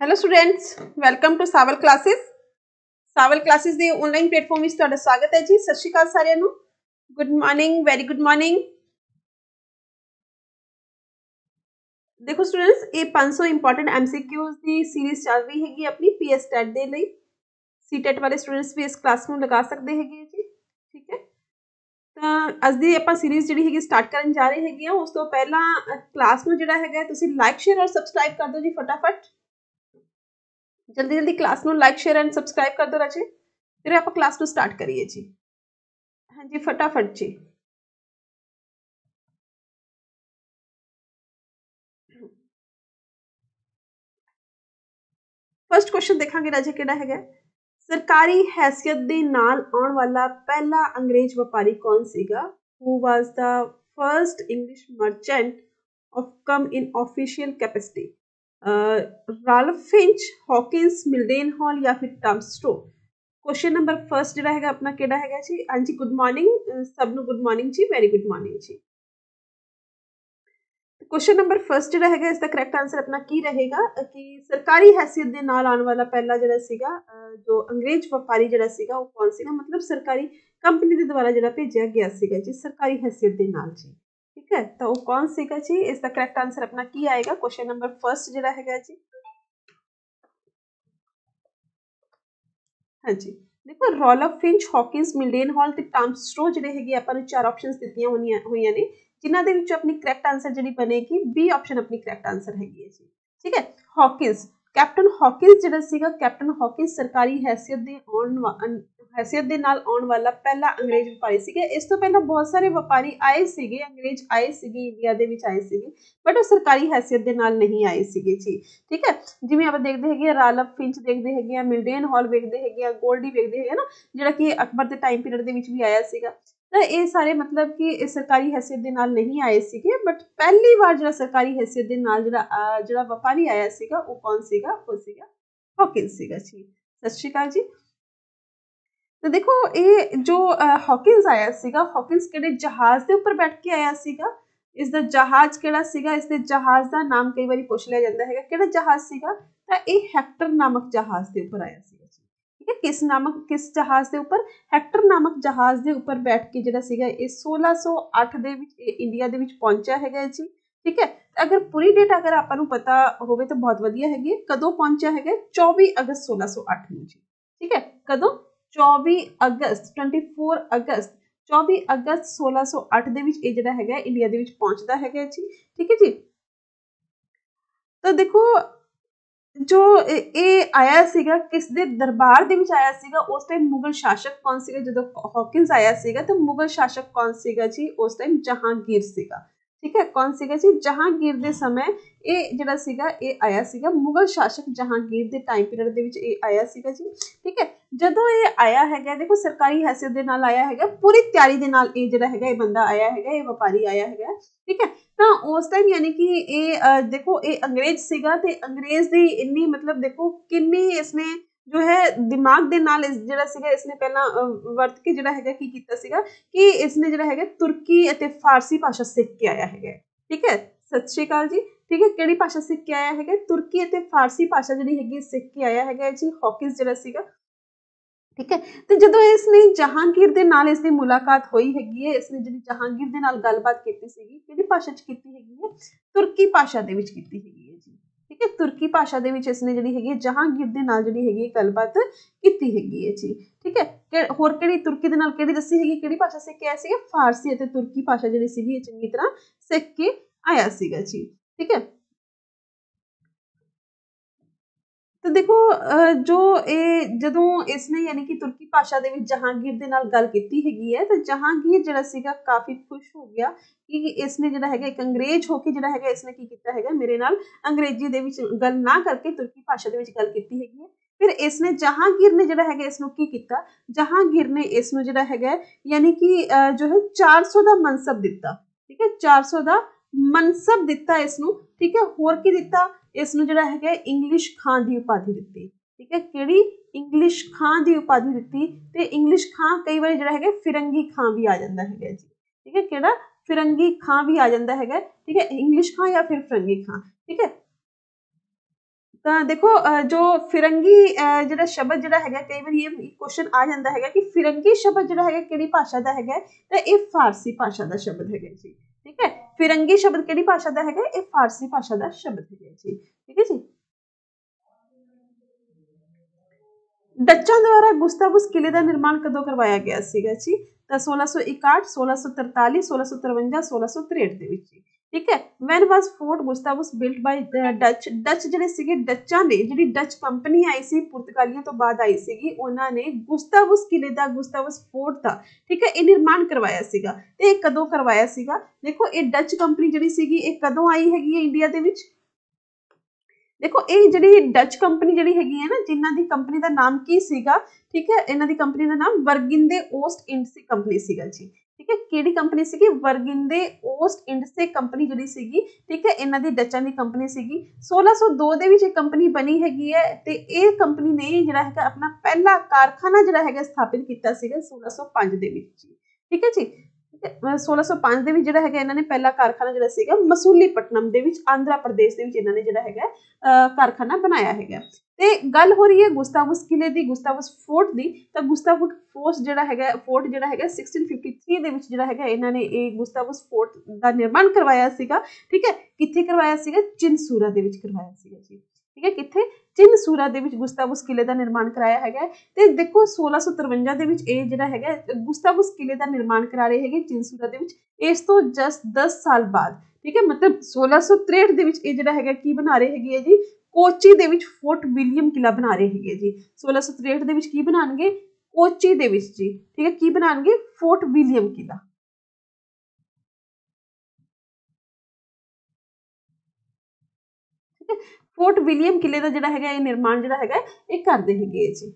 Hello students welcome to Sawal classes Sawal classes ਦੇ online platform ਵਿੱਚ ਤੁਹਾਡਾ ਸਵਾਗਤ ਹੈ ਜੀ। ਸਤਿ ਸ਼੍ਰੀ ਅਕਾਲ ਸਾਰਿਆਂ ਨੂੰ। Good morning very good morning ਦੇਖੋ ਸਟੂਡੈਂਟਸ ਇਹ 500 ਇੰਪੋਰਟੈਂਟ ਐਮਸੀਕਿਊਜ਼ ਦੀ ਸੀਰੀਜ਼ ਚੱਲ ਰਹੀ ਹੈਗੀ ਆਪਣੀ ਪੀਐਸ ਟੈਟ ਦੇ ਲਈ। ਸੀਟੈਟ ਵਾਲੇ ਸਟੂਡੈਂਟਸ ਵੀ ਇਸ ਕਲਾਸ ਨੂੰ ਲਗਾ ਸਕਦੇ ਹੈਗੇ ਜੀ। ਤਾਂ ਅੱਜ ਦੀ ਆਪਾਂ ਸੀਰੀਜ਼ ਜਿਹੜੀ ਹੈਗੀ ਸਟਾਰਟ ਕਰਨ ਜਾ ਰਹੇ ਹੈਗੇ ਆ ਉਸ ਤੋਂ ਪਹਿਲਾਂ ਕਲਾਸ ਨੂੰ ਜਿਹੜਾ ਹੈਗਾ, ਤੁਸੀਂ ਲਾਈਕ ਸ਼ੇਅਰ ਔਰ ਸਬਸਕ੍ਰਾਈਬ ਕਰ ਦਿਓ ਜੀ ਫਟਾਫਟ। ਜਲਦੀ ਜਲਦੀ ਕਲਾਸ ਨੂੰ ਲਾਈਕ ਸ਼ੇਅਰ ਐਂਡ ਸਬਸਕ੍ਰਾਈਬ ਕਰ ਦਿਓ ਰਾਜੇ। ਫਿਰ ਆਪਾਂ ਕਲਾਸ ਨੂੰ ਸਟਾਰਟ ਕਰੀਏ ਜੀ। ਹਾਂਜੀ, ਫਟਾਫਟ ਜੀ। ਫਸਟ ਕੁਐਸਚਨ ਦੇਖਾਂਗੇ ਰਾਜੇ ਕਿਹੜਾ ਹੈਗਾ। ਸਰਕਾਰੀ ਹੈਸੀਅਤ ਦੇ ਨਾਲ ਆਉਣ ਵਾਲਾ ਪਹਿਲਾ ਅੰਗਰੇਜ਼ ਵਪਾਰੀ ਕੌਣ ਸੀਗਾ? Who was the first English merchant of come in official capacity Ralph Fitch, Hawkins, Mildenhall ਜਾਂ ਫਿਰ ਟਮਸਟੋ? ਕੁਐਸਚਨ ਨੰਬਰ ਫਰਸਟ ਜਿਹੜਾ ਹੈਗਾ ਆਪਣਾ ਕਿਹੜਾ ਹੈਗਾ ਜੀ? ਹਾਂਜੀ ਗੁੱਡ ਮਾਰਨਿੰਗ ਸਭ ਨੂੰ ਗੁੱਡ ਮਾਰਨਿੰਗ ਜੀ ਵੈਰੀ ਗੁੱਡ ਮਾਰਨਿੰਗ ਜੀ। ਕੁਐਸਚਨ ਨੰਬਰ 1 ਜਿਹੜਾ ਹੈਗਾ ਇਸ ਦਾ ਕਰੈਕਟ ਆਨਸਰ ਆਪਣਾ ਕੀ ਰਹੇਗਾ? ਕਿ ਸਰਕਾਰੀ ਹیثیت ਦੇ ਨਾਲ ਆਉਣ ਵਾਲਾ ਪਹਿਲਾ ਜਿਹੜਾ ਸੀਗਾ ਜੋ ਅੰਗਰੇਜ਼ ਵਪਾਰੀ ਜਿਹੜਾ ਸੀਗਾ, ਉਹ ਕੌਣ ਸੀਗਾ? ਮਤਲਬ ਸਰਕਾਰੀ ਕੰਪਨੀ ਦੇ ਦੁਆਰਾ ਜਿਹੜਾ ਭੇਜਿਆ ਗਿਆ ਸੀਗਾ ਜੀ, ਸਰਕਾਰੀ ਹیثیت ਦੇ ਨਾਲ ਜੀ। ਠੀਕ ਹੈ? ਤਾਂ ਉਹ ਕੌਣ ਸੀਗਾ ਜੀ? ਇਸ ਦਾ ਕਰੈਕਟ ਆਨਸਰ ਆਪਣਾ ਕੀ ਆਏਗਾ? ਕੁਐਸਚਨ ਨੰਬਰ 1 ਜਿਹੜਾ ਹੈਗਾ ਜੀ। ਹਾਂਜੀ ਦੇਖੋ ਰੋਲਫ ਫਿੰਚ ਹੌਕਿੰਸ ਮਿਲਡੇਨ ਹਾਲ ਤੇ ਟਾਮਸਟਰੋ ਜਿਹੜੇ ਹੈਗੇ, ਆਪਾਂ ਨੂੰ ਚਾਰ ਆਪਸ਼ਨਸ ਦਿੱਤੀਆਂ ਹੋਣੀਆਂ, ਹੋਈਆਂ ਨੇ। ਜਿਨ੍ਹਾਂ ਦੇ ਵਿੱਚ ਆਪਣੀ ਕਰੈਕਟ ਆਨਸਰ ਜਿਹੜੀ ਬਣੇਗੀ ਬੀ ਆਪਸ਼ਨ ਆਪਣੀ ਕਰੈਕਟ ਆਨਸਰ ਹੈਗੀ ਜੀ। ਠੀਕ ਹੈ? ਹਾਕਿੰਸ ਕੈਪਟਨ ਹਾਕਿੰਸ ਜਿਹੜਾ ਸੀਗਾ ਕੈਪਟਨ ਹਾਕਿੰਸ ਸਰਕਾਰੀ ਹੈਸੀਅਤ ਦੇ ਆਉਣ ਹੈਸੀਅਤ ਦੇ ਨਾਲ ਆਉਣ ਵਾਲਾ ਪਹਿਲਾ ਅੰਗਰੇਜ਼ ਵਪਾਰੀ ਸੀਗਾ। ਇਸ ਤੋਂ ਪਹਿਲਾਂ ਬਹੁਤ ਸਾਰੇ ਵਪਾਰੀ ਆਏ ਸੀਗੇ, ਅੰਗਰੇਜ਼ ਆਏ ਸੀਗੇ ਇੰਡੀਆ ਦੇ ਵਿੱਚ ਆਏ ਸੀਗੇ ਬਟ ਉਹ ਸਰਕਾਰੀ ਹੈਸੀਅਤ ਦੇ ਨਾਲ ਨਹੀਂ ਆਏ ਸੀਗੇ ਜੀ। ਠੀਕ ਹੈ? ਜਿਵੇਂ ਆਪਾਂ ਦੇਖਦੇ ਹੈਗੇ ਆ ਰਾਲਫ ਫਿੰਚ ਦੇਖਦੇ ਹੈਗੇ ਆ ਮਿਲਡੇਨ ਹਾਲ ਵੇਖਦੇ ਹੈਗੇ ਆ ਗੋਲਡੀ ਵੇਖਦੇ ਹੈਗੇ ਨਾ, ਜਿਹੜਾ ਕਿ ਅਕਬਰ ਦੇ ਟਾਈਮ ਪੀਰੀਅਡ ਦੇ ਵਿੱਚ ਵੀ ਆਇਆ ਸੀਗਾ। ਤਾਂ ਇਹ ਸਾਰੇ ਮਤਲਬ ਕਿ ਸਰਕਾਰੀ ਹیثیت ਦੇ ਨਾਲ ਨਹੀਂ ਆਏ ਸੀਗੇ ਬਟ ਪਹਿਲੀ ਵਾਰ ਜਿਹੜਾ ਸਰਕਾਰੀ ਹیثیت ਦੇ ਨਾਲ ਜਿਹੜਾ ਜਿਹੜਾ ਵਪਾਰੀ ਆਇਆ ਸੀਗਾ, ਉਹ ਕੌਣ ਸੀਗਾ? ਉਹ ਸੀਗਾ ਹੌਕਿੰਸ ਸੀਗਾ ਜੀ। ਸਤਿ ਸ਼੍ਰੀ ਅਕਾਲ ਜੀ। ਤੇ ਦੇਖੋ, ਇਹ ਜੋ ਹੌਕਿੰਸ ਆਇਆ ਸੀਗਾ ਹੌਕਿੰਸ ਕਿਹੜੇ ਜਹਾਜ਼ ਦੇ ਉੱਪਰ ਬੈਠ ਕੇ ਆਇਆ ਸੀਗਾ? ਇਸ ਦਾ ਜਹਾਜ਼ ਕਿਹੜਾ ਸੀਗਾ? ਇਸ ਦੇ ਜਹਾਜ਼ ਦਾ ਨਾਮ ਕਈ ਵਾਰੀ ਪੁੱਛ ਲਿਆ ਜਾਂਦਾ ਹੈਗਾ। ਕਿਹੜਾ ਜਹਾਜ਼ ਸੀਗਾ? ਤਾਂ ਇਹ ਹੈਕਟਰ ਨਾਮਕ ਜਹਾਜ਼ ਦੇ ਉੱਪਰ ਆਇਆ ਸੀ ਠੀਕ ਹੈ? ਕਿਸ ਨਾਮਕ, ਕਿਸ ਜਹਾਜ਼ ਦੇ ਉੱਪਰ, ਹੈਕਟਰ ਨਾਮਕ ਜਹਾਜ਼ ਦੇ ਉੱਪਰ ਬੈਠ ਕੇ ਜਿਹੜਾ ਸੀਗਾ ਇਹ 1608 ਦੇ ਵਿੱਚ ਇੰਡੀਆ ਦੇ ਵਿੱਚ ਪਹੁੰਚਿਆ ਹੈਗਾ ਜੀ, ਠੀਕ ਹੈ? ਅਗਰ ਪੂਰੀ ਡੇਟ ਅਗਰ ਆਪਾਂ ਨੂੰ ਪਤਾ ਹੋਵੇ ਤਾਂ ਬਹੁਤ ਵਧੀਆ ਹੈਗੀ ਕਦੋਂ ਪਹੁੰਚਿਆ ਹੈਗਾ 24 ਅਗਸਤ 1608 ਨੂੰ ਜੀ, ਠੀਕ ਹੈ? ਕਦੋਂ? 24 ਅਗਸਤ 24 ਅਗਸਤ 24 ਅਗਸਤ 1608 ਦੇ ਵਿੱਚ ਇਹ ਜਿਹੜਾ ਹੈਗਾ ਇੰਡੀਆ ਦੇ ਵਿੱਚ ਪਹੁੰਚਦਾ ਹੈਗਾ ਜੀ, ਠੀਕ ਹੈ ਜੀ? ਤਾਂ ਦੇਖੋ ਜੋ ਇਹ ਆਇਆ ਸੀਗਾ ਕਿਸ ਦੇ ਦਰਬਾਰ ਦੇ ਵਿੱਚ ਆਇਆ ਸੀਗਾ ਉਸ ਟਾਈਮ ਮੁਗਲ ਸ਼ਾਸਕ ਕੌਣ ਸੀਗਾ ਜਦੋਂ ਹੌਕਿੰਸ ਆਇਆ ਸੀਗਾ ਤਾਂ ਮੁਗਲ ਸ਼ਾਸਕ ਕੌਣ ਸੀਗਾ ਜੀ ਉਸ ਟਾਈਮ ਜਹਾਂਗੀਰ ਸੀਗਾ ਠੀਕ ਹੈ, ਕੌਣ ਸੀਗਾ ਜੀ? ਜਹਾਂਗੀਰ ਦੇ ਸਮੇਂ ਇਹ ਜਿਹੜਾ ਸੀਗਾ, ਇਹ ਆਇਆ ਸੀਗਾ। ਮੁਗਲ ਸ਼ਾਸਕ ਜਹਾਂਗੀਰ ਦੇ ਟਾਈਮ ਪੀਰੀਅਡ ਦੇ ਵਿੱਚ ਇਹ ਆਇਆ ਸੀਗਾ ਜੀ। ਠੀਕ ਹੈ, ਜਦੋਂ ਇਹ ਆਇਆ ਹੈਗਾ, ਦੇਖੋ ਸਰਕਾਰੀ ਹیثیت ਦੇ ਨਾਲ ਆਇਆ ਹੈਗਾ, ਪੂਰੀ ਤਿਆਰੀ ਦੇ ਨਾਲ ਇਹ ਜਿਹੜਾ ਹੈਗਾ, ਇਹ ਬੰਦਾ ਆਇਆ ਹੈਗਾ, ਇਹ ਵਪਾਰੀ ਆਇਆ ਹੈਗਾ। ਠੀਕ ਹੈ, ਤਾਂ ਉਸ ਟਾਈਮ ਯਾਨੀ ਕਿ ਇਹ ਦੇਖੋ ਇਹ ਅੰਗਰੇਜ਼ ਸੀਗਾ ਤੇ ਅੰਗਰੇਜ਼ ਦੀ ਇੰਨੀ ਮਤਲਬ ਦੇਖੋ ਕਿੰਨੀ ਇਸਨੇ ਜੋ ਹੈ ਦਿਮਾਗ ਦੇ ਨਾਲ ਇਸ ਜਿਹੜਾ ਸੀਗਾ, ਇਸਨੇ ਪਹਿਲਾਂ ਵਰਤ ਕੇ ਜਿਹੜਾ ਹੈਗਾ ਕੀ ਕੀਤਾ ਸੀਗਾ ਕਿ ਇਸਨੇ ਜਿਹੜਾ ਹੈਗਾ ਤੁਰਕੀ ਅਤੇ ਫਾਰਸੀ ਭਾਸ਼ਾ ਸਿੱਖ ਕੇ ਆਇਆ ਹੈਗਾ ਠੀਕ ਹੈ? ਸਤਿ ਸ਼੍ਰੀ ਅਕਾਲ ਜੀ। ਠੀਕ ਹੈ, ਕਿਹੜੀ ਭਾਸ਼ਾ ਸਿੱਖ ਕੇ ਆਇਆ ਹੈਗਾ ਤੁਰਕੀ ਅਤੇ ਫਾਰਸੀ ਭਾਸ਼ਾ ਜਿਹੜੀ ਹੈਗੀ ਸਿੱਖ ਕੇ ਆਇਆ ਹੈਗਾ ਜੀ, ਹੌਕਿੰਸ ਜਿਹੜਾ ਸੀਗਾ। ਠੀਕ ਹੈ? ਤੇ ਜਦੋਂ ਇਸਨੇ ਜਹਾਂਗੀਰ ਦੇ ਨਾਲ ਇਸ ਦੀ ਮੁਲਾਕਾਤ ਹੋਈ ਹੈਗੀ ਹੈ, ਇਸਨੇ ਜਿਹੜੀ ਜਹਾਂਗੀਰ ਦੇ ਨਾਲ ਗੱਲਬਾਤ ਕੀਤੀ ਸੀਗੀ, ਕਿਹੜੀ ਭਾਸ਼ਾ 'ਚ ਕੀਤੀ ਹੈਗੀ ਹੈ? ਤੁਰਕੀ ਭਾਸ਼ਾ ਦੇ ਵਿੱਚ ਕੀਤੀ ਹੈਗੀ ਹੈ ਜੀ। ਠੀਕ ਹੈ? ਤੁਰਕੀ ਭਾਸ਼ਾ ਦੇ ਵਿੱਚ ਇਸਨੇ ਜਿਹੜੀ ਹੈਗੀ ਜਹਾਂਗੀਰ ਦੇ ਨਾਲ ਜਿਹੜੀ ਹੈਗੀ ਗੱਲਬਾਤ ਕੀਤੀ ਹੈਗੀ ਹੈ ਜੀ, ਠੀਕ ਹੈ? ਹੋਰ ਕਿਹੜੀ ਤੁਰਕੀ ਦੇ ਨਾਲ ਕਿਹੜੀ ਦੱਸੀ ਹੈਗੀ, ਕਿਹੜੀ ਭਾਸ਼ਾ ਸਿੱਖ ਕੇ ਆਇਆ ਸੀਗਾ? ਫਾਰਸੀ ਅਤੇ ਤੁਰਕੀ ਭਾਸ਼ਾ ਜਿਹੜੀ ਸੀਗੀ ਇਹ ਚੰਗੀ ਤਰ੍ਹਾਂ ਸਿੱਖ ਕੇ ਆਇਆ ਸੀਗਾ ਜੀ, ਠੀਕ ਹੈ? ਤਾਂ ਦੇਖੋ ਜੋ ਇਹ ਜਦੋਂ ਇਸਨੇ ਯਾਨੀ ਕਿ ਤੁਰਕੀ ਭਾਸ਼ਾ ਦੇ ਵਿੱਚ ਜਹਾਂਗੀਰ ਦੇ ਨਾਲ ਗੱਲ ਕੀਤੀ ਹੈਗੀ ਹੈ, ਤਾਂ ਜਹਾਂਗੀਰ ਜਿਹੜਾ ਸੀਗਾ ਕਾਫੀ ਖੁਸ਼ ਹੋ ਗਿਆ ਕਿ ਇਸਨੇ ਜਿਹੜਾ ਹੈਗਾ ਇੱਕ ਅੰਗਰੇਜ਼ ਹੋ ਕੇ ਜਿਹੜਾ ਹੈਗਾ ਇਸਨੇ ਕੀ ਕੀਤਾ ਹੈਗਾ, ਮੇਰੇ ਨਾਲ ਅੰਗਰੇਜ਼ੀ ਦੇ ਵਿੱਚ ਗੱਲ ਨਾ ਕਰਕੇ ਤੁਰਕੀ ਭਾਸ਼ਾ ਦੇ ਵਿੱਚ ਗੱਲ ਕੀਤੀ ਹੈਗੀ ਹੈ। ਫਿਰ ਇਸਨੇ ਜਹਾਂਗੀਰ ਨੇ ਜਿਹੜਾ ਹੈਗਾ ਇਸ ਨੂੰ ਕੀ ਕੀਤਾ? ਜਹਾਂਗੀਰ ਨੇ ਇਸ ਨੂੰ ਜਿਹੜਾ ਹੈਗਾ ਯਾਨੀ ਕਿ ਜੋ ਹੈ 400 ਦਾ ਮਨਸਬ ਦਿੱਤਾ। ਠੀਕ ਹੈ 400 ਦਾ ਮਨਸਬ ਦਿੱਤਾ ਇਸ ਨੂੰ। ਠੀਕ ਹੈ, ਹੋਰ ਕੀ ਦਿੱਤਾ? ਇਸ ਨੂੰ ਜਿਹੜਾ ਹੈਗਾ ਇੰਗਲਿਸ਼ ਖਾਂ ਦੀ ਉਪਾਧੀ ਦਿੱਤੀ। ਠੀਕ ਹੈ, ਕਿਹੜੀ? ਇੰਗਲਿਸ਼ ਖਾਂ ਦੀ ਉਪਾਧੀ ਦਿੱਤੀ ਤੇ ਇੰਗਲਿਸ਼ ਖਾਂ ਕਈ ਵਾਰੀ ਜਿਹੜਾ ਹੈਗਾ ਫਿਰੰਗੀ ਖਾਂ ਵੀ ਆ ਜਾਂਦਾ ਹੈਗਾ ਜੀ। ਠੀਕ ਹੈ, ਕਿਹੜਾ? ਫਿਰੰਗੀ ਖਾਂ ਵੀ ਆ ਜਾਂਦਾ ਹੈਗਾ ਠੀਕ ਹੈ ਇੰਗਲਿਸ਼ ਖਾਂ ਜਾਂ ਫਿਰ ਫਿਰੰਗੀ ਖਾਂ? ਠੀਕ ਹੈ, ਤਾਂ ਦੇਖੋ ਜੋ ਫਿਰੰਗੀ ਜਿਹੜਾ ਸ਼ਬਦ ਜਿਹੜਾ ਹੈਗਾ ਕਈ ਵਾਰੀ ਇਹ ਕੁਐਸਚਨ ਆ ਜਾਂਦਾ ਹੈਗਾ ਕਿ ਫਿਰੰਗੀ ਸ਼ਬਦ ਜਿਹੜਾ ਹੈਗਾ ਕਿਹੜੀ ਭਾਸ਼ਾ ਦਾ ਹੈਗਾ ਤਾਂ ਇਹ ਫਾਰਸੀ ਭਾਸ਼ਾ ਦਾ ਸ਼ਬਦ ਹੈਗਾ ਜੀ। ਠੀਕ ਹੈ ਫਿਰੰਗੀ ਸ਼ਬਦ ਕਿਹੜੀ ਭਾਸ਼ਾ ਦਾ ਹੈਗਾ ਇਹ ਫਾਰਸੀ ਭਾਸ਼ਾ ਦਾ ਸ਼ਬਦ ਹੈਗਾ ਜੀ ਠੀਕ ਹੈ ਜੀ ਡੱਚਾਂ ਦੁਆਰਾ ਗੁਸਤਾਵਸ ਕਿਲੇ ਦਾ ਨਿਰਮਾਣ ਕਦੋਂ ਕਰਵਾਇਆ ਗਿਆ ਸੀਗਾ ਜੀ ਤਾਂ 1661 1643 1653 1663 ਦੇ ਵਿੱਚ ਠੀਕ ਹੈ? When was Fort Gustavus built by Dutch Dutch ਜਿਹੜੇ ਸੀਗੇ ਡੱਚਾਂ ਨੇ ਜਿਹੜੀ ਡੱਚ ਕੰਪਨੀ ਆਈ ਸੀ, ਪੁਰਤਗਾਲੀਆਂ ਤੋਂ ਬਾਅਦ ਆਈ ਸੀਗੀ, ਉਹਨਾਂ ਨੇ ਗੁਸਤਾਵਸ ਕਿਲੇ ਦਾ ਗੁਸਤਾਵਸ ਫੋਰਟ ਦਾ, ਠੀਕ ਹੈ? ਇਹ ਨਿਰਮਾਣ ਕਰਵਾਇਆ ਸੀਗਾ ਤੇ ਇਹ ਕਦੋਂ ਕਰਵਾਇਆ ਸੀਗਾ? ਦੇਖੋ, ਇਹ ਡੱਚ ਕੰਪਨੀ ਜਿਹੜੀ ਸੀਗੀ, ਇਹ ਕਦੋਂ ਆਈ ਹੈਗੀ ਹੈ ਇੰਡੀਆ ਦੇ ਵਿੱਚ? ਦੇਖੋ, ਇਹ ਜਿਹੜੀ ਡੱਚ ਕੰਪਨੀ ਜਿਹੜੀ ਹੈਗੀ ਹੈ ਨਾ, ਜਿਨ੍ਹਾਂ ਦੀ ਕੰਪਨੀ ਦਾ ਨਾਮ ਕੀ ਸੀਗਾ? ਠੀਕ ਹੈ? ਇਹਨਾਂ ਦੀ ਕੰਪਨੀ ਦਾ ਨਾਮ ਵਰਗਿੰਦੇ ਓਸਟ ਇੰਡਸੀ ਕੰਪਨੀ ਸੀਗਾ ਜੀ। ਠੀਕ ਹੈ, ਕਿਹੜੀ ਕੰਪਨੀ ਸੀਗੀ? ਵਰਗਿੰਦੇ ਓਸਟ ਇੰਡਸੇ ਕੰਪਨੀ ਜਿਹੜੀ ਸੀਗੀ, ਠੀਕ ਹੈ, ਇਹਨਾਂ ਦੀ ਡੱਚਾਂ ਦੀ ਕੰਪਨੀ ਸੀਗੀ। 1602 ਦੇ ਵਿੱਚ ਇਹ ਕੰਪਨੀ ਬਣੀ ਹੈਗੀ ਹੈ ਤੇ ਇਹ ਕੰਪਨੀ ਨੇ ਜਿਹੜਾ ਹੈਗਾ ਆਪਣਾ ਪਹਿਲਾ ਕਾਰਖਾਨਾ ਜਿਹੜਾ ਹੈਗਾ ਸਥਾਪਿਤ ਕੀਤਾ ਸੀਗਾ 1605 ਦੇ ਵਿੱਚ। ਠੀਕ ਹੈ ਜੀ 1605 ਦੇ ਵਿੱਚ ਜਿਹੜਾ ਹੈਗਾ ਇਹਨਾਂ ਨੇ ਪਹਿਲਾ ਕਾਰਖਾਨਾ ਜਿਹੜਾ ਸੀਗਾ ਮਸੂਲੀ ਪਟਨਮ ਦੇ ਵਿੱਚ, ਆਂਧਰਾ ਪ੍ਰਦੇਸ਼ ਦੇ ਵਿੱਚ ਇਹਨਾਂ ਨੇ ਜਿਹੜਾ ਹੈਗਾ ਕਾਰਖਾਨਾ ਬਣਾਇਆ ਹੈਗਾ। ਤੇ ਗੱਲ ਹੋ ਰਹੀ ਹੈ ਗੁਸਤਾਵਸ ਕਿਲੇ ਦੀ, ਗੁਸਤਾਵਸ ਫੋਰਟ ਦੀ, ਤਾਂ ਗੁਸਤਾਵਸ ਫੋਰਟ ਜਿਹੜਾ ਹੈਗਾ, ਫੋਰਟ ਜਿਹੜਾ ਹੈਗਾ 1653 ਦੇ ਵਿੱਚ ਜਿਹੜਾ ਹੈਗਾ ਇਹਨਾਂ ਨੇ ਇਹ ਗੁਸਤਾਵਸ ਫੋਰਟ ਦਾ ਨਿਰਮਾਣ ਕਰਵਾਇਆ ਸੀਗਾ। ਠੀਕ ਹੈ, ਕਿੱਥੇ ਕਰਵਾਇਆ ਸੀਗਾ? ਚਿੰਸੂਰਾ ਦੇ ਵਿੱਚ ਕਰਵਾਇਆ ਸੀਗਾ ਜੀ। ਠੀਕ ਹੈ, ਕਿੱਥੇ? ਚਿੰਸੂਰਾ ਦੇ ਵਿੱਚ ਗੁਸਤਾਵਸ ਕਿਲੇ ਦਾ ਨਿਰਮਾਣ ਕਰਾਇਆ ਹੈਗਾ ਤੇ ਦੇਖੋ 1653 ਦੇ ਵਿੱਚ ਇਹ ਜਿਹੜਾ ਹੈਗਾ ਗੁਸਤਾਵਸ ਕਿਲੇ ਦਾ ਨਿਰਮਾਣ ਕਰਾ ਰਹੇ ਹੈਗੇ ਚਿੰਸੂਰਾ ਦੇ ਵਿੱਚ। ਇਸ ਤੋਂ ਜਸਟ 10 ਸਾਲ ਬਾਅਦ, ਠੀਕ ਹੈ, ਮਤਲਬ 1663 ਦੇ ਵਿੱਚ ਇਹ ਜਿਹੜਾ ਹੈਗਾ ਕੀ ਬਣਾ ਰਹੇ ਹੈਗੇ ਜੀ? ਕੋਚੀ ਦੇ ਵਿੱਚ ਫੋਰਟ ਵਿਲੀਅਮ ਕਿਲਾ ਬਣਾ ਰਹੇ ਹੈਗੇ ਜੀ। 1663 ਦੇ ਵਿੱਚ ਕੀ ਬਣਾਣਗੇ? ਕੋਚੀ ਦੇ ਵਿੱਚ ਜੀ, ਠੀਕ ਹੈ, ਕੀ ਬਣਾਣਗੇ? ਫੋਰਟ ਵਿਲੀਅਮ ਕਿਲਾ ਫੋਰਟ ਵਿਲੀਅਮ ਕਿਲੇ ਦਾ ਜਿਹੜਾ ਹੈਗਾ, ਇਹ ਨਿਰਮਾਣ ਜਿਹੜਾ ਹੈਗਾ, ਇਹ ਕਰਦੇ ਹੈਗੇ ਜੀ।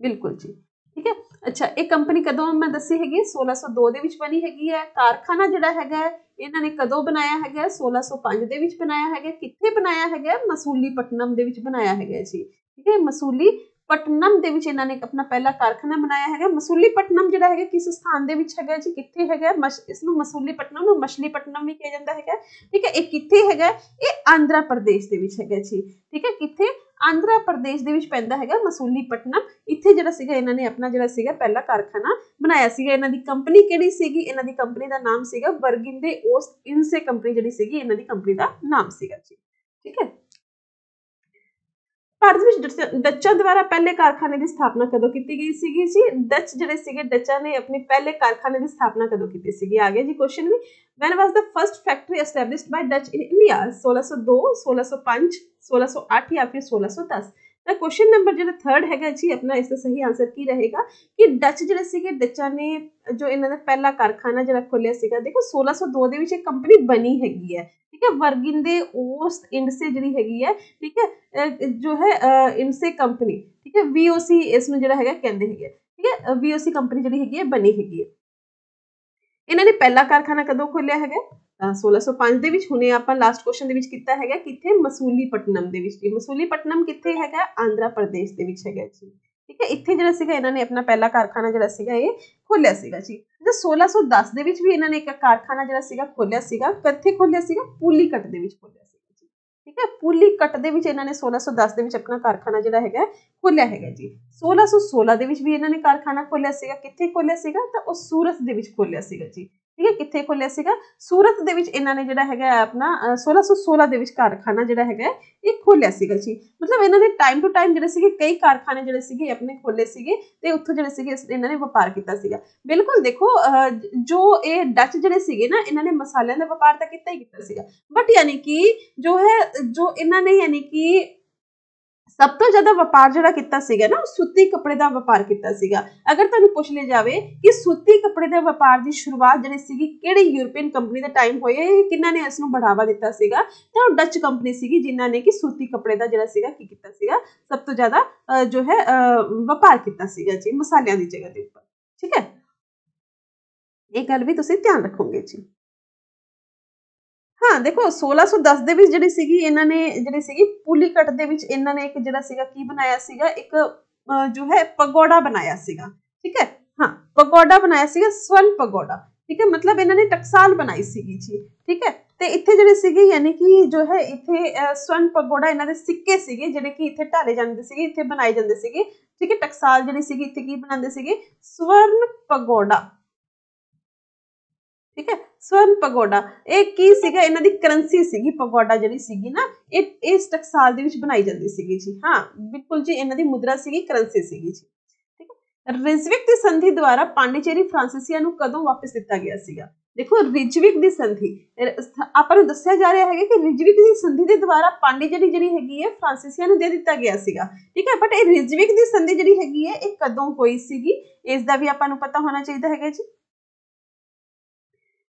ਬਿਲਕੁਲ ਜੀ। ਠੀਕ ਹੈ? ਅੱਛਾ, ਇਹ ਕੰਪਨੀ ਕਦੋਂ ਮੈਂ ਦੱਸੀ ਹੈਗੀ 1602 ਦੇ ਵਿੱਚ ਬਣੀ ਹੈਗੀ ਹੈ। ਕਾਰਖਾਨਾ ਜਿਹੜਾ ਹੈਗਾ, ਇਹਨਾਂ ਨੇ ਕਦੋਂ ਬਣਾਇਆ ਹੈਗਾ? 1605 ਦੇ ਵਿੱਚ ਬਣਾਇਆ ਹੈਗਾ। ਕਿੱਥੇ ਬਣਾਇਆ ਹੈਗਾ? ਮਸੂਲੀ ਪਟਨਮ ਦੇ ਵਿੱਚ ਬਣਾਇਆ ਹੈਗਾ ਜੀ। ਠੀਕ ਹੈ? ਮਸੂਲੀ ਪਟਨਮ ਦੇ ਵਿੱਚ ਇਹਨਾਂ ਨੇ ਆਪਣਾ ਪਹਿਲਾ ਕਾਰਖਾਨਾ ਬਣਾਇਆ ਹੈਗਾ। ਮਸੂਲੀ ਪਟਨਮ ਜਿਹੜਾ ਹੈਗਾ, ਕਿਸ ਸਥਾਨ ਦੇ ਵਿੱਚ ਹੈਗਾ ਜੀ? ਕਿੱਥੇ ਹੈਗਾ? ਇਸ ਨੂੰ ਮਸੂਲੀਪਟਨਮ ਨੂੰ ਮਛਲੀਪਟਨਮ ਵੀ ਕਿਹਾ ਜਾਂਦਾ ਹੈਗਾ। ਠੀਕ ਹੈ, ਇਹ ਕਿੱਥੇ ਹੈਗਾ? ਇਹ ਆਂਧਰਾ ਪ੍ਰਦੇਸ਼ ਦੇ ਵਿੱਚ ਹੈਗਾ ਜੀ। ਠੀਕ ਹੈ, ਕਿੱਥੇ? ਆਂਧਰਾ ਪ੍ਰਦੇਸ਼ ਦੇ ਵਿੱਚ ਪੈਂਦਾ ਹੈਗਾ ਮਸੂਲੀ ਪਟਨਮ। ਇੱਥੇ ਜਿਹੜਾ ਸੀਗਾ, ਇਹਨਾਂ ਨੇ ਆਪਣਾ ਜਿਹੜਾ ਸੀਗਾ ਪਹਿਲਾ ਕਾਰਖਾਨਾ ਬਣਾਇਆ ਸੀਗਾ। ਇਹਨਾਂ ਦੀ ਕੰਪਨੀ ਕਿਹੜੀ ਸੀਗੀ? ਇਹਨਾਂ ਦੀ ਕੰਪਨੀ ਦਾ ਨਾਮ ਸੀਗਾ ਵਰਗਿੰਦੇ ਓਸਟ ਇਨਸੇ ਕੰਪਨੀ ਜਿਹੜੀ ਸੀਗੀ, ਇਹਨਾਂ ਦੀ ਕੰਪਨੀ ਦਾ ਨਾਮ ਸੀਗਾ ਜੀ। ਠੀਕ ਹੈ ਭਾਰਤ ਵਿੱਚ ਡੱਚਾਂ ਦੁਆਰਾ ਪਹਿਲੇ ਕਾਰਖਾਨੇ ਦੀ ਸਥਾਪਨਾ ਕਦੋਂ ਕੀਤੀ ਗਈ ਸੀਗੀ ਜੀ? ਡੱਚ ਜਿਹੜੇ ਸੀਗੇ, ਡੱਚਾਂ ਨੇ ਆਪਣੇ ਪਹਿਲੇ ਕਾਰਖਾਨੇ ਦੀ ਸਥਾਪਨਾ ਕਦੋਂ ਕੀਤੀ ਸੀਗੀ? ਆ ਗਿਆ ਜੀ question we. When was the first factory established by Dutch in India 1602 1605 1608 ਜਾਂ ਫਿਰ 1610 ਤਾਂ ਕੁਐਸਚਨ ਨੰਬਰ ਜਿਹੜਾ ਥਰਡ ਹੈਗਾ ਜੀ, ਆਪਣਾ ਇਸ ਦਾ ਸਹੀ ਆਨਸਰ ਕੀ ਰਹੇਗਾ? ਕਿ ਡੱਚ ਜਿਹੜੇ ਸੀਗੇ ਡੱਚਾਂ ਨੇ, ਜੋ ਇਹਨਾਂ ਦਾ ਪਹਿਲਾ ਕਾਰਖਾਨਾ ਜਿਹੜਾ ਖੋਲਿਆ ਸੀਗਾ, ਦੇਖੋ 1602 ਦੇ ਵਿੱਚ ਇੱਕ ਕੰਪਨੀ ਬਣੀ ਹੈਗੀ ਹੈ, ਠੀਕ ਹੈ? ਵਰਗਿਨ ਦੇ ਉਸ ਇੰਡਸੇ ਜਿਹੜੀ ਹੈਗੀ ਹੈ, ਠੀਕ ਹੈ? ਜੋ ਹੈ ਇੰਡਸੇ ਕੰਪਨੀ ਠੀਕ ਹੈ? ਵੀਓਸੀ ਇਸ ਨੂੰ ਜਿਹੜਾ ਹੈਗਾ ਕਹਿੰਦੇ ਹੈਗੇ ਠੀਕ ਹੈ? ਵੀਓਸੀ ਕੰਪਨੀ ਜਿਹੜੀ ਹੈਗੀ ਹੈ, ਬਣੀ ਹੈਗੀ ਹੈ। ਇਹਨਾਂ ਨੇ ਪਹਿਲਾ ਕਾਰਖਾਨਾ ਕਦੋਂ ਖੋਲਿਆ ਹੈਗਾ? 1605 ਦੇ ਵਿੱਚ ਹੁਣੇ ਆਪਾਂ ਲਾਸਟ ਕੁਐਸਚਨ ਦੇ ਵਿੱਚ ਕੀਤਾ ਹੈਗਾ ਕਿੱਥੇ ਮਸੂਲੀਪਟਨਮ ਦੇ ਵਿੱਚ ਜੀ ਮਸੂਲੀਪਟਨਮ ਕਿੱਥੇ ਹੈਗਾ ਆਂਧਰਾ ਪ੍ਰਦੇਸ਼ ਦੇ ਵਿੱਚ ਹੈਗਾ ਜੀ ਠੀਕ ਹੈ ਇੱਥੇ ਜਿਹੜਾ ਸੀਗਾ ਇਹਨਾਂ ਨੇ ਆਪਣਾ ਪਹਿਲਾ ਕਾਰਖਾਨਾ ਜਿਹੜਾ ਸੀਗਾ ਇਹ ਖੋਲਿਆ ਸੀਗਾ ਜੀ ਤੇ 1610 ਦੇ ਵਿੱਚ ਵੀ ਇਹਨਾਂ ਨੇ ਇੱਕ ਕਾਰਖਾਨਾ ਜਿਹੜਾ ਸੀਗਾ ਖੋਲਿਆ ਸੀਗਾ ਕਿੱਥੇ ਖੋਲਿਆ ਸੀਗਾ ਪੂਲੀਕਟ ਦੇ ਵਿੱਚ ਖੋਲਿਆ ਸੀਗਾ ਜੀ ਠੀਕ ਹੈ ਪੂਲੀਕਟ ਦੇ ਵਿੱਚ ਇਹਨਾਂ ਨੇ 1610 ਦੇ ਵਿੱਚ ਆਪਣਾ ਕਾਰਖਾਨਾ ਜਿਹੜਾ ਹੈਗਾ ਖੋਲਿਆ ਹੈਗਾ ਜੀ 1616 ਦੇ ਵਿੱਚ ਵੀ ਇਹਨਾਂ ਨੇ ਕਾਰਖਾਨਾ ਖੋਲਿਆ ਸੀਗਾ ਕਿੱਥੇ ਖੋਲਿਆ ਸੀਗਾ ਤਾਂ ਉਹ ਸੂਰਤ ਦੇ ਵਿੱਚ ਖੋਲਿਆ ਸੀਗਾ ਜੀ ਠੀਕ ਹੈ, ਕਿੱਥੇ ਖੋਲਿਆ ਸੀਗਾ? ਸੂਰਤ ਦੇ ਵਿੱਚ ਇਹਨਾਂ ਨੇ ਜਿਹੜਾ ਹੈਗਾ ਆਪਣਾ 1616 ਦੇ ਵਿੱਚ ਕਾਰਖਾਨਾ ਜਿਹੜਾ ਹੈਗਾ ਇਹ ਖੋਲਿਆ ਸੀਗਾ ਜੀ। ਮਤਲਬ ਇਹਨਾਂ ਨੇ ਟਾਈਮ ਟੂ ਟਾਈਮ ਜਿਹੜੇ ਸੀਗੇ, ਕਈ ਕਾਰਖਾਨੇ ਜਿਹੜੇ ਸੀਗੇ ਆਪਣੇ ਖੋਲੇ ਸੀਗੇ ਤੇ ਉੱਥੋਂ ਜਿਹੜੇ ਸੀਗੇ ਇਹਨਾਂ ਨੇ ਵਪਾਰ ਕੀਤਾ ਸੀਗਾ। ਬਿਲਕੁਲ ਦੇਖੋ ਜੋ ਇਹ ਡੱਚ ਜਿਹੜੇ ਸੀਗੇ ਨਾ, ਇਹਨਾਂ ਨੇ ਮਸਾਲਿਆਂ ਦਾ ਵਪਾਰ ਤਾਂ ਕੀਤਾ ਹੀ ਕੀਤਾ ਸੀਗਾ। ਬਟ ਯਾਨੀ ਕਿ ਜੋ ਹੈ, ਜੋ ਇਹਨਾਂ ਨੇ ਯਾਨੀ ਕਿ ਸਭ ਤੋਂ ਜ਼ਿਆਦਾ ਵਪਾਰ ਜਿਹੜਾ ਕੀਤਾ ਸੀਗਾ ਨਾ, ਉਹ ਸੂਤੀ ਕੱਪੜੇ ਦਾ ਵਪਾਰ ਕੀਤਾ ਸੀਗਾ। ਅਗਰ ਤੁਹਾਨੂੰ ਪੁੱਛ ਲਿਆ ਜਾਵੇ ਕਿ ਸੂਤੀ ਕੱਪੜੇ ਦੇ ਵਪਾਰ ਦੀ ਸ਼ੁਰੂਆਤ ਜਿਹੜੀ ਸੀਗੀ, ਕਿਹੜੀ ਯੂਰਪੀਅਨ ਕੰਪਨੀ ਦਾ ਟਾਈਮ ਹੋਈ ਹੈ ਕਿੰਨਾਂ ਨੇ ਇਸ ਨੂੰ ਬੜਾਵਾ ਦਿੱਤਾ ਸੀਗਾ? ਤਾਂ ਉਹ ਡੱਚ ਕੰਪਨੀ ਸੀਗੀ, ਜਿਨ੍ਹਾਂ ਨੇ ਕਿ ਸੂਤੀ ਕੱਪੜੇ ਦਾ ਜਿਹੜਾ ਸੀਗਾ, ਕੀ ਕੀਤਾ ਸੀਗਾ? ਸਭ ਤੋਂ ਜ਼ਿਆਦਾ ਜੋ ਹੈ ਵਪਾਰ ਕੀਤਾ ਸੀਗਾ ਜੀ, ਮਸਾਲਿਆਂ ਦੀ ਜਗ੍ਹਾ ਦੇ ਉੱਪਰ। ਠੀਕ ਹੈ? ਇਹ ਗੱਲ ਵੀ ਤੁਸੀਂ ਧਿਆਨ ਰੱਖੋਗੇ ਜੀ। ਹਾਂ, ਦੇਖੋ 1610 ਦੇ ਵਿੱਚ ਜਿਹੜੀ ਸੀਗੀ, ਇਹਨਾਂ ਨੇ ਜਿਹੜੀ ਸੀਗੀ, ਪੁਲੀਕਟ ਦੇ ਵਿੱਚ ਇਹਨਾਂ ਨੇ ਇੱਕ ਜਿਹੜਾ ਸੀਗਾ, ਕੀ ਬਣਾਇਆ ਸੀਗਾ? ਇੱਕ ਜੋ ਹੈ ਪਗੋੜਾ ਬਣਾਇਆ ਸੀਗਾ, ਠੀਕ ਹੈ? ਹਾਂ ਪਗੋੜਾ ਬਣਾਇਆ ਸੀਗਾ, ਸਵਰਨ ਪਗੋੜਾ ਠੀਕ ਹੈ? ਮਤਲਬ ਇਹਨਾਂ ਨੇ ਟਕਸਾਲ ਬਣਾਈ ਸੀਗੀ ਜੀ, ਠੀਕ ਹੈ? ਤੇ ਇੱਥੇ ਜਿਹੜੇ ਸੀਗੇ, ਯਾਨੀ ਕਿ ਜੋ ਹੈ, ਇੱਥੇ ਸਵਰਨ ਪਗੋੜਾ ਇਹਨਾਂ ਦੇ ਸਿੱਕੇ ਸੀਗੇ, ਜਿਹੜੇ ਕਿ ਇੱਥੇ ਢਾਲੇ ਜਾਂਦੇ ਸੀਗੇ, ਇੱਥੇ ਬਣਾਏ ਜਾਂਦੇ ਸੀਗੇ, ਠੀਕ ਹੈ? ਟਕਸਾਲ ਜਿਹੜੀ ਸੀਗੀ, ਇੱਥੇ ਕੀ ਬਣਾਉਂਦੇ ਸੀਗੇ? ਸਵਰਨ ਪਗੋੜਾ ਠੀਕ ਹੈ? ਸਵਰਨ ਪਗੋਡਾ। ਇਹ ਕੀ ਸੀਗਾ? ਇਹਨਾਂ ਦੀ ਕਰੰਸੀ ਸੀਗੀ, ਪਗੋਡਾ ਜਿਹੜੀ ਸੀਗੀ ਨਾ, ਇਹ ਇਸ ਟਕਸਾਲ ਦੇ ਵਿੱਚ ਬਣਾਈ ਜਾਂਦੀ ਸੀਗੀ ਜੀ। ਹਾਂ, ਬਿਲਕੁਲ ਜੀ, ਇਹਨਾਂ ਦੀ ਮੁਦਰਾ ਸੀਗੀ, ਕਰੰਸੀ ਸੀਗੀ ਜੀ। ਠੀਕ ਹੈ? ਰਿਜਵਿਕ ਦੀ ਸੰਧੀ ਦੁਆਰਾ ਪਾਂਡੀਚੇਰੀ ਫ੍ਰਾਂਸੀਸੀਆਂ ਨੂੰ ਕਦੋਂ ਵਾਪਸ ਦਿੱਤਾ ਗਿਆ ਸੀਗਾ? ਦੇਖੋ, ਰਿਜਵਿਕ ਦੀ ਸੰਧੀ ਆਪਾਂ ਨੂੰ ਦੱਸਿਆ ਜਾ ਰਿਹਾ ਹੈਗਾ ਕਿ ਰਿਜਵਿਕ ਦੀ ਸੰਧੀ ਦੇ ਦੁਆਰਾ ਪਾਂਡੀਚੇਰੀ ਜਿਹੜੀ ਹੈਗੀ ਹੈ, ਫ੍ਰਾਂਸੀਸੀਆਂ ਨੂੰ ਦੇ ਦਿੱਤਾ ਗਿਆ ਸੀਗਾ। ਠੀਕ ਹੈ? ਬਟ ਇਹ ਰਿਜਵਿਕ ਦੀ ਸੰਧੀ ਜਿਹੜੀ ਹੈਗੀ ਹੈ, ਇਹ ਕਦੋਂ ਹੋਈ ਸੀਗੀ? ਇਸ ਦਾ ਵੀ ਆਪਾਂ ਨੂੰ ਪਤਾ ਹੋਣਾ ਚਾਹੀਦਾ ਹੈਗਾ ਜੀ।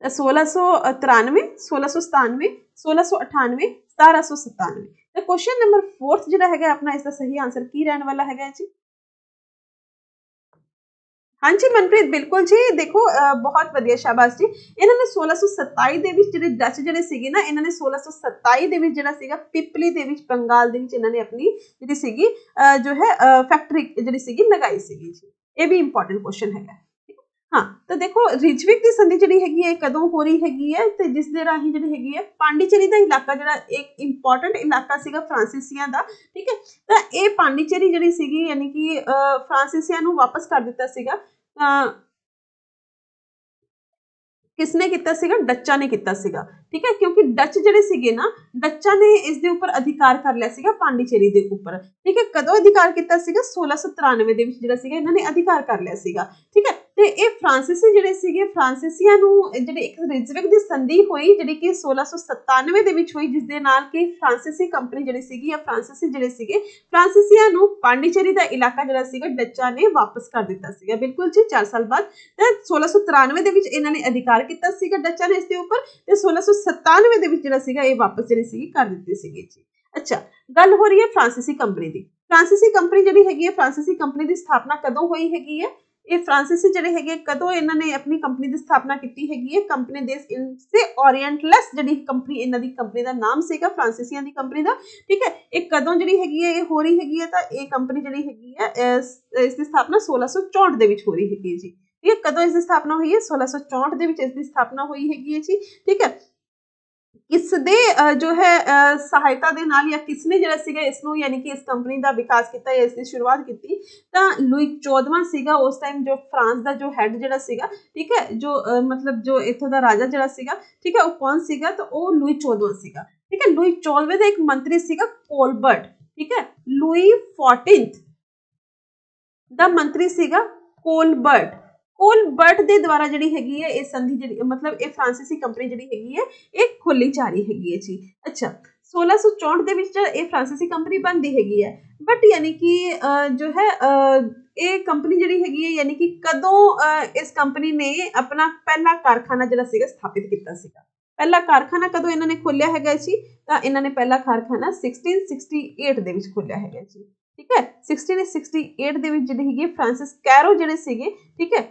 1693 1697 1698 1797 ਤੇ ਕੁਐਸਚਨ ਨੰਬਰ 4th ਜਿਹੜਾ ਹੈਗਾ ਆਪਣਾ ਇਸ ਦਾ ਸਹੀ ਆਨਸਰ ਕੀ ਰਹਿਣ ਵਾਲਾ ਹੈਗਾ ਜੀ ਹਾਂਜੀ ਮਨਪ੍ਰੀਤ ਬਿਲਕੁਲ ਜੀ ਦੇਖੋ ਬਹੁਤ ਵਧੀਆ ਸ਼ਾਬਾਸ਼ ਜੀ ਇਹਨਾਂ ਨੇ 1627 ਦੇ ਵਿੱਚ ਜਿਹੜੇ ਡੱਚ ਜਿਹੜੇ ਸੀਗੇ ਨਾ ਇਹਨਾਂ ਨੇ 1627 ਦੇ ਵਿੱਚ ਜਿਹੜਾ ਸੀਗਾ ਪਿਪਲੀ ਦੇ ਵਿੱਚ ਬੰਗਾਲ ਦੇ ਵਿੱਚ ਇਹਨਾਂ ਨੇ ਆਪਣੀ ਜਿਹੜੀ ਸੀਗੀ ਜੋ ਹੈ ਫੈਕਟਰੀ ਜਿਹੜੀ ਸੀਗੀ ਲਗਾਈ ਸੀਗੀ ਜੀ ਇਹ ਵੀ ਇੰਪੋਰਟੈਂਟ ਕੁਐਸਚਨ ਹੈਗਾ ਹਾਂ, ਤਾਂ ਦੇਖੋ, ਰਿਜਵਿਕ ਦੀ ਸੰਧੀ ਜਿਹੜੀ ਹੈਗੀ ਹੈ ਕਦੋਂ ਹੋ ਰਹੀ ਹੈਗੀ ਹੈ ਤੇ ਜਿਸ ਦੇ ਰਾਹੀਂ ਜਿਹੜੀ ਹੈਗੀ ਹੈ, ਪਾਂਡੀਚੇਰੀ ਦਾ ਇਲਾਕਾ ਜਿਹੜਾ ਇੱਕ ਇੰਪੋਰਟੈਂਟ ਇਲਾਕਾ ਸੀਗਾ ਫ੍ਰਾਂਸੀਸੀਆਂ ਦਾ, ਠੀਕ ਹੈ? ਤਾਂ ਇਹ ਪਾਂਡੀਚੇਰੀ ਜਿਹੜੀ ਸੀਗੀ, ਯਾਨੀ ਕਿ ਫ੍ਰਾਂਸੀਸੀਆਂ ਨੂੰ ਵਾਪਸ ਕਰ ਦਿੱਤਾ ਸੀਗਾ ਕਿਸਨੇ ਕੀਤਾ ਸੀਗਾ? ਡੱਚਾ ਨੇ ਕੀਤਾ ਸੀਗਾ, ਠੀਕ ਹੈ? ਕਿਉਂਕਿ ਡੱਚ ਜਿਹੜੇ ਸੀਗੇ ਨਾ, ਡੱਚਾਂ ਨੇ ਇਸ ਦੇ ਉੱਪਰ ਅਧਿਕਾਰ ਕਰ ਲਿਆ ਸੀਗਾ ਪਾਂਡੀਚੇਰੀ ਦੇ ਉੱਪਰ, ਠੀਕ ਹੈ? ਕਦੋਂ ਅਧਿਕਾਰ ਕੀਤਾ ਸੀਗਾ? 1693 ਦੇ ਵਿੱਚ ਜਿਹੜਾ ਸੀਗਾ, ਇਹਨਾਂ ਨੇ ਅਧਿਕਾਰ ਕਰ ਲਿਆ ਸੀਗਾ, ਠੀਕ ਹੈ? ਤੇ ਇਹ ਫ੍ਰਾਂਸੀਸੀ ਜਿਹੜੇ ਸੀਗੇ, ਫ੍ਰਾਂਸੀਸੀਆਂ ਨੂੰ ਜਿਹੜੇ ਇੱਕ ਰਿਜਵਿਕ ਦੀ ਸੰਧੀ ਹੋਈ, ਜਿਹੜੀ ਕਿ 1697 ਦੇ ਵਿੱਚ ਹੋਈ, ਜਿਸ ਦੇ ਨਾਲ ਕਿ ਫ੍ਰਾਂਸੀਸੀ ਕੰਪਨੀ ਜਿਹੜੀ ਸੀਗੀ ਜਾਂ ਫ੍ਰਾਂਸੀਸੀ ਜਿਹੜੇ ਸੀਗੇ, ਫ੍ਰਾਂਸੀਸੀਆਂ ਨੂੰ ਪਾਂਡੀਚੇਰੀ ਦਾ ਇਲਾਕਾ ਜਿਹੜਾ ਸੀਗਾ, ਡੱਚਾਂ ਨੇ ਵਾਪਸ ਕਰ ਦਿੱਤਾ ਸੀਗਾ। ਬਿਲਕੁਲ ਜੀ 4 ਸਾਲ ਬਾਅਦ। ਤੇ 1693 ਦੇ ਵਿੱਚ ਇਹਨਾਂ ਨੇ ਅਧਿਕਾਰ ਕੀਤਾ ਸੀਗਾ ਡੱਚਾਂ ਨੇ ਇਸ ਦੇ ਉੱਪਰ ਤੇ 1697 ਦੇ ਵਿੱਚ ਜਿਹੜਾ ਸੀਗਾ, ਇਹ ਵਾਪਸ ਜਿਹੜੀ ਸੀਗੀ, ਕਰ ਦਿੱਤੀ ਸੀਗੀ ਜੀ। ਅੱਛਾ, ਗੱਲ ਹੋ ਰਹੀ ਹੈ ਫ੍ਰਾਂਸੀਸੀ ਕੰਪਨੀ ਦੀ। ਫ੍ਰਾਂਸੀਸੀ ਕੰਪਨੀ ਜਿਹੜੀ ਹੈਗੀ ਹੈ, ਫ੍ਰਾਂਸੀਸੀ ਕੰਪਨੀ ਦੀ ਸਥਾਪਨਾ ਕਦੋਂ ਹੋਈ ਹੈਗੀ ਹੈ? ਇਹ ਫ੍ਰਾਂਸੀਸੀ ਜਿਹੜੇ ਹੈਗੇ ਕਦੋਂ ਇਹਨਾਂ ਨੇ ਆਪਣੀ ਕੰਪਨੀ ਦੀ ਸਥਾਪਨਾ ਕੀਤੀ ਹੈਗੀ ਹੈ ਕੰਪਨੀ ਦੇ ਇਨਸੇ ਓਰੀਐਂਟਲੈਸ ਜਿਹੜੀ ਕੰਪਨੀ ਇਹਨਾਂ ਦੀ ਕੰਪਨੀ ਦਾ ਨਾਮ ਸੀਗਾ, ਫ੍ਰਾਂਸੀਸੀਆਂ ਦੀ ਕੰਪਨੀ ਦਾ। ਠੀਕ ਹੈ, ਇਹ ਕਦੋਂ ਜਿਹੜੀ ਹੈਗੀ ਹੈ ਇਹ ਹੋ ਰਹੀ ਹੈਗੀ ਹੈ ਤਾਂ ਇਹ ਕੰਪਨੀ ਜਿਹੜੀ ਹੈਗੀ ਹੈ ਇਸ ਦੀ ਸਥਾਪਨਾ 1664 ਦੇ ਵਿੱਚ ਹੋ ਰਹੀ ਹੈਗੀ ਜੀ। ਠੀਕ ਹੈ, ਕਦੋਂ ਇਸ ਦੀ ਸਥਾਪਨਾ ਹੋਈ ਹੈ? 1664 ਦੇ ਵਿੱਚ ਇਸ ਦੀ ਸਥਾਪਨਾ ਹੋਈ ਹੈਗੀ ਹੈ ਜੀ। ਠੀਕ ਹੈ ਕਿਸ ਦੇ ਜੋ ਹੈ ਸਹਾਇਤਾ ਦੇ ਨਾਲ ਜਾਂ ਕਿਸ ਨੇ ਜਿਹੜਾ ਸੀਗਾ ਇਸ ਨੂੰ ਯਾਨੀ ਕਿ ਇਸ ਕੰਪਨੀ ਦਾ ਵਿਕਾਸ ਕੀਤਾ ਜਾਂ ਇਸ ਦੀ ਸ਼ੁਰੂਆਤ ਕੀਤੀ, ਤਾਂ ਲੂਈ 14ਵਾਂ ਸੀਗਾ ਉਸ ਟਾਈਮ ਜੋ ਫਰਾਂਸ ਦਾ ਜੋ ਹੈੱਡ ਜਿਹੜਾ ਸੀਗਾ, ਠੀਕ ਹੈ, ਜੋ ਮਤਲਬ ਜੋ ਇੱਥੋਂ ਦਾ ਰਾਜਾ ਜਿਹੜਾ ਸੀਗਾ, ਠੀਕ ਹੈ, ਉਹ ਕੌਣ ਸੀਗਾ, ਤਾਂ ਉਹ ਲੂਈ 14ਵਾਂ ਸੀਗਾ, ਠੀਕ ਹੈ, ਲੂਈ 14ਵੇਂ ਦਾ ਇੱਕ ਮੰਤਰੀ ਸੀਗਾ ਕੋਲਬਰਟ, ਠੀਕ ਹੈ, ਲੂਈ 14th ਦਾ ਮੰਤਰੀ ਸੀਗਾ ਕੋਲਬਰਟ ਕੋਲਬਰਟ ਦੇ ਦੁਆਰਾ ਜਿਹੜੀ ਹੈਗੀ ਹੈ, ਇਹ ਸੰਧੀ ਜਿਹੜੀ, ਮਤਲਬ ਇਹ ਫ੍ਰਾਂਸੀਸੀ ਕੰਪਨੀ ਜਿਹੜੀ ਹੈਗੀ ਹੈ, ਇਹ ਖੋਲੀ ਜਾ ਰਹੀ ਹੈਗੀ ਹੈ ਜੀ। ਅੱਛਾ 1664 ਦੇ ਵਿੱਚ ਇਹ ਫ੍ਰਾਂਸੀਸੀ ਕੰਪਨੀ ਬਣਦੀ ਹੈਗੀ ਹੈ। ਬਟ ਯਾਨੀ ਕਿ ਜੋ ਹੈ ਇਹ ਕੰਪਨੀ ਜਿਹੜੀ ਹੈਗੀ ਹੈ, ਯਾਨੀ ਕਿ ਕਦੋਂ ਇਸ ਕੰਪਨੀ ਨੇ ਆਪਣਾ ਪਹਿਲਾ ਕਾਰਖਾਨਾ ਜਿਹੜਾ ਸੀਗਾ, ਸਥਾਪਿਤ ਕੀਤਾ ਸੀਗਾ? ਪਹਿਲਾ ਕਾਰਖਾਨਾ ਕਦੋਂ ਇਹਨਾਂ ਨੇ ਖੋਲਿਆ ਹੈਗਾ ਜੀ? ਤਾਂ ਇਹਨਾਂ ਨੇ ਪਹਿਲਾ ਕਾਰਖਾਨਾ 1668 ਦੇ ਵਿੱਚ ਖੋਲਿਆ ਹੈਗਾ ਜੀ। ਠੀਕ ਹੈ? 1668 ਦੇ ਵਿੱਚ ਜਿਹੜੀ ਹੈਗੀ ਫ੍ਰਾਂਸਿਸ ਕੈਰੋ ਜਿਹੜੇ ਸੀਗੇ, ਠੀਕ ਹੈ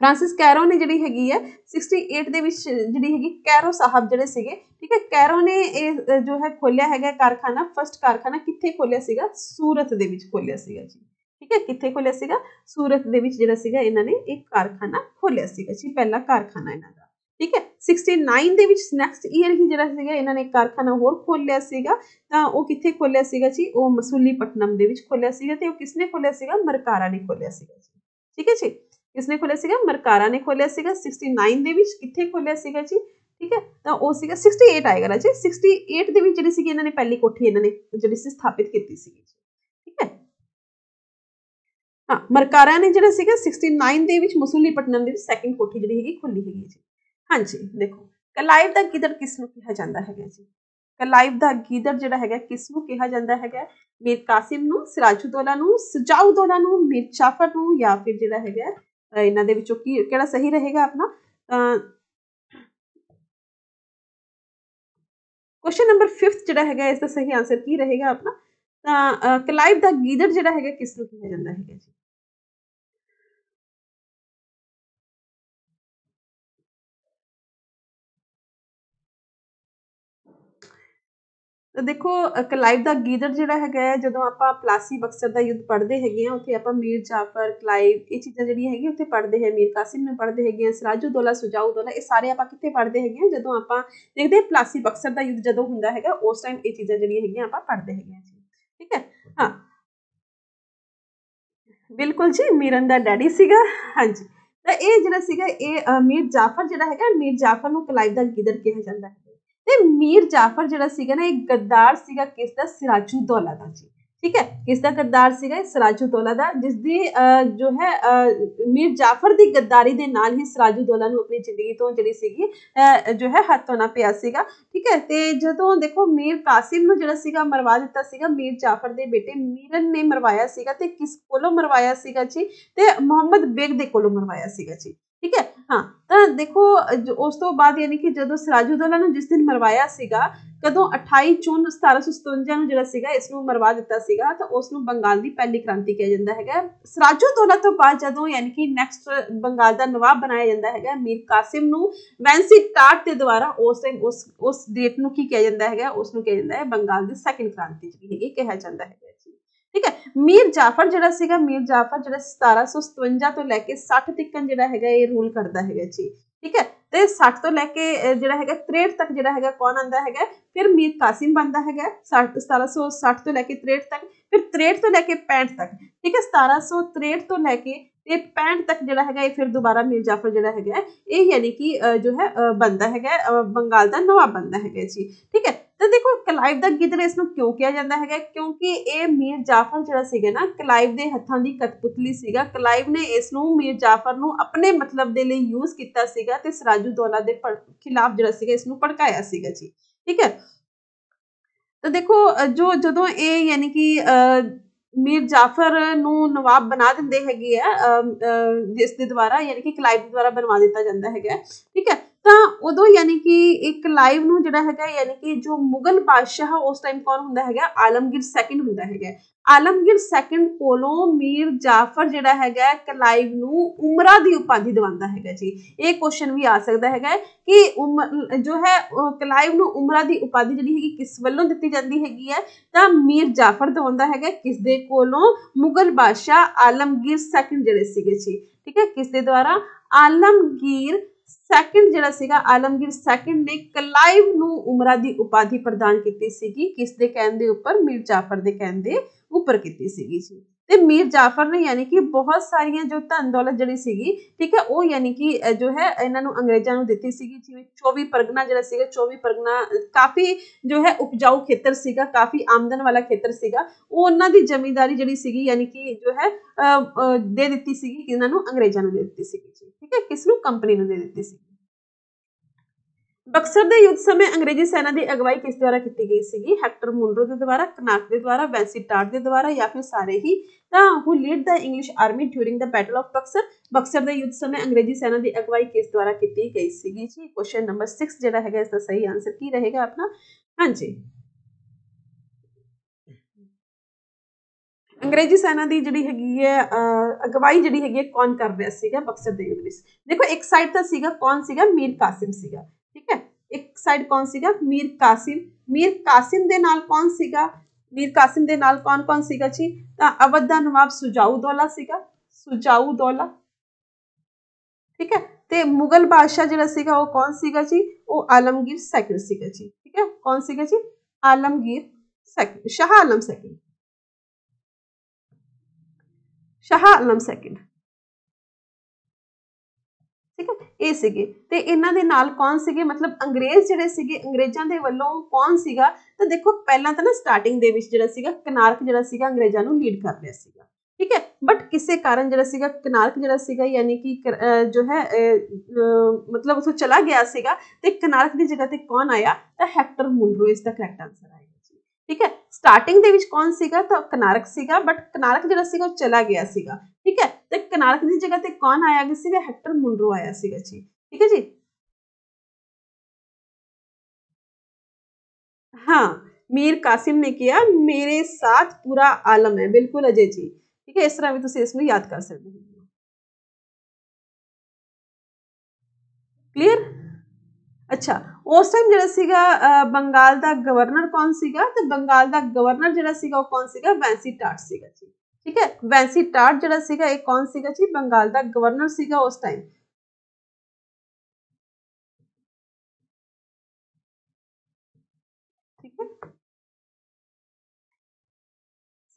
ਫ੍ਰਾਂਸਿਸ ਕੈਰੋ ਨੇ ਜਿਹੜੀ ਹੈਗੀ ਹੈ 68 ਦੇ ਵਿੱਚ ਜਿਹੜੀ ਹੈਗੀ ਕੈਰੋ ਸਾਹਿਬ ਜਿਹੜੇ ਸੀਗੇ, ਠੀਕ ਹੈ, ਕੈਰੋ ਨੇ ਇਹ ਜੋ ਹੈ ਖੋਲਿਆ ਹੈਗਾ ਕਾਰਖਾਨਾ ਫਰਸਟ ਕਾਰਖਾਨਾ ਕਿੱਥੇ ਖੋਲਿਆ ਸੀਗਾ? ਸੂਰਤ ਦੇ ਵਿੱਚ ਖੋਲਿਆ ਸੀਗਾ ਜੀ। ਠੀਕ ਹੈ, ਕਿੱਥੇ ਖੋਲਿਆ ਸੀਗਾ? ਸੂਰਤ ਦੇ ਵਿੱਚ ਜਿਹੜਾ ਸੀਗਾ, ਇਹਨਾਂ ਨੇ ਇੱਕ ਕਾਰਖਾਨਾ ਖੋਲਿਆ ਸੀਗਾ ਜੀ, ਪਹਿਲਾ ਕਾਰਖਾਨਾ ਇਹਨਾਂ ਦਾ। ਠੀਕ ਹੈ 69 ਦੇ ਵਿੱਚ ਨੈਕਸਟ ਈਅਰ ਹੀ ਜਿਹੜਾ ਸੀਗਾ, ਇਹਨਾਂ ਨੇ ਕਾਰਖਾਨਾ ਹੋਰ ਖੋਲਿਆ ਸੀਗਾ, ਤਾਂ ਉਹ ਕਿੱਥੇ ਖੋਲਿਆ ਸੀਗਾ ਜੀ? ਉਹ ਮਸੂਲੀ ਪਟਨਮ ਦੇ ਵਿੱਚ ਖੋਲਿਆ ਸੀਗਾ ਤੇ ਉਹ ਕਿਸਨੇ ਖੋਲਿਆ ਸੀਗਾ? ਮਰਕਾਰਾ ਨੇ ਖੋਲਿਆ ਸੀਗਾ ਜੀ। ਠੀਕ ਹੈ ਜੀ। ਕਿਸਨੇ ਖੋਲਿਆ ਸੀਗਾ, ਮਰਕਾਰਾ ਨੇ ਖੋਲਿਆ ਸੀਗਾ 69 ਦੇ ਵਿੱਚ ਕਿੱਥੇ ਖੋਲਿਆ ਸੀਗਾ ਜੀ, ਠੀਕ ਹੈ? ਤਾਂ ਉਹ ਸੀਗਾ 68 ਆਏਗਾ ਰਾਜੇ 68 ਦੇ ਵਿੱਚ ਜਿਹੜੀ ਸੀਗੀ ਇਹਨਾਂ ਨੇ ਪਹਿਲੀ ਕੋਠੀ ਇਹਨਾਂ ਨੇ ਜਿਹੜੀ ਸੀ ਸਥਾਪਿਤ ਕੀਤੀ ਸੀਗੀ ਠੀਕ ਹੈ? ਹਾਂ, ਮਰਕਾਰਾ ਨੇ ਜਿਹੜਾ ਸੀਗਾ 69 ਦੇ ਵਿੱਚ ਮਸੂਲੀਪਟਨਮ ਦੇ ਵਿੱਚ ਸੈਕੰਡ ਕੋਠੀ ਜਿਹੜੀ ਹੈਗੀ ਖੁੱਲੀ ਹੈਗੀ ਜੀ। ਹਾਂਜੀ ਦੇਖੋ, ਕਲਾਈਵ ਦਾ ਗਿੱਦੜ ਕਿਸ ਨੂੰ ਕਿਹਾ ਜਾਂਦਾ ਹੈਗਾ ਜੀ? ਕਲਾਈਵ ਦਾ ਗਿੱਦੜ ਜਿਹੜਾ ਹੈਗਾ ਕਿਸ ਨੂੰ ਕਿਹਾ ਜਾਂਦਾ ਹੈਗਾ? ਮੀਰ ਕਾਸਿਮ ਨੂੰ, ਸਿਰਾਜੁਦੋਲਾ ਨੂੰ, ਸਜਾਉਦੋਲਾ ਨੂੰ, ਮੀਰ ਚਾਫਰ ਨੂੰ ਜਾਂ ਫਿਰ ਜਿਹੜਾ ਹੈਗਾ ਇਹਨਾਂ ਦੇ ਵਿੱਚੋਂ ਕੀ, ਕਿਹੜਾ ਸਹੀ ਰਹੇਗਾ ਆਪਣਾ? ਕੁਐਸਚਨ ਨੰਬਰ 5th ਜਿਹੜਾ ਹੈਗਾ, ਇਸ ਦਾ ਸਹੀ ਆਨਸਰ ਕੀ ਰਹੇਗਾ ਆਪਣਾ? ਤਾਂ ਕਲਾਈਵ ਦਾ ਗੀਦੜ ਜਿਹੜਾ ਹੈਗਾ, ਕਿਸ ਨੂੰ ਕਿਹਾ ਜਾਂਦਾ ਹੈਗਾ ਜੀ? ਦੇਖੋ ਕਲਾਈਵ ਦਾ ਗੀਦਰ ਜਿਹੜਾ ਹੈਗਾ ਜਦੋਂ ਆਪਾਂ ਪਲਾਸੀ ਬਕਸਰ ਦਾ ਯੁੱਧ ਪੜ੍ਹਦੇ ਹੈਗੇ ਆ ਉੱਥੇ ਆਪਾਂ ਮੀਰ ਜਾਫਰ, ਕਲਾਈਵ, ਇਹ ਚੀਜ਼ਾਂ ਜਿਹੜੀਆਂ ਹੈਗੀਆਂ ਉੱਥੇ ਪੜ੍ਹਦੇ ਹੈ ਮੀਰ ਕਾਸਿਮ ਨੂੰ ਪੜ੍ਹਦੇ ਹੈਗੇ ਆ ਸਰਾਜੂ ਦੋਲਾ, ਸੁਜਾਊ ਦੋਲਾ, ਇਹ ਸਾਰੇ ਆਪਾਂ ਕਿੱਥੇ ਪੜ੍ਹਦੇ ਹੈਗੇ ਆ ਜਦੋਂ ਆਪਾਂ ਦੇਖਦੇ ਪਲਾਸੀ ਬਕਸਰ ਦਾ ਯੁੱਧ ਜਦੋਂ ਹੁੰਦਾ ਹੈਗਾ, ਉਸ ਟਾਈਮ ਇਹ ਚੀਜ਼ਾਂ ਜਿਹੜੀਆਂ ਹੈਗੀਆਂ ਆਪਾਂ ਪੜ੍ਹਦੇ ਹੈਗੇ ਆ ਜੀ। ਠੀਕ ਹੈ? ਹਾਂ। ਬਿਲਕੁਲ ਜੀ, ਮੀਰਨ ਦਾ ਡੈਡੀ ਸੀਗਾ, ਹਾਂਜੀ। ਤਾਂ ਇਹ ਜਿਹੜਾ ਸੀਗਾ, ਇਹ ਮੀਰ ਜਾਫਰ ਜਿਹੜਾ ਹੈਗਾ, ਮੀਰ ਜਾਫਰ ਨੂੰ ਕਲਾਈਵ ਦਾ ਗੀਦਰ ਕਿਹਾ ਜਾਂਦਾ ਹੈ। ਤੇ ਮੀਰ ਜਾਫਰ ਜਿਹੜਾ ਸੀਗਾ ਨਾ, ਇਹ ਗੱਦਾਰ ਸੀਗਾ ਕਿਸ ਦਾ? ਸਿਰਾਜੂ ਦੌਲਾ ਦਾ ਜੀ। ਠੀਕ ਹੈ? ਕਿਸ ਦਾ ਗੱਦਾਰ ਸੀਗਾ? ਸਰਾਜੂ ਦੌਲਾ ਦਾ ਜਿਸ ਦੀ ਜੋ ਹੈ ਮੀਰ ਜਾਫਰ ਦੀ ਗੱਦਾਰੀ ਦੇ ਨਾਲ ਹੀ ਸਰਾਜੂ ਦੌਲਾ ਨੂੰ ਆਪਣੀ ਜ਼ਿੰਦਗੀ ਤੋਂ ਜਿਹੜੀ ਸੀਗੀ ਜੋ ਹੈ, ਹੱਥ ਧੋਣਾ ਪਿਆ ਸੀਗਾ। ਠੀਕ ਹੈ? ਤੇ ਜਦੋਂ ਦੇਖੋ, ਮੀਰ ਕਾਸਿਮ ਨੂੰ ਜਿਹੜਾ ਸੀਗਾ, ਮਰਵਾ ਦਿੱਤਾ ਸੀਗਾ, ਮੀਰ ਜਾਫਰ ਦੇ ਬੇਟੇ ਮੀਰਨ ਨੇ ਮਰਵਾਇਆ ਸੀਗਾ ਤੇ ਕਿਸ ਕੋਲੋਂ ਮਰਵਾਇਆ ਸੀਗਾ ਜੀ? ਤੇ ਮੁਹੰਮਦ ਬੇਗ ਦੇ ਕੋਲੋਂ ਮਰਵਾਇਆ ਸੀਗਾ ਜੀ। ਠੀਕ ਹੈ? ਹਾਂ, ਤਾਂ ਦੇਖੋ ਉਸ ਤੋਂ ਬਾਅਦ ਯਾਨੀ ਕਿ ਜਦੋਂ ਸਰਾਜੂਦੋਲਾ ਨੂੰ ਜਿਸ ਦਿਨ ਮਰਵਾਇਆ ਸੀਗਾ, ਕਦੋਂ 28 ਜੂਨ 1757 ਨੂੰ ਜਿਹੜਾ ਸੀਗਾ, ਇਸ ਨੂੰ ਮਰਵਾ ਦਿੱਤਾ ਸੀਗਾ, ਤਾਂ ਉਸ ਨੂੰ ਬੰਗਾਲ ਦੀ ਪਹਿਲੀ ਕ੍ਰਾਂਤੀ ਕਿਹਾ ਜਾਂਦਾ ਹੈਗਾ। ਸਰਾਜੂਦੋਲਾ ਤੋਂ ਬਾਅਦ ਜਦੋਂ ਯਾਨੀ ਕਿ ਨੈਕਸਟ ਬੰਗਾਲ ਦਾ ਨਵਾਬ ਬਣਾਇਆ ਜਾਂਦਾ ਹੈਗਾ, ਮੀਰ ਕਾਸਿਮ ਨੂੰ, ਵੈਂਸੀ ਟਾਟ ਦੇ ਦੁਆਰਾ ਉਸ ਟਾਈਮ ਉਸ ਉਸ ਡੇਟ ਨੂੰ ਕੀ ਕਿਹਾ ਜਾਂਦਾ ਹੈਗਾ, ਉਸ ਨੂੰ ਕਿਹਾ ਜਾਂਦਾ ਹੈ ਬੰਗਾਲ ਦੀ ਸੈਕੰਡ ਕ੍ਰਾਂਤੀ, ਜਿਹੜੀ ਹੈਗੀ, ਕਿਹਾ ਜਾਂਦਾ ਹੈਗਾ ਠੀਕ ਹੈ ਮੀਰ ਜਾਫਰ ਜਿਹੜਾ ਸੀਗਾ ਮੀਰ ਜਾਫਰ ਜਿਹੜਾ 1757 ਤੋਂ ਲੈ ਕੇ 60 ਤੱਕ ਜਿਹੜਾ ਹੈਗਾ ਇਹ ਰੂਲ ਕਰਦਾ ਹੈਗਾ ਜੀ ਠੀਕ ਹੈ ਤੇ 60 ਤੋਂ ਲੈ ਕੇ ਜਿਹੜਾ ਹੈਗਾ 63 ਤੱਕ ਜਿਹੜਾ ਹੈਗਾ ਕੌਣ ਆਂਦਾ ਹੈਗਾ ਫਿਰ ਮੀਰ ਕਾਸਿਮ ਬੰਦਾ ਹੈਗਾ 1760 ਤੋਂ ਲੈ ਕੇ 63 ਤੱਕ ਫਿਰ 63 ਤੋਂ ਲੈ ਕੇ 65 ਤੱਕ ਠੀਕ ਹੈ 1763 ਤੋਂ ਲੈ ਕੇ ਤੇ 65 ਤੱਕ ਜਿਹੜਾ ਹੈਗਾ ਇਹ ਫਿਰ ਦੁਬਾਰਾ ਮੀਰ ਜਾਫਰ ਜਿਹੜਾ ਹੈਗਾ ਇਹ ਯਾਨੀ ਕਿ ਜੋ ਹੈ ਬੰਦਾ ਹੈਗਾ ਬੰਗਾਲ ਦਾ ਨਵਾਬ ਬੰਦਾ ਹੈਗਾ ਜੀ ਠੀਕ ਹੈ ਤਾਂ ਦੇਖੋ ਕਲਾਈਵ ਦਾ ਗਿੱਦੜ ਇਸ ਨੂੰ ਕਿਉਂ ਕਿਹਾ ਜਾਂਦਾ ਹੈਗਾ? ਕਿਉਂਕਿ ਇਹ ਮੀਰ ਜਾਫਰ ਜਿਹੜਾ ਸੀਗਾ ਨਾ ਕਲਾਈਵ ਦੇ ਹੱਥਾਂ ਦੀ ਕਤਪੁਤਲੀ ਸੀਗਾ। ਕਲਾਈਵ ਨੇ ਇਸ ਨੂੰ ਮੀਰ ਜਾਫਰ ਨੂੰ ਆਪਣੇ ਮਤਲਬ ਦੇ ਲਈ ਯੂਜ਼ ਕੀਤਾ ਸੀਗਾ ਤੇ ਸਰਾਜੂ ਦੌਲਾ ਦੇ ਖਿਲਾਫ ਜਿਹੜਾ ਸੀਗਾ ਇਸ ਨੂੰ ਭੜਕਾਇਆ ਸੀਗਾ ਜੀ। ਠੀਕ ਹੈ? ਤਾਂ ਦੇਖੋ ਜੋ ਜਦੋਂ ਇਹ ਯਾਨੀ ਕਿ ਮੀਰ ਜਾਫਰ ਨੂੰ ਨਵਾਬ ਬਣਾ ਦਿੰਦੇ ਹੈਗੇ ਆ ਜਿਸ ਦੇ ਦੁਆਰਾ ਯਾਨੀ ਕਿ ਕਲਾਈਵ ਦੇ ਦੁਆਰਾ ਬਣਵਾ ਦਿੱਤਾ ਜਾਂਦਾ ਹੈਗਾ। ਠੀਕ ਹੈ? ਤਾਂ ਉਦੋਂ ਯਾਨੀ ਕਿ ਇੱਕ ਲਾਈਵ ਨੂੰ ਜਿਹੜਾ ਹੈਗਾ, ਯਾਨੀ ਕਿ ਜੋ ਮੁਗਲ ਬਾਦਸ਼ਾਹ ਉਸ ਟਾਈਮ ਕੌਣ ਹੁੰਦਾ ਹੈਗਾ? ਆਲਮਗੀਰ ਸੈਕਿੰਡ ਹੁੰਦਾ ਹੈਗਾ। ਆਲਮਗੀਰ ਸੈਕਿੰਡ ਕੋਲੋਂ ਮੀਰ ਜਾਫਰ ਜਿਹੜਾ ਹੈਗਾ ਕਲਾਈਵ ਨੂੰ ਉਮਰਾ ਦੀ ਉਪਾਧੀ ਦਿਵਾਉਂਦਾ ਹੈਗਾ ਜੀ। ਇਹ ਕੁਐਸਚਨ ਵੀ ਆ ਸਕਦਾ ਹੈਗਾ ਕਿ ਉਮਰ ਜੋ ਹੈ ਕਲਾਈਵ ਨੂੰ ਉਮਰਾ ਦੀ ਉਪਾਧੀ ਜਿਹੜੀ ਹੈਗੀ ਕਿਸ ਵੱਲੋਂ ਦਿੱਤੀ ਜਾਂਦੀ ਹੈਗੀ ਹੈ? ਤਾਂ ਮੀਰ ਜਾਫਰ ਦਿਵਾਉਂਦਾ ਹੈਗਾ ਕਿਸ ਦੇ ਕੋਲੋਂ? ਮੁਗਲ ਬਾਦਸ਼ਾਹ ਆਲਮਗੀਰ ਸੈਕਿੰਡ ਜਿਹੜੇ ਸੀਗੇ ਜੀ। ਠੀਕ ਹੈ ਕਿਸ ਦੇ ਦੁਆਰਾ? ਆਲਮਗੀਰ ਸੈਕਿੰਡ ਜਿਹੜਾ ਸੀਗਾ, ਆਲਮਗੀਰ ਸੈਕਿੰਡ ਨੇ ਕਲਾਈਵ ਨੂੰ ਉਮਰਾ ਦੀ ਉਪਾਧੀ ਪ੍ਰਦਾਨ ਕੀਤੀ ਸੀਗੀ, ਕਿਸ ਦੇ ਕਹਿਣ ਦੇ ਉੱਪਰ? ਮੀਰ ਜਾਫਰ ਦੇ ਕਹਿਣ ਦੇ ਉੱਪਰ ਕੀਤੀ ਸੀਗੀ ਜੀ। ਤੇ ਮੀਰ ਜਾਫਰ ਨੇ ਯਾਨੀ ਕਿ ਬਹੁਤ ਸਾਰੀਆਂ ਜੋ ਧਨ ਦੌਲਤ ਜਿਹੜੀ ਸੀਗੀ, ਠੀਕ ਹੈ, ਉਹ ਯਾਨੀ ਕਿ ਜੋ ਹੈ, ਇਹਨਾਂ ਨੂੰ ਅੰਗਰੇਜ਼ਾਂ ਨੂੰ ਦਿੱਤੀ ਸੀਗੀ, ਜਿਵੇਂ 24 ਪਰਗਨਾ ਜਿਹੜਾ ਸੀਗਾ 24 ਪਰਗਨਾ ਕਾਫੀ ਜੋ ਹੈ ਉਪਜਾਊ ਖੇਤਰ ਸੀਗਾ, ਕਾਫੀ ਆਮਦਨ ਵਾਲਾ ਖੇਤਰ ਸੀਗਾ, ਉਹ ਉਹਨਾਂ ਦੀ ਜ਼ਮੀਂਦਾਰੀ ਜਿਹੜੀ ਸੀਗੀ, ਯਾਨੀ ਕਿ ਜੋ ਹੈ ਦੇ ਦਿੱਤੀ ਸੀਗੀ ਇਹਨਾਂ ਨੂੰ ਅੰਗਰੇਜ਼ਾਂ ਨੂੰ ਦੇ ਦਿੱਤੀ ਸੀਗੀ ਠੀਕ ਹੈ, ਕਿਸ ਨੂੰ? ਕੰਪਨੀ ਨੂੰ ਦੇ ਦਿੱਤੀ ਸੀ ਬਕਸਰ ਦੇ ਯੁੱਧ ਸਮੇਂ ਅੰਗਰੇਜ਼ੀ ਸੈਨਾ ਦੀ ਅਗਵਾਈ ਕਿਸ ਦੁਆਰਾ ਕੀਤੀ ਗਈ ਸੀਗੀ? ਹੈਕਟਰ ਮੁੰਡਰੋ ਦੇ ਦੁਆਰਾ ਕਨਾਕ ਦੇ ਦੁਆਰਾ ਵੈਂਸੀ ਟਾਟ ਦੇ ਦੁਆਰਾ ਜਾਂ ਫਿਰ ਸਾਰੇ ਹੀ? ਤਾਂ who led the English army during the battle of Buxar Buxar ਦੇ ਯੁੱਧ ਸਮੇਂ ਅੰਗਰੇਜ਼ੀ ਸੈਨਾ ਦੀ ਅਗਵਾਈ ਕਿਸ ਦੁਆਰਾ ਕੀਤੀ ਗਈ ਸੀਗੀ ਜੀ? ਕੁਐਸਚਨ ਨੰਬਰ 6 ਜਿਹੜਾ ਹੈਗਾ ਇਸ ਦਾ ਸਹੀ ਆਨਸਰ ਕੀ ਰਹੇਗਾ ਆਪਣਾ? ਹਾਂਜੀ। ਅੰਗਰੇਜ਼ੀ ਸੈਨਾ ਦੀ ਜਿਹੜੀ ਹੈਗੀ ਹੈ ਅਗਵਾਈ ਜਿਹੜੀ ਹੈਗੀ ਹੈ, ਕੌਣ ਕਰ ਰਿਹਾ ਸੀਗਾ ਬਕਸਰ ਦੇ ਯੁੱਧ ਵਿੱਚ? ਦੇਖੋ, ਇੱਕ ਸਾਈਡ ਤਾਂ ਸੀਗਾ, ਕੌਣ ਸੀਗਾ? ਮੀਰ ਕਾਸਿਮ ਸੀਗਾ। ਠੀਕ ਹੈ? ਇੱਕ ਸਾਈਡ ਕੌਣ ਸੀਗਾ? ਮੀਰ ਕਾਸਿਮ। ਮੀਰ ਕਾਸਿਮ ਦੇ ਨਾਲ ਕੌਣ ਸੀਗਾ? ਮੀਰ ਕਾਸਿਮ ਦੇ ਨਾਲ ਕੌਣ ਕੌਣ ਸੀਗਾ ਜੀ? ਤਾਂ ਅਵਧ ਦਾ ਨਵਾਬ ਸੁਜਾਊ ਦੌਲਾ ਸੀਗਾ। ਸੁਜਾਊ ਦੌਲਾ ਠੀਕ ਹੈ? ਤੇ ਮੁਗਲ ਬਾਦਸ਼ਾਹ ਜਿਹੜਾ ਸੀਗਾ ਉਹ ਕੌਣ ਸੀਗਾ ਜੀ? ਉਹ ਆਲਮਗੀਰ ਸੈਕਿੰਡ ਸੀਗਾ ਜੀ। ਠੀਕ ਹੈ? ਕੌਣ ਸੀਗਾ ਜੀ? Alamgir second. Shah Alam second. Shah Alam second. ਇਹ ਸੀਗੇ। ਤੇ ਇਹਨਾਂ ਦੇ ਨਾਲ ਕੌਣ ਸੀਗੇ? ਮਤਲਬ ਅੰਗਰੇਜ਼ ਜਿਹੜੇ ਸੀਗੇ, ਅੰਗਰੇਜ਼ਾਂ ਦੇ ਵੱਲੋਂ ਕੌਣ ਸੀਗਾ? ਤਾਂ ਦੇਖੋ, ਪਹਿਲਾਂ ਤਾਂ ਨਾ ਸਟਾਰਟਿੰਗ ਦੇ ਵਿੱਚ ਜਿਹੜਾ ਸੀਗਾ, ਕਨਾਰਕ ਜਿਹੜਾ ਸੀਗਾ, ਅੰਗਰੇਜ਼ਾਂ ਨੂੰ ਲੀਡ ਕਰ ਰਿਹਾ ਸੀਗਾ। ਠੀਕ ਹੈ? ਬਟ ਕਿਸੇ ਕਾਰਨ ਜਿਹੜਾ ਸੀਗਾ, ਕਨਾਰਕ ਜਿਹੜਾ ਸੀਗਾ, ਯਾਨੀ ਕਿ ਜੋ ਹੈ ਮਤਲਬ ਉਸੋਂ ਚਲਾ ਗਿਆ ਸੀਗਾ ਤੇ ਕਨਾਰਕ ਦੀ ਜਗ੍ਹਾ ਤੇ ਕੌਣ ਆਇਆ? ਤਾਂ ਹੈਕਟਰ ਮੁੰਡਰੋ ਇਸ ਦਾ ਕਰੈਕਟ ਆਨਸਰ ਆਏਗਾ ਜੀ। ਠੀਕ ਹੈ? ਸਟਾਰਟਿੰਗ ਦੇ ਵਿੱਚ ਕੌਣ ਸੀਗਾ? ਤਾਂ ਕਨਾਰਕ ਸੀਗਾ ਬਟ ਕਨਾਰਕ ਜਿਹੜਾ ਸੀਗਾ, ਉਹ ਚਲਾ ਗਿਆ ਸੀਗਾ। ਠੀਕ ਹੈ? ਤੇ ਕਨਾਰਕ ਦੀ ਜਗ੍ਹਾ ਤੇ ਕੌਣ ਆਇਆ ਗਿਆ ਸੀਗਾ ਹੈਕਟਰ ਮੁੰਡਰੋ ਆਇਆ ਸੀਗਾ ਜੀ ਠੀਕ ਹੈ ਜੀ हाँ मीर कासिम ने किया मेरे साथ पूरा आलम है बिल्कुल अजय जी ठीक है इस तरह भी तुम इसमें याद कर सकते हो क्लियर ਅੱਛਾ ਉਸ ਟਾਈਮ ਜਿਹੜਾ ਸੀਗਾ ਬੰਗਾਲ ਦਾ ਗਵਰਨਰ ਕੌਣ ਸੀਗਾ ਤੇ ਬੰਗਾਲ ਦਾ ਗਵਰਨਰ ਜਿਹੜਾ ਸੀਗਾ ਉਹ ਕੌਣ ਸੀਗਾ ਵੈਂਸੀ ਟਾਟ ਸੀਗਾ ਜੀ ਠੀਕ ਹੈ? ਵੈਂਸੀ ਟਾਟ ਜਿਹੜਾ ਸੀਗਾ, ਇਹ ਕੌਣ ਸੀਗਾ ਜੀ? ਬੰਗਾਲ ਦਾ ਗਵਰਨਰ ਸੀਗਾ ਉਸ ਟਾਈਮ ਠੀਕ ਹੈ?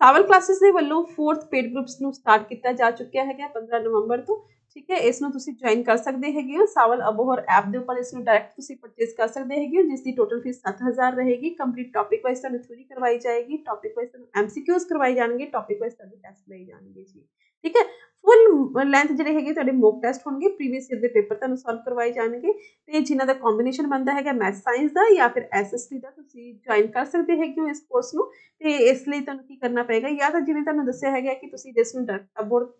ਸਾਵਲ ਕਲਾਸਿਸ ਦੇ ਵੱਲੋਂ 4th ਪੇਡ ਗਰੁੱਪਸ ਨੂੰ ਸਟਾਰਟ ਕੀਤਾ ਜਾ ਚੁੱਕਿਆ ਹੈਗਾ 15 ਨਵੰਬਰ ਤੋਂ। ਠੀਕ ਹੈ, ਇਸ ਨੂੰ ਤੁਸੀਂ ਜੁਆਇਨ ਕਰ ਸਕਦੇ ਹੈਗੇ ਹੋ। ਸਾਵਲ ਅਬੋਹਰ ਐਪ ਦੇ ਉੱਪਰ ਇਸ ਨੂੰ ਡਾਇਰੈਕਟ ਤੁਸੀਂ ਪਰਚੇਸ ਕਰ ਸਕਦੇ ਹੈਗੇ ਹੋ, ਜਿਸ ਦੀ ਟੋਟਲ ਫੀਸ 7000 ਰਹੇਗੀ। ਕੰਪਲੀਟ ਟੌਪਿਕ ਵਾਈਜ਼ ਤੁਹਾਨੂੰ ਥਿਊਰੀ ਕਰਵਾਈ ਜਾਏਗੀ। ਟੌਪਿਕ ਵਾਈਜ਼ ਤੁਹਾਨੂੰ ਐਮਸੀਕਿਊਜ਼ ਕਰਵਾਈ ਜਾਣਗੇ। ਟੌਪਿਕ ਵਾਈਜ਼ ਤੁਹਾਨੂੰ ਟੈਸਟ ਲਏ ਜਾਣਗੇ ਜੀ। ਠੀਕ ਹੈ ਫੁੱਲ ਲੈਂਥ ਜਿਹੜੇ ਹੈਗੇ ਤੁਹਾਡੇ ਮੌਕ ਟੈਸਟ ਹੋਣਗੇ ਪ੍ਰੀਵੀਅਸ ਈਅਰ ਦੇ ਪੇਪਰ ਤੁਹਾਨੂੰ ਸੋਲਵ ਕਰਵਾਏ ਜਾਣਗੇ ਤੇ ਜਿਨ੍ਹਾਂ ਦਾ ਕੰਬੀਨੇਸ਼ਨ ਬਣਦਾ ਹੈਗਾ ਮੈਥ ਸਾਇੰਸ ਦਾ ਜਾਂ ਫਿਰ ਐਸਐਸਟੀ ਦਾ ਤੁਸੀਂ ਜੁਆਇਨ ਕਰ ਸਕਦੇ ਹੈਗੇ ਹੋ ਇਸ ਕੋਰਸ ਨੂੰ ਤੇ ਇਸ ਲਈ ਤੁਹਾਨੂੰ ਕੀ ਕਰਨਾ ਪਏਗਾ ਜਾਂ ਤਾਂ ਜਿਵੇਂ ਤੁਹਾਨੂੰ ਦੱਸਿਆ ਹੈਗਾ ਕਿ ਤੁਸੀਂ ਜਿਸ ਨੂੰ ਅਬੋਰ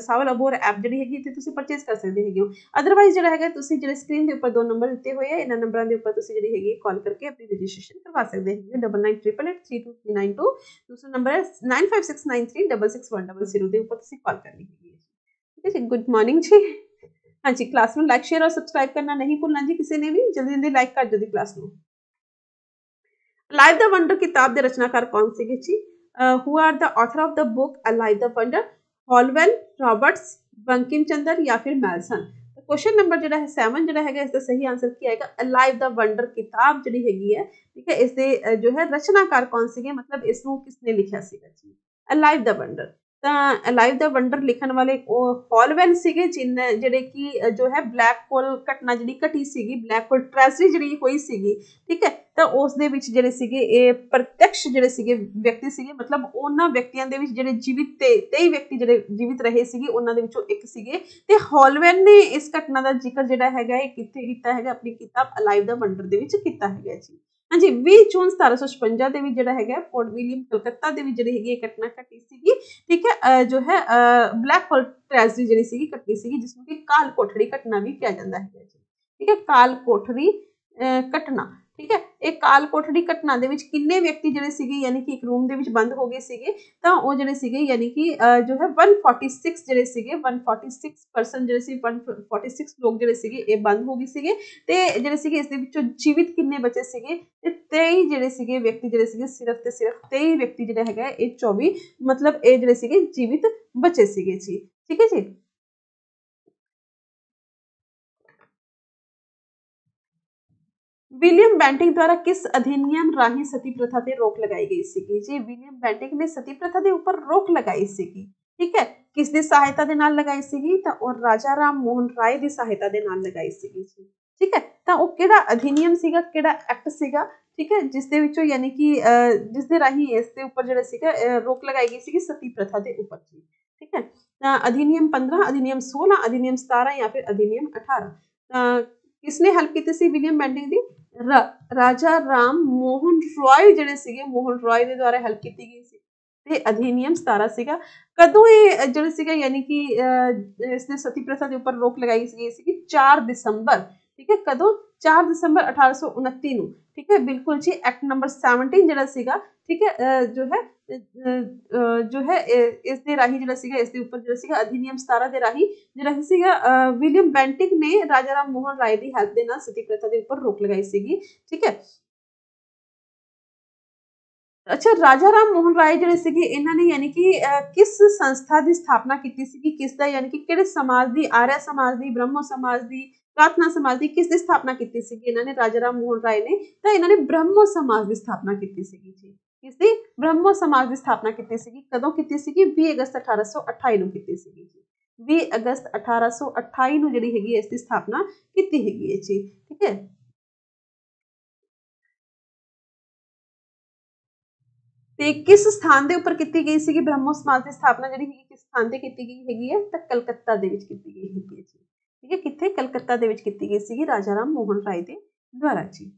ਸਾਵਲ ਅਬੋਰ ਐਪ ਜਿਹੜੀ ਹੈਗੀ ਤੇ ਤੁਸੀਂ ਪਰਚੇਸ ਕਰ ਸਕਦੇ ਹੈਗੇ ਹੋ ਅਦਰਵਾਈਜ਼ ਜਿਹੜਾ ਹੈਗਾ ਤੁਸੀਂ ਜਿਹੜੇ ਸਕਰੀਨ ਦੇ ਉੱਪਰ ਦੋ ਨੰਬਰ ਦਿੱਤੇ ਹੋਏ ਆ ਇਹਨਾਂ ਨੰਬਰਾਂ ਦੇ ਉੱਪਰ ਤੁਸੀਂ ਜਿਹੜੀ ਹੈਗੀ ਕਾਲ ਕਰਕੇ ਆਪਣੀ ਰਜਿਸਟ੍ਰੇਸ਼ਨ ਕਰਵਾ ਸਕਦੇ ਹੈਗੇ 9988832392 ਦੂਸਰਾ ਨੰਬਰ ਹੈ 9569366100 ਦੇ ਉੱਪਰ ਤੁਸੀਂ ਕਾਲ ਕਰਨੀ ਹੈਗੀ ਹੈ ਠੀਕ ਹੈ ਜੀ ਗੁੱਡ ਮਾਰਨਿੰਗ ਜੀ ਹਾਂਜੀ ਕਲਾਸ ਨੂੰ ਲਾਈਕ ਸ਼ੇਅਰ ਔਰ ਸਬਸਕ੍ਰਾਈਬ ਕਰਨਾ ਨਹੀਂ ਭੁੱਲਣਾ ਜੀ ਕਿਸੇ ਨੇ ਵੀ ਜਲਦੀ ਜਲਦੀ ਲਾਈਕ ਕਰ ਦਿਓ ਦੀ ਕਲਾਸ ਨੂੰ ਲਾਈਵ ਦਾ ਵੰਡਰ ਕਿਤਾਬ ਦੇ ਰਚਨਾਕਾਰ ਕੌਣ ਸੀਗੇ ਜੀ who are the author of the book alive the wonder Holwell Roberts Bankim Chandra ਜਾਂ ਫਿਰ ਮੈਲਸਨ ਕੁਐਸਚਨ ਨੰਬਰ ਜਿਹੜਾ ਹੈ 7 ਜਿਹੜਾ ਹੈਗਾ ਇਸ ਦਾ ਸਹੀ ਆਨਸਰ ਕੀ ਆਏਗਾ ਅਲਾਈਵ ਦਾ ਵੰਡਰ ਕਿਤਾਬ ਜਿਹੜੀ ਹੈਗੀ ਹੈ ਠੀਕ ਹੈ ਇਸ ਦੇ ਜੋ ਹੈ ਰਚਨਾਕਾਰ ਕੌਣ ਸੀਗੇ ਮਤਲਬ ਇਸ ਨੂੰ ਕਿਸਨੇ ਲਿਖਿਆ ਤਾਂ ਅਲਾਈਵ ਦਾ ਵੰਡਰ ਲਿਖਣ ਵਾਲੇ ਉਹ ਹੌਲਵੈਲ ਸੀਗੇ ਜਿਨ, ਜਿਹੜੇ ਕਿ ਜੋ ਹੈ ਬਲੈਕ ਹੋਲ ਘਟਨਾ ਜਿਹੜੀ ਘਟੀ ਸੀਗੀ ਬਲੈਕ ਹੋਲ ਟ੍ਰੈਜਡੀ ਜਿਹੜੀ ਹੋਈ ਸੀਗੀ, ਠੀਕ ਹੈ? ਤਾਂ ਉਸ ਦੇ ਵਿੱਚ ਜਿਹੜੇ ਸੀਗੇ, ਇਹ ਪ੍ਰਤੱਖ ਜਿਹੜੇ ਸੀਗੇ ਵਿਅਕਤੀ ਸੀਗੇ, ਮਤਲਬ ਉਹਨਾਂ ਵਿਅਕਤੀਆਂ ਦੇ ਵਿੱਚ ਜਿਹੜੇ ਜੀਵਿਤ ਤੇ 23 ਵਿਅਕਤੀ ਜਿਹੜੇ ਜੀਵਿਤ ਰਹੇ ਸੀਗੇ, ਉਹਨਾਂ ਦੇ ਵਿੱਚੋਂ ਇੱਕ ਸੀਗੇ। ਤੇ ਹੌਲਵੈਲ ਨੇ ਇਸ ਘਟਨਾ ਦਾ ਜ਼ਿਕਰ ਜਿਹੜਾ ਹੈਗਾ, ਇਹ ਕਿੱਥੇ ਕੀਤਾ ਹੈਗਾ, ਆਪਣੀ ਕਿਤਾਬ ਅਲਾਈਵ ਦਾ ਵੰਡਰ ਦੇ ਵਿੱਚ ਕੀਤਾ ਹੈਗਾ ਜੀ। ਹਾਂਜੀ 20 ਜੂਨ 1756 ਦੇ ਵਿੱਚ ਜਿਹੜਾ ਹੈਗਾ, ਫੋਰਟ ਵਿਲੀਅਮ ਕਲਕੱਤਾ ਦੇ ਵਿੱਚ ਜਿਹੜੀ ਹੈਗੀ ਇਹ ਘਟਨਾ ਘਟੀ ਸੀਗੀ, ਠੀਕ ਹੈ ਜੋ ਹੈ ਬਲੈਕ ਹੋਲ ਟ੍ਰੈਜਡੀ ਜਿਹੜੀ ਸੀਗੀ, ਘਟੀ ਸੀਗੀ, ਜਿਸ ਨੂੰ ਕਿ ਕਾਲ ਕੋਠੜੀ ਘਟਨਾ ਵੀ ਕਿਹਾ ਜਾਂਦਾ ਹੈ ਜੀ, ਠੀਕ ਹੈ, ਕਾਲ ਕੋਠੜੀ ਘਟਨਾ। ਠੀਕ ਹੈ ਇਹ ਕਾਲ ਕੋਠੜੀ ਘਟਨਾ ਦੇ ਵਿੱਚ ਕਿੰਨੇ ਵਿਅਕਤੀ ਜਿਹੜੇ ਸੀਗੇ ਯਾਨੀ ਕਿ ਇੱਕ ਰੂਮ ਦੇ ਵਿੱਚ ਬੰਦ ਹੋ ਗਏ ਸੀਗੇ ਤਾਂ ਉਹ ਜਿਹੜੇ ਸੀਗੇ ਯਾਨੀ ਕਿ ਜੋ ਹੈ 146 ਜਿਹੜੇ ਸੀਗੇ 146 ਪਰਸਨ ਜਿਹੜੇ ਸੀ 146 ਲੋਕ ਜਿਹੜੇ ਸੀਗੇ ਇਹ ਬੰਦ ਹੋ ਗਏ ਸੀਗੇ ਤੇ ਜਿਹੜੇ ਸੀਗੇ ਇਸ ਦੇ ਵਿੱਚੋਂ ਜੀਵਿਤ ਕਿੰਨੇ ਬਚੇ ਸੀਗੇ ਤੇ 23 ਜਿਹੜੇ ਸੀਗੇ ਵਿਅਕਤੀ ਜਿਹੜੇ ਸੀਗੇ ਸਿਰਫ ਤੇ ਸਿਰਫ 23 ਵਿਅਕਤੀ ਜਿਹੜਾ ਹੈਗਾ ਇਹ 24 ਮਤਲਬ ਇਹ ਜਿਹੜੇ ਸੀਗੇ ਜੀਵਿਤ ਬਚੇ ਸੀਗੇ ਜੀ ਠੀਕ ਹੈ ਜੀ ਵਿਲੀਅਮ ਬੈਂਟਿੰਗ ਦੁਆਰਾ ਕਿਸ ਅਧਿਨਿਯਮ ਰਾਹੀਂ ਸਤੀ ਪ੍ਰਥਾ ਤੇ ਰੋਕ ਲਗਾਈ ਗਈ ਸੀਗੀ? ਜੀ ਵਿਲੀਅਮ ਬੈਂਟਿੰਗ ਨੇ ਸਤੀ ਪ੍ਰਥਾ ਦੇ ਉੱਪਰ ਰੋਕ ਲਗਾਈ ਸੀਗੀ। ਠੀਕ ਹੈ? ਕਿਸ ਦੀ ਸਹਾਇਤਾ ਦੇ ਨਾਲ ਲਗਾਈ ਸੀਗੀ? ਤਾਂ ਉਹ ਰਾਜਾ ਰਾਮ ਮੋਹਨ ਰਾਏ ਦੀ ਸਹਾਇਤਾ ਦੇ ਨਾਲ ਲਗਾਈ ਸੀਗੀ ਜੀ। ਠੀਕ ਹੈ? ਤਾਂ ਉਹ ਕਿਹੜਾ ਅਧਿਨਿਯਮ ਸੀਗਾ? ਕਿਹੜਾ ਐਕਟ ਸੀਗਾ? ਠੀਕ ਹੈ? ਜਿਸ ਦੇ ਵਿੱਚੋਂ ਯਾਨੀ ਕਿ ਜਿਸ ਦੇ ਰਾਹੀਂ ਇਸ ਦੇ ਉੱਪਰ ਜਿਹੜਾ ਸੀਗਾ ਰੋਕ ਲਗਾਈ ਗਈ ਸੀਗੀ ਸਤੀ ਪ੍ਰਥਾ ਦੇ ਉੱਪਰ ਜੀ। ਠੀਕ ਹੈ? ਤਾਂ ਅਧਿਨਿਯਮ 15 ਅਧਿਨਿਯਮ 16 ਅਧਿਨਿਯਮ 17 ਜਾਂ ਫਿਰ ਅਧਿਨਿਯਮ 18 ਤਾਂ ਕਿਸਨੇ ਹੈਲਪ ਕੀਤੀ ਸੀ ਵਿਲੀਅਮ ਬੈਂਟਿੰਗ ਦੀ? ਰਾਜਾ ਰਾਮ ਮੋਹਨ ਰਾਏ ਜਿਹੜੇ ਸੀਗੇ, ਮੋਹਨ ਰਾਏ ਦੇ ਦੁਆਰਾ ਹੈਲਪ ਕੀਤੀ ਗਈ ਸੀ। ਤੇ ਅਧਿਨਿਯਮ 17 ਸੀਗਾ। ਕਦੋਂ ਇਹ ਜਿਹੜਾ ਸੀਗਾ, ਯਾਨੀ ਕਿ ਇਸ ਨੇ ਸਤੀ ਪ੍ਰਥਾ ਦੇ ਉੱਪਰ ਰੋਕ ਲਗਾਈ ਗਈ ਸੀ 4 ਦਸੰਬਰ। ਠੀਕ ਹੈ, ਕਦੋਂ? 4 ਦਸੰਬਰ 1829 ਨੂੰ। ਠੀਕ ਹੈ, ਬਿਲਕੁਲ ਜੀ ਐਕਟ ਨੰਬਰ 17 ਜਿਹੜਾ ਸੀਗਾ, ਠੀਕ ਹੈ ਜੋ ਹੈ ਜੋ ਹੈ ਇਸ ਦੇ ਰਾਹੀਂ ਜਿਹੜਾ ਸੀਗਾ ਇਸ ਦੇ ਉੱਪਰ ਜਿਹੜਾ ਸੀਗਾ ਅਧਿਨਿਯਮ 17 ਦੇ ਰਾਹੀਂ ਜਿਹੜਾ ਸੀਗਾ ਵਿਲੀਅਮ ਬੈਂਟਿਕ ਨੇ ਰਾਜਾ ਰਾਮ ਮੋਹਨ ਰਾਏ ਦੀ ਹੈਲਪ ਦੇ ਨਾਲ ਸਤੀ ਪ੍ਰਥਾ ਦੇ ਉੱਪਰ ਰੋਕ ਲਗਾਈ ਸੀਗੀ, ਠੀਕ ਹੈ? ਅੱਛਾ, ਰਾਜਾ ਰਾਮ ਮੋਹਨ ਰਾਏ ਜਿਹੜੇ ਸੀਗੇ, ਇਹਨਾਂ ਨੇ ਯਾਨੀ ਕਿ ਕਿਸ ਸੰਸਥਾ ਦੀ ਸਥਾਪਨਾ ਕੀਤੀ ਸੀਗੀ, ਕਿਸ ਦਾ, ਯਾਨੀ ਕਿ ਕਿਹੜੇ ਸਮਾਜ ਦੀ, ਆਰਿਆ ਸਮਾਜ ਦੀ, ਬ੍ਰਹਮੋ ਸਮਾਜ ਦੀ, ਪ੍ਰਾਰਥਨਾ ਸਮਾਜ ਦੀ ਕਿਸ ਦੀ ਸਥਾਪਨਾ ਕੀਤੀ ਸੀਗੀ, ਇਹਨਾਂ ਨੇ ਰਾਜਾ ਰਾਮ ਮੋਹਨ ਰਾਏ ਨੇ, ਤਾਂ ਇਹਨਾਂ ਨੇ ਬ੍ਰਹਮੋ ਸਮਾਜ ਦੀ ਸਥਾਪਨਾ ਕੀਤੀ ਸੀਗੀ, ਜੀ। ਕਿਸ ਦੀ ਬ੍ਰਹਮੋ ਸਮਾਜ ਦੀ ਸਥਾਪਨਾ ਕੀਤੀ ਸੀਗੀ। ਕਦੋਂ ਕੀਤੀ ਸੀਗੀ? 20 ਅਗਸਤ 1828 ਨੂੰ ਕੀਤੀ ਸੀਗੀ ਜੀ। 20 ਅਗਸਤ 1828 ਨੂੰ ਜਿਹੜੀ ਹੈਗੀ ਇਸ ਦੀ ਸਥਾਪਨਾ ਕੀਤੀ ਹੈਗੀ ਹੈ ਜੀ, ਠੀਕ ਹੈ? ਤੇ ਕਿਸ ਸਥਾਨ ਦੇ ਉੱਪਰ ਕੀਤੀ ਗਈ ਸੀਗੀ ਬ੍ਰਹਮੋ ਸਮਾਜ ਦੀ ਸਥਾਪਨਾ ਜਿਹੜੀ ਹੈਗੀ, ਕਿਸ ਸਥਾਨ ਤੇ ਕੀਤੀ ਗਈ ਹੈਗੀ ਹੈ? ਤਾਂ ਕਲਕੱਤਾ ਦੇ ਵਿੱਚ ਕੀਤੀ ਗਈ ਹੈਗੀ ਹੈ ਜੀ। ਠੀਕ ਹੈ, ਕਿੱਥੇ ਕਲਕੱਤਾ ਦੇ ਵਿੱਚ ਕੀਤੀ ਗਈ ਸੀਗੀ? ਰਾਜਾ ਰਾਮ ਮੋਹਨ ਰਾਏ ਦੇ ਦੁਆਰਾ ਜੀ।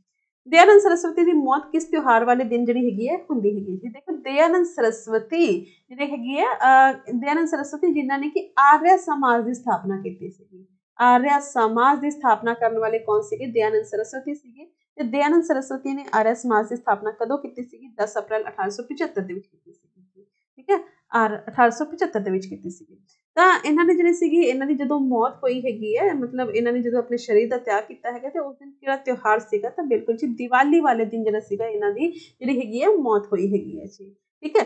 ਦਇਆਨੰਦ ਸਰਸਵਤੀ ਦੀ ਮੌਤ ਕਿਸ ਤਿਉਹਾਰ ਵਾਲੇ ਦਿਨ ਜਿਹੜੀ ਹੈਗੀ ਹੈ ਹੁੰਦੀ ਹੈਗੀ ਜੀ ਦੇਖੋ ਦਇਆਨੰਦ ਸਰਸਵਤੀ ਜਿਹੜੇ ਹੈਗੀ ਹੈ ਦਇਆਨੰਦ ਸਰਸਵਤੀ ਜਿਨ੍ਹਾਂ ਨੇ ਕਿ ਆਰਿਆ ਸਮਾਜ ਦੀ ਸਥਾਪਨਾ ਕੀਤੀ ਸੀਗੀ ਆਰਿਆ ਸਮਾਜ ਦੀ ਸਥਾਪਨਾ ਕਰਨ ਵਾਲੇ ਕੌਣ ਸੀਗੇ ਦਇਆਨੰਦ ਸਰਸਵਤੀ ਸੀਗੇ ਤੇ ਦਯਾਨੰਦ ਸਰਸਵਤੀ ਨੇ ਆਰਿਆ ਸਮਾਜ ਦੀ ਸਥਾਪਨਾ ਕਦੋਂ ਕੀਤੀ ਸੀਗੀ 10 ਅਪ੍ਰੈਲ 1875 ਦੇ ਵਿੱਚ ਕੀਤੀ ਸੀਗੀ ਠੀਕ ਹੈ ਆਰ 1875 ਦੇ ਵਿੱਚ ਕੀਤੀ ਸੀਗੀ। ਤਾਂ ਇਹਨਾਂ ਨੇ ਜਿਹੜੇ ਸੀਗੀ, ਇਹਨਾਂ ਦੀ ਜਦੋਂ ਮੌਤ ਹੋਈ ਹੈਗੀ ਹੈ, ਮਤਲਬ ਇਹਨਾਂ ਨੇ ਜਦੋਂ ਆਪਣੇ ਸਰੀਰ ਦਾ ਤਿਆਗ ਕੀਤਾ ਹੈਗਾ ਤੇ ਉਸ ਦਿਨ ਕਿਹੜਾ ਤਿਉਹਾਰ ਸੀਗਾ, ਤਾਂ ਬਿਲਕੁਲ ਜੀ ਦੀਵਾਲੀ ਵਾਲੇ ਦਿਨ ਜਿਹੜਾ ਸੀਗਾ, ਇਹਨਾਂ ਦੀ ਜਿਹੜੀ ਹੈਗੀ ਹੈ ਮੌਤ ਹੋਈ ਹੈਗੀ ਹੈ ਜੀ। ਠੀਕ ਹੈ?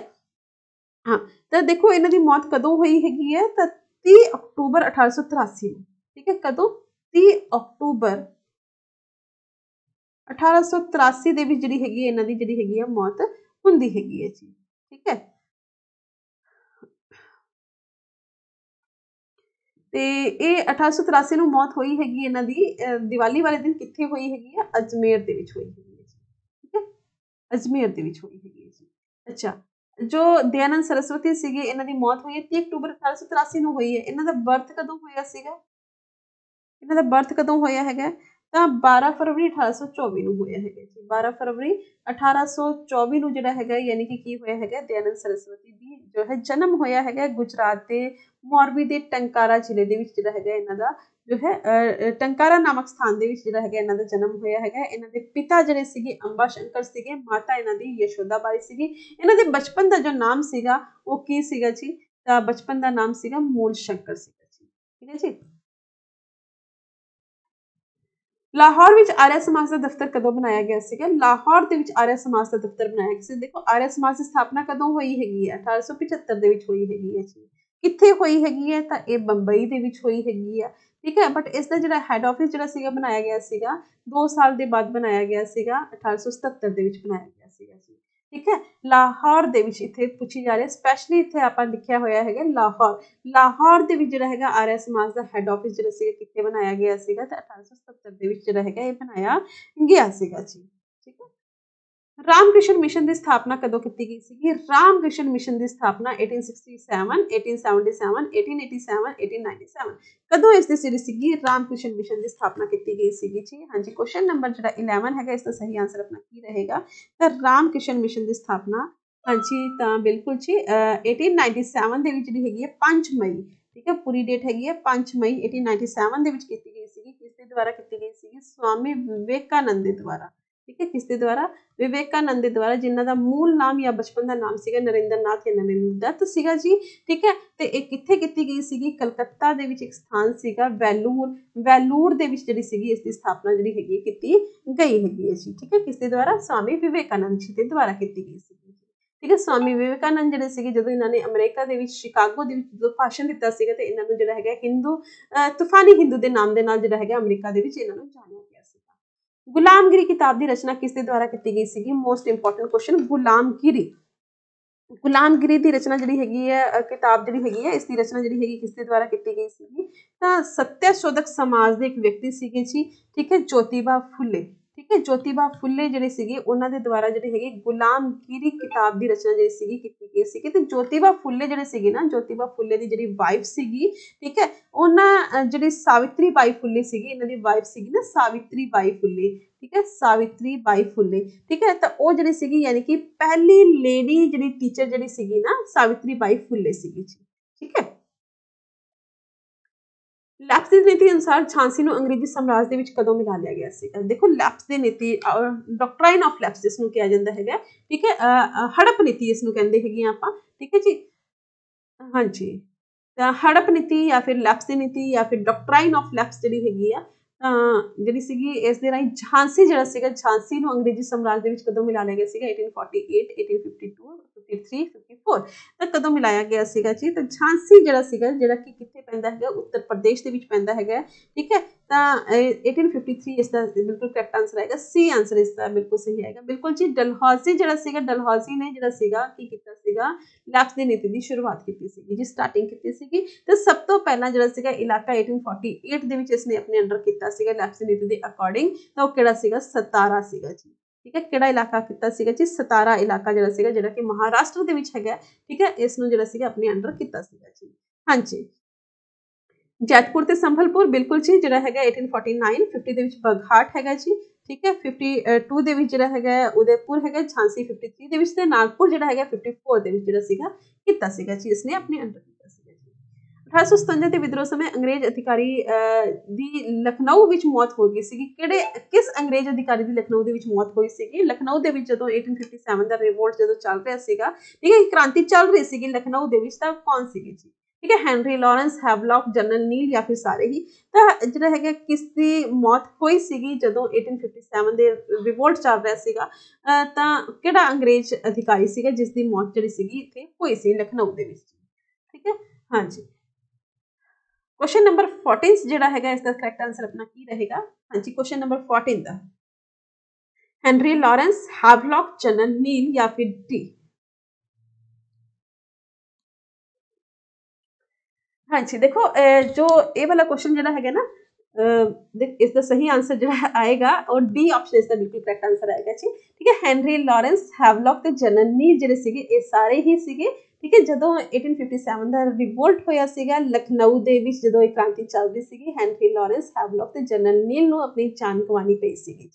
ਹਾਂ, ਤਾਂ ਦੇਖੋ ਇਹਨਾਂ ਦੀ ਮੌਤ ਕਦੋਂ ਹੋਈ ਹੈਗੀ ਹੈ? ਤਾਂ 30 ਅਕਤੂਬਰ 1883 ਨੂੰ। ਠੀਕ ਹੈ? ਕਦੋਂ? 30 ਅਕਤੂਬਰ 1883 ਦੇ ਵਿੱਚ ਜਿਹੜੀ ਹੈਗੀ ਇਹਨਾਂ ਦੀ ਜਿਹੜੀ ਹੈਗੀ ਹੈ ਮੌਤ ਹੁੰਦੀ ਹੈਗੀ ਹੈ ਜੀ। ਠੀਕ ਹੈ? ਤੇ ਇਹ 1883 ਨੂੰ ਮੌਤ ਹੋਈ ਹੈਗੀ ਇਹਨਾਂ ਦੀ। ਦੀਵਾਲੀ ਵਾਲੇ ਦਿਨ ਕਿੱਥੇ ਹੋਈ ਹੈਗੀ ਹੈ ਅਜਮੇਰ ਦੇ ਵਿੱਚ ਹੋਈ ਹੈਗੀ ਹੈ ਜੀ। ਠੀਕ ਹੈ? ਅਜਮੇਰ ਦੇ ਵਿੱਚ ਹੋਈ ਹੈਗੀ ਹੈ ਜੀ। ਅੱਛਾ, ਜੋ ਦਇਆਨੰਦ ਸਰਸਵਤੀ ਸੀਗੇ, ਇਹਨਾਂ ਦੀ ਮੌਤ ਹੋਈ ਹੈ। 30 ਅਕਤੂਬਰ 1883 ਨੂੰ ਹੋਈ ਹੈ। ਇਹਨਾਂ ਦਾ ਬਰਥ ਕਦੋਂ ਹੋਇਆ ਸੀਗਾ? ਇਹਨਾਂ ਦਾ ਬਰਥ ਕਦੋਂ ਹੋਇਆ ਹੈਗਾ? ਤਾਂ 12 ਫਰਵਰੀ 1824 ਨੂੰ ਹੋਇਆ ਹੈਗਾ ਜੀ। 12 ਫਰਵਰੀ 1824 ਨੂੰ ਜਿਹੜਾ ਹੈਗਾ, ਯਾਨੀ ਕਿ ਕੀ ਹੋਇਆ ਹੈਗਾ ਦਇਆਨੰਦ ਸਰਸਵਤੀ ਦੀ ਜੋ ਹੈ ਜਨਮ ਹੋਇਆ ਹੈਗਾ ਗੁਜਰਾਤ ਦੇ ਮੋਰਬੀ ਦੇ ਟੰਕਾਰਾ ਜ਼ਿਲ੍ਹੇ ਦੇ ਵਿੱਚ ਜਿਹੜਾ ਹੈਗਾ ਇਹਨਾਂ ਦਾ ਜੋ ਹੈ ਟੰਕਾਰਾ ਨਾਮਕ ਸਥਾਨ ਦੇ ਵਿੱਚ ਜਿਹੜਾ ਹੈਗਾ ਇਹਨਾਂ ਦਾ ਜਨਮ ਹੋਇਆ ਹੈਗਾ। ਇਹਨਾਂ ਦੇ ਪਿਤਾ ਜਿਹੜੇ ਸੀਗੇ ਅੰਬਾ ਸ਼ੰਕਰ ਸੀਗੇ, ਮਾਤਾ ਇਹਨਾਂ ਦੀ ਯਸ਼ੋਦਾ ਬਾਈ ਸੀਗੀ। ਇਹਨਾਂ ਦੇ ਬਚਪਨ ਦਾ ਜੋ ਨਾਮ ਸੀਗਾ, ਉਹ ਕੀ ਸੀਗਾ ਜੀ? ਤਾਂ ਬਚਪਨ ਦਾ ਨਾਮ ਸੀਗਾ ਮੂਲ ਸ਼ੰਕਰ ਸੀਗਾ ਜੀ। ਠੀਕ ਹੈ ਜੀ? ਲਾਹੌਰ ਵਿੱਚ ਆਰਿਆ ਸਮਾਜ ਦਾ ਦਫ਼ਤਰ ਕਦੋਂ ਬਣਾਇਆ ਗਿਆ ਸੀਗਾ? ਲਾਹੌਰ ਦੇ ਵਿੱਚ ਆਰਿਆ ਸਮਾਜ ਦਾ ਦਫ਼ਤਰ ਬਣਾਇਆ ਗਿਆ ਸੀ। ਦੇਖੋ, ਆਰਿਆ ਸਮਾਜ ਦੀ ਸਥਾਪਨਾ ਕਦੋਂ ਹੋਈ ਹੈਗੀ ਹੈ? 1875 ਦੇ ਵਿੱਚ ਹੋਈ ਹੈਗੀ ਹੈ ਜੀ। ਕਿੱਥੇ ਹੋਈ ਹੈਗੀ ਹੈ? ਤਾਂ ਇਹ ਬੰਬਈ ਦੇ ਵਿੱਚ ਹੋਈ ਹੈਗੀ ਆ ਠੀਕ ਹੈ ਬਟ ਇਸ ਦਾ ਜਿਹੜਾ ਹੈੱਡ ਆਫਿਸ ਜਿਹੜਾ ਸੀਗਾ, ਬਣਾਇਆ ਗਿਆ ਸੀਗਾ 2 ਸਾਲ ਦੇ ਬਾਅਦ ਬਣਾਇਆ ਗਿਆ ਸੀਗਾ 1877 ਦੇ ਵਿੱਚ ਬਣਾਇਆ ਗਿਆ ਸੀਗਾ ਜੀ। ਠੀਕ ਹੈ? ਲਾਹੌਰ ਦੇ ਵਿੱਚ ਇੱਥੇ ਪੁੱਛੀ ਜਾ ਰਹੀ ਹੈ ਸਪੈਸ਼ਲੀ ਇੱਥੇ ਆਪਾਂ ਲਿਖਿਆ ਹੋਇਆ ਹੈਗਾ ਲਾਹੌਰ। ਲਾਹੌਰ ਦੇ ਵਿੱਚ ਜਿਹੜਾ ਹੈਗਾ ਆਰਿਆ ਸਮਾਜ ਦਾ ਹੈੱਡ ਆਫਿਸ ਜਿਹੜਾ ਸੀਗਾ, ਕਿੱਥੇ ਬਣਾਇਆ ਗਿਆ ਸੀਗਾ? ਤਾਂ 1877 ਦੇ ਵਿੱਚ ਜਿਹੜਾ ਹੈਗਾ ਇਹ ਬਣਾਇਆ ਗਿਆ ਸੀਗਾ ਜੀ। ਰਾਮਕ੍ਰਿਸ਼ਨ ਮਿਸ਼ਨ ਦੀ ਸਥਾਪਨਾ ਕਦੋਂ ਕੀਤੀ ਗਈ ਸੀਗੀ ਰਾਮਕ੍ਰਿਸ਼ਨ ਮਿਸ਼ਨ ਦੀ ਸਥਾਪਨਾ 1867 1877 1887 1897 ਕਦੋਂ ਇਸ ਦੀ ਜਿਹੜੀ ਸੀਗੀ? ਰਾਮਕ੍ਰਿਸ਼ਨ ਮਿਸ਼ਨ ਦੀ ਸਥਾਪਨਾ ਕੀਤੀ ਗਈ ਸੀਗੀ। ਜੀ, ਹਾਂਜੀ ਕੁਐਸਚਨ ਨੰਬਰ ਜਿਹੜਾ 11 ਹੈਗਾ, ਇਸ ਦਾ ਸਹੀ ਆਨਸਰ ਆਪਣਾ ਕੀ ਰਹੇਗਾ? ਤਾਂ ਰਾਮਕ੍ਰਿਸ਼ਨ ਮਿਸ਼ਨ ਦੀ ਸਥਾਪਨਾ, ਹਾਂਜੀ, ਤਾਂ ਬਿਲਕੁਲ ਜੀ 1897 ਦੇ ਵਿੱਚ ਜਿਹੜੀ ਹੈਗੀ ਹੈ 5 ਮਈ, ਠੀਕ ਹੈ, ਪੂਰੀ ਡੇਟ ਹੈਗੀ ਹੈ 5 ਮਈ 1897 ਦੇ ਵਿੱਚ ਕੀਤੀ ਗਈ ਸੀਗੀ। ਕਿਸ ਦੇ ਦੁਆਰਾ ਕੀਤੀ ਗਈ ਸੀਗੀ? ਸਵਾਮੀ ਵਿਵੇਕਾਨੰਦ ਦੇ ਦੁਆਰਾ। ਠੀਕ ਹੈ? ਕਿਸ ਦੇ ਦੁਆਰਾ? ਵਿਵੇਕਾਨੰਦ ਦੇ ਦੁਆਰਾ, ਜਿਨ੍ਹਾਂ ਦਾ ਮੂਲ ਨਾਮ ਜਾਂ ਬਚਪਨ ਦਾ ਨਾਮ ਸੀਗਾ ਨਰਿੰਦਰ ਨਾਥ ਜਾਂ ਨਰਿੰਦਰ ਦੱਤ ਸੀਗਾ ਜੀ, ਠੀਕ ਹੈ? ਤੇ ਇਹ ਕਿੱਥੇ ਕੀਤੀ ਗਈ ਸੀਗੀ? ਕਲਕੱਤਾ ਦੇ ਵਿੱਚ ਇੱਕ ਸਥਾਨ ਸੀਗਾ, ਵੈਲੂਰ ਵੈਲੂਰ ਦੇ ਵਿੱਚ ਜਿਹੜੀ ਸੀਗੀ, ਇਸ ਦੀ ਸਥਾਪਨਾ ਜਿਹੜੀ ਹੈਗੀ ਕੀਤੀ ਗਈ ਹੈਗੀ ਹੈ ਜੀ, ਠੀਕ ਹੈ? ਕਿਸ ਦੇ ਦੁਆਰਾ? ਸਵਾਮੀ ਵਿਵੇਕਾਨੰਦ ਜੀ ਦੇ ਦੁਆਰਾ ਕੀਤੀ ਗਈ ਸੀਗੀ ਠੀਕ ਹੈ? ਸਵਾਮੀ ਵਿਵੇਕਾਨੰਦ ਜਿਹੜੇ ਸੀਗੇ, ਜਦੋਂ ਇਹਨਾਂ ਨੇ ਅਮਰੀਕਾ ਦੇ ਵਿੱਚ, ਸ਼ਿਕਾਗੋ ਦੇ ਵਿੱਚ ਜਦੋਂ ਭਾਸ਼ਣ ਦਿੱਤਾ ਸੀਗਾ, ਤੇ ਇਹਨਾਂ ਨੂੰ ਜਿਹੜਾ ਹੈਗਾ ਹਿੰਦੂ ਤੂਫਾਨੀ ਹਿੰਦੂ ਦੇ ਨਾਮ ਦੇ ਨਾਲ ਜਿਹੜਾ ਹੈਗਾ ਅਮਰੀਕਾ ਦੇ ਵਿੱਚ ਇਹਨਾਂ ਨੂੰ ਜਾਣਿਆ ਗੁਲਾਮਗਿਰੀ ਕਿਤਾਬ ਦੀ ਰਚਨਾ ਕਿਸ ਦੇ ਦੁਆਰਾ ਕੀਤੀ ਗਈ ਸੀਗੀ? Most important question Gulamgiri. Gulamgiri ਦੀ ਰਚਨਾ ਜਿਹੜੀ ਹੈਗੀ ਹੈ ਕਿਤਾਬ ਜਿਹੜੀ ਹੈਗੀ ਹੈ, ਇਸ ਦੀ ਰਚਨਾ ਜਿਹੜੀ ਹੈਗੀ ਕਿਸ ਦੇ ਦੁਆਰਾ ਕੀਤੀ ਗਈ ਸੀਗੀ? ਤਾਂ ਸਤਿਆਸ਼ੋਧਕ ਸਮਾਜ ਦੇ ਇੱਕ ਵਿਅਕਤੀ ਸੀਗੇ ਜੀ, ਠੀਕ ਹੈ, ਜੋਤੀਬਾ ਫੁੱਲੇ। ਠੀਕ ਹੈ, ਜੋਤੀਬਾ ਫੁੱਲੇ ਜਿਹੜੇ ਸੀਗੇ, ਉਹਨਾਂ ਦੇ ਦੁਆਰਾ ਜਿਹੜੇ ਹੈਗੇ ਗੁਲਾਮਗੀਰੀ ਕਿਤਾਬ ਦੀ ਰਚਨਾ ਜਿਹੜੀ ਸੀਗੀ, ਕੀਤੀ ਗਈ ਸੀਗੀ ਤੇ ਜੋਤੀਬਾ ਫੁੱਲੇ ਜਿਹੜੇ ਸੀਗੇ ਨਾ, ਜੋਤੀਬਾ ਫੁੱਲੇ ਦੀ ਜਿਹੜੀ ਵਾਈਫ ਸੀਗੀ, ਠੀਕ ਹੈ, ਉਹਨਾਂ ਜਿਹੜੀ ਸਾਵਿਤਰੀ ਬਾਈ ਫੁੱਲੇ ਸੀਗੀ, ਇਹਨਾਂ ਦੀ ਵਾਈਫ ਸੀਗੀ ਨਾ ਸਾਵਿਤਰੀ ਬਾਈ ਫੁੱਲੇ, ਠੀਕ ਹੈ, ਸਾਵਿਤਰੀ ਬਾਈ ਫੁੱਲੇ, ਠੀਕ ਹੈ, ਤਾਂ ਉਹ ਜਿਹੜੀ ਸੀਗੀ ਯਾਨੀ ਕਿ ਪਹਿਲੀ ਲੇਡੀ ਜਿਹੜੀ ਟੀਚਰ ਜਿਹੜੀ ਸੀਗੀ ਨਾ, ਸਾਵਿਤਰੀ ਬਾਈ ਫੁੱਲੇ ਸੀਗੀ ਠੀਕ ਹੈ ਲੈਪਸ ਦੀ ਨੀਤੀ ਅਨੁਸਾਰ ਝਾਂਸੀ ਨੂੰ ਅੰਗਰੇਜ਼ੀ ਸਾਮਰਾਜ ਦੇ ਵਿੱਚ ਕਦੋਂ ਮਿਲਾ ਲਿਆ ਗਿਆ ਸੀਗਾ ਦੇਖੋ ਲੈਪਸ ਦੀ ਨੀਤੀ ਡਾਕਟਰਾਈਨ ਆਫ ਲੈਪਸ ਜਿਸ ਨੂੰ ਕਿਹਾ ਜਾਂਦਾ ਹੈਗਾ, ਠੀਕ ਹੈ? ਹੜਪ ਨੀਤੀ ਇਸ ਨੂੰ ਕਹਿੰਦੇ ਹੈਗੇ ਆਪਾਂ, ਠੀਕ ਹੈ ਜੀ? ਹਾਂਜੀ, ਤਾਂ ਹੜਪ ਨੀਤੀ ਜਾਂ ਫਿਰ ਲੈਪਸ ਦੀ ਨੀਤੀ ਜਾਂ ਫਿਰ ਡਾਕਟਰਾਈਨ ਆਫ ਲੈਪਸ ਜਿਹੜੀ ਹੈਗੀ ਆ ਤਾਂ ਜਿਹੜੀ ਸੀਗੀ, ਇਸ ਦੇ ਰਾਹੀਂ ਝਾਂਸੀ ਜਿਹੜਾ ਸੀਗਾ, ਝਾਂਸੀ ਨੂੰ ਅੰਗਰੇਜ਼ੀ ਸਾਮਰਾਜ ਦੇ ਵਿੱਚ ਕਦੋਂ ਮਿਲਾ ਲਿਆ ਗਿਆ ਸੀਗਾ? 1848 1852 53 54 ਤਾਂ ਕਦੋਂ ਮਿਲਾਇਆ ਗਿਆ ਸੀਗਾ ਜੀ? ਤਾਂ ਝਾਂਸੀ ਜਿਹੜਾ ਸੀਗਾ, ਜਿਹੜਾ ਕਿ ਕਿੱਥੇ ਪੈਂਦਾ ਹੈਗਾ? ਉੱਤਰ ਪ੍ਰਦੇਸ਼ ਦੇ ਵਿੱਚ ਪੈਂਦਾ ਹੈਗਾ। ਠੀਕ ਹੈ? ਤਾਂ 1853 ਇਸ ਦਾ ਬਿਲਕੁਲ ਕਰੈਕਟ ਆਨਸਰ ਆਏਗਾ। ਸੀ ਆਨਸਰ ਇਸ ਦਾ ਬਿਲਕੁਲ ਸਹੀ ਆਏਗਾ। ਬਿਲਕੁਲ ਜੀ, ਡਲਹੌਜ਼ੀ ਜਿਹੜਾ ਸੀਗਾ, ਡਲਹੌਜ਼ੀ ਨੇ ਜਿਹੜਾ ਸੀਗਾ, ਕੀ ਕੀਤਾ ਸੀਗਾ? ਲੈਪਸ ਦੀ ਨੀਤੀ ਦੀ ਸ਼ੁਰੂਆਤ ਕੀਤੀ ਸੀਗੀ ਜੀ ਸਟਾਰਟਿੰਗ ਕੀਤੀ ਸੀਗੀ। ਤੇ ਸਭ ਤੋਂ ਪਹਿਲਾਂ ਜਿਹੜਾ ਸੀਗਾ, ਇਲਾਕਾ 1848 ਦੇ ਵਿੱਚ ਇਸਨੇ ਆਪਣੇ ਅੰਡਰ ਕੀਤਾ ਸੀਗਾ ਲੈਪਸ ਦੀ ਨੀਤੀ ਦੇ ਅਕੋਰਡਿੰਗ ਤਾਂ ਉਹ ਕਿਹੜਾ ਸੀਗਾ? 17 ਸੀਗਾ ਜੀ। ਠੀਕ ਹੈ, ਕਿਹੜਾ ਇਲਾਕਾ ਕੀਤਾ ਸੀਗਾ ਜੀ? 17 ਇਲਾਕਾ ਜਿਹੜਾ ਸੀਗਾ, ਜਿਹੜਾ ਕਿ ਮਹਾਰਾਸ਼ਟਰ ਦੇ ਵਿੱਚ ਹੈਗਾ। ਠੀਕ ਹੈ, ਇਸ ਨੂੰ ਜਿਹੜਾ ਸੀਗਾ ਆਪਣੇ ਅੰਡਰ ਕੀਤਾ ਸੀਗਾ ਜੀ। ਹਾਂਜੀ ਜੈਤਪੁਰ ਤੇ ਸੰਭਲਪੁਰ, ਬਿਲਕੁਲ ਜੀ, ਜਿਹੜਾ ਹੈਗਾ 1849 50 ਦੇ ਵਿੱਚ ਬਗਹਾਟ ਹੈਗਾ ਜੀ, ਠੀਕ ਹੈ? 52 ਦੇ ਵਿੱਚ ਜਿਹੜਾ ਹੈਗਾ ਉਦੈਪੁਰ ਹੈਗਾ, ਝਾਂਸੀ 53 ਦੇ ਵਿੱਚ ਤੇ ਨਾਗਪੁਰ ਜਿਹੜਾ ਹੈਗਾ 54 ਦੇ ਵਿੱਚ ਜਿਹੜਾ ਸੀਗਾ, ਕੀਤਾ ਸੀਗਾ ਜੀ ਇਸਨੇ ਆਪਣੇ ਅੰਡਰ ਕੀਤਾ ਸੀਗਾ ਜੀ। 1857 ਦੇ ਵਿਦਰੋਹ ਸਮੇਂ ਅੰਗਰੇਜ਼ ਅਧਿਕਾਰੀ ਦੀ ਲਖਨਊ ਵਿੱਚ ਮੌਤ ਹੋ ਗਈ ਸੀਗੀ। ਕਿਹੜੇ, ਕਿਸ ਅੰਗਰੇਜ਼ ਅਧਿਕਾਰੀ ਦੀ ਲਖਨਊ ਦੇ ਵਿੱਚ ਮੌਤ ਹੋਈ ਸੀਗੀ? ਲਖਨਊ ਦੇ ਵਿੱਚ ਜਦੋਂ 1857 ਦਾ ਰਿਵੋਲਟ ਜਦੋਂ ਚੱਲ ਰਿਹਾ ਸੀਗਾ, ਠੀਕ ਹੈ ਕ੍ਰਾਂਤੀ ਚੱਲ ਰਹੀ ਸੀਗੀ ਲਖਨਊ ਦੇ ਵਿੱਚ, ਤਾਂ ਕੌਣ ਸੀਗੀ ਜੀ? ਠੀਕ ਹੈ Henry Lawrence Havelock general Neill ਜਾਂ ਫਿਰ ਸਾਰੇ ਹੀ। ਤਾਂ ਜਿਹੜਾ ਹੈਗਾ ਕਿਸ ਦੀ ਮੌਤ ਹੋਈ ਸੀਗੀ ਜਦੋਂ 1857 ਦੇ ਰਿਵੋਲਟ ਚੱਲ ਰਿਹਾ ਸੀਗਾ ਤਾਂ ਕਿਹੜਾ ਅੰਗਰੇਜ਼ ਅਧਿਕਾਰੀ ਸੀਗਾ ਜਿਸ ਦੀ ਮੌਤ ਜਿਹੜੀ ਸੀਗੀ ਇੱਥੇ ਹੋਈ ਸੀ ਲਖਨਊ ਦੇ ਵਿੱਚ? ਠੀਕ ਹੈ, ਹਾਂਜੀ। ਕੁਐਸਚਨ ਨੰਬਰ 14 ਜਿਹੜਾ ਹੈਗਾ, ਇਸ ਦਾ ਕਰੈਕਟ ਆਨਸਰ ਆਪਣਾ ਕੀ ਰਹੇਗਾ? ਹਾਂਜੀ ਕੁਐਸਚਨ ਨੰਬਰ 14 ਦਾ। Henry Lawrence Havelock general Neill ਜਾਂ ਫਿਰ ਡੀ ਹਾਂਜੀ, ਦੇਖੋ ਜੋ ਇਹ ਵਾਲਾ ਕੁਐਸਚਨ ਜਿਹੜਾ ਹੈਗਾ ਨਾ ਇਸ ਦਾ ਸਹੀ ਆਨਸਰ ਜਿਹੜਾ ਆਏਗਾ, ਉਹ ਡੀ ਆਪਸ਼ਨ ਇਸ ਦਾ ਬਿਲਕੁਲ ਕਰੈਕਟ ਆਨਸਰ ਆਏਗਾ ਜੀ। ਠੀਕ ਹੈ ਹੈਨਰੀ ਲਾਰੈਂਸ ਹੈਵਲੌਕ ਤੇ ਜਨਨੀ ਜਿਹੜੇ ਸੀਗੇ, ਇਹ ਸਾਰੇ ਹੀ ਸੀਗੇ। ਠੀਕ ਹੈ, ਜਦੋਂ 1857 ਦਾ ਰਿਵੋਲਟ ਹੋਇਆ ਸੀਗਾ, ਲਖਨਊ ਦੇ ਵਿੱਚ ਜਦੋਂ ਇਹ ਕ੍ਰਾਂਤੀ ਚੱਲਦੀ ਸੀਗੀ ਹੈਨਰੀ ਲਾਰੈਂਸ ਹੈਵਲੌਕ ਤੇ ਜਨਰਲ ਨੀਲ ਨੂੰ ਆਪਣੀ ਜਾਨ ਗਵਾਣੀ ਪਈ ਸੀਗੀ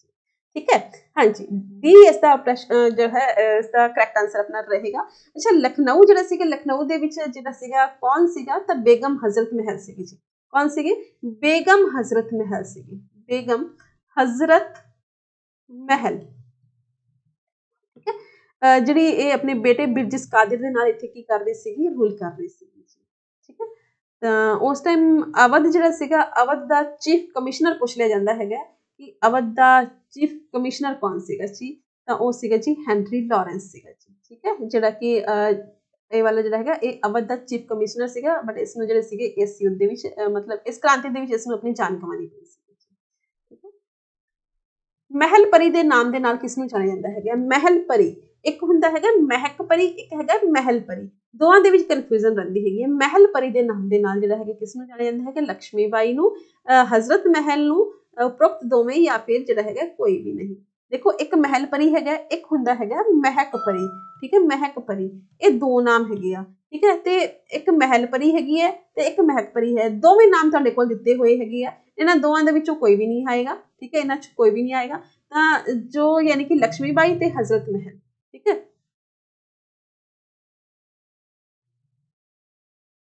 ਠੀਕ ਹੈ? ਹਾਂਜੀ ਡੀ ਇਸ ਪ੍ਰਸ਼ਨ ਜੋ ਹੈ ਇਸਦਾ ਕਰੈਕਟ ਆਨਸਰ ਆਪਣਾ ਰਹੇਗਾ। ਅੱਛਾ, ਲਖਨਊ ਜਿਹੜਾ ਸੀਗਾ, ਲਖਨਊ ਦੇ ਵਿੱਚ ਜਿਹੜਾ ਸੀਗਾ, ਕੌਣ ਸੀਗਾ? ਤਾਂ ਬੇਗਮ ਹਜ਼ਰਤ ਮਹਿਲ ਸੀਗੀ ਜੀ। ਕੌਣ ਸੀਗੀ? ਬੇਗਮ ਹਜ਼ਰਤ ਮਹਿਲ ਸੀਗੀ। ਬੇਗਮ ਹਜ਼ਰਤ ਮਹਿਲ। ਠੀਕ ਹੈ? ਜਿਹੜੀ ਇਹ ਆਪਣੇ ਬੇਟੇ ਬਿਰਜਿਸ ਕਾਦਰ ਦੇ ਨਾਲ ਇੱਥੇ ਕੀ ਕਰ ਰਹੀ ਸੀਗੀ? ਰੂਲ ਕਰ ਰਹੀ ਸੀਗੀ ਠੀਕ ਹੈ? ਤਾਂ ਉਸ ਟਾਈਮ ਅਵਧ ਜਿਹੜਾ ਸੀਗਾ, ਅਵਧ ਦਾ ਚੀਫ ਕਮਿਸ਼ਨਰ ਪੁੱਛ ਲਿਆ ਜਾਂਦਾ ਹੈਗਾ। ਕਿ ਅਵਧ ਦਾ ਚੀਫ ਕਮਿਸ਼ਨਰ ਕੌਣ ਸੀਗਾ ਜੀ? ਤਾਂ ਉਹ ਸੀਗਾ ਜੀ ਹੈਨਰੀ ਲਾਰੈਂਸ ਸੀਗਾ ਜੀ, ਠੀਕ ਹੈ? ਜਿਹੜਾ ਕਿ ਇਹ ਵਾਲਾ ਜਿਹੜਾ ਹੈਗਾ, ਇਹ ਅਵਧ ਦਾ ਚੀਫ ਕਮਿਸ਼ਨਰ ਸੀਗਾ ਬਟ ਇਸ ਨੂੰ ਜਿਹੜੇ ਸੀਗੇ ਇਸ ਯੁੱਧ ਦੇ ਵਿੱਚ ਮਤਲਬ ਇਸ ਕ੍ਰਾਂਤੀ ਦੇ ਵਿੱਚ ਇਸ ਨੂੰ ਆਪਣੀ ਜਾਨ ਗਵਾਉਣੀ ਪਈ ਸੀ ਮਹਿਲ ਪਰੀ ਦੇ ਨਾਮ ਦੇ ਨਾਲ ਕਿਸ ਨੂੰ ਜਾਣਿਆ ਜਾਂਦਾ ਹੈਗਾ? ਮਹਿਲ ਪਰੀ। ਇੱਕ ਹੁੰਦਾ ਹੈਗਾ ਮਹਿਕ ਪਰੀ, ਇੱਕ ਹੈਗਾ ਮਹਿਲ ਪਰੀ। ਦੋਵਾਂ ਦੇ ਵਿੱਚ ਕਨਫਿਊਜ਼ਨ ਰਹਿੰਦੀ ਹੈਗੀ ਹੈ। ਮਹਿਲ ਪਰੀ ਦੇ ਨਾਮ ਦੇ ਨਾਲ ਜਿਹੜਾ ਹੈਗਾ ਕਿਸ ਨੂੰ ਜਾਣਿਆ ਜਾਂਦਾ ਹੈਗਾ? ਲక్ష్ਮੀ ਬਾਈ ਨੂੰ ਹਜ਼ਰਤ ਮਹਿਲ ਨੂੰ ਉਪਰੋਕਤ ਦੋਵੇਂ ਜਾਂ ਫਿਰ ਜਿਹੜਾ ਹੈਗਾ ਕੋਈ ਵੀ ਨਹੀਂ। ਦੇਖੋ, ਇੱਕ ਮਹਿਲ ਪਰੀ ਹੈਗਾ, ਇੱਕ ਹੁੰਦਾ ਹੈਗਾ ਮਹਿਕ ਪਰੀ, ਠੀਕ ਹੈ, ਮਹਿਕ ਪਰੀ। ਇਹ ਦੋ ਨਾਮ ਹੈਗੇ ਆ, ਠੀਕ ਹੈ, ਤੇ ਇੱਕ ਮਹਿਲ ਪਰੀ ਹੈਗੀ ਹੈ ਤੇ ਇੱਕ ਮਹਿਕ ਪਰੀ ਹੈ। ਦੋਵੇਂ ਨਾਮ ਤੁਹਾਡੇ ਕੋਲ ਦਿੱਤੇ ਹੋਏ ਹੈਗੇ ਆ। ਇਹਨਾਂ ਦੋਵਾਂ ਦੇ ਵਿੱਚੋਂ ਕੋਈ ਵੀ ਨਹੀਂ ਆਏਗਾ, ਠੀਕ ਹੈ, ਇਹਨਾਂ 'ਚ ਕੋਈ ਵੀ ਨਹੀਂ ਆਏਗਾ। ਤਾਂ ਜੋ ਯਾਨੀ ਕਿ ਲక్ష్ਮੀ ਬਾਈ ਤੇ ਹਜ਼ਰਤ ਮਹਿਲ, ਠੀਕ ਹੈ।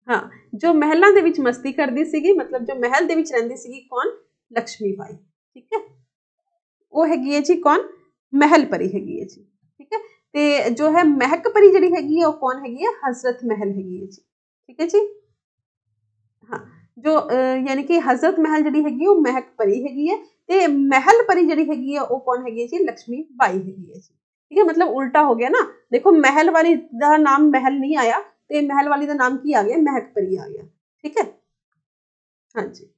ਹਾਂ, ਜੋ ਮਹਿਲਾਂ ਦੇ ਵਿੱਚ ਮਸਤੀ ਕਰਦੀ ਸੀਗੀ, ਮਤਲਬ ਜੋ ਮਹਿਲ ਦੇ ਵਿੱਚ ਰਹਿੰਦੀ ਸੀਗੀ ਕੌਣ? लक्ष्मी बाई ठीक है? वह हैगी है जी कौन? महल परी हैगी है जी ठीक है? तो जो है महक परी जी हैगी है, कौन हैगी है? हज़रत महल हैगी है जी ठीक है जी? हाँ जो यानी कि हज़रत महल जी हैगी महक परी हैगी है। तो महल परी जी है है, कौन हैगी है जी? लक्ष्मी बाई हैगी है जी ठीक है? मतलब उल्टा हो गया ना? देखो महल वाली का नाम महल नहीं आया तो महल वाली का नाम की आ गया? महक परी आ गया ठीक है? हाँ जी।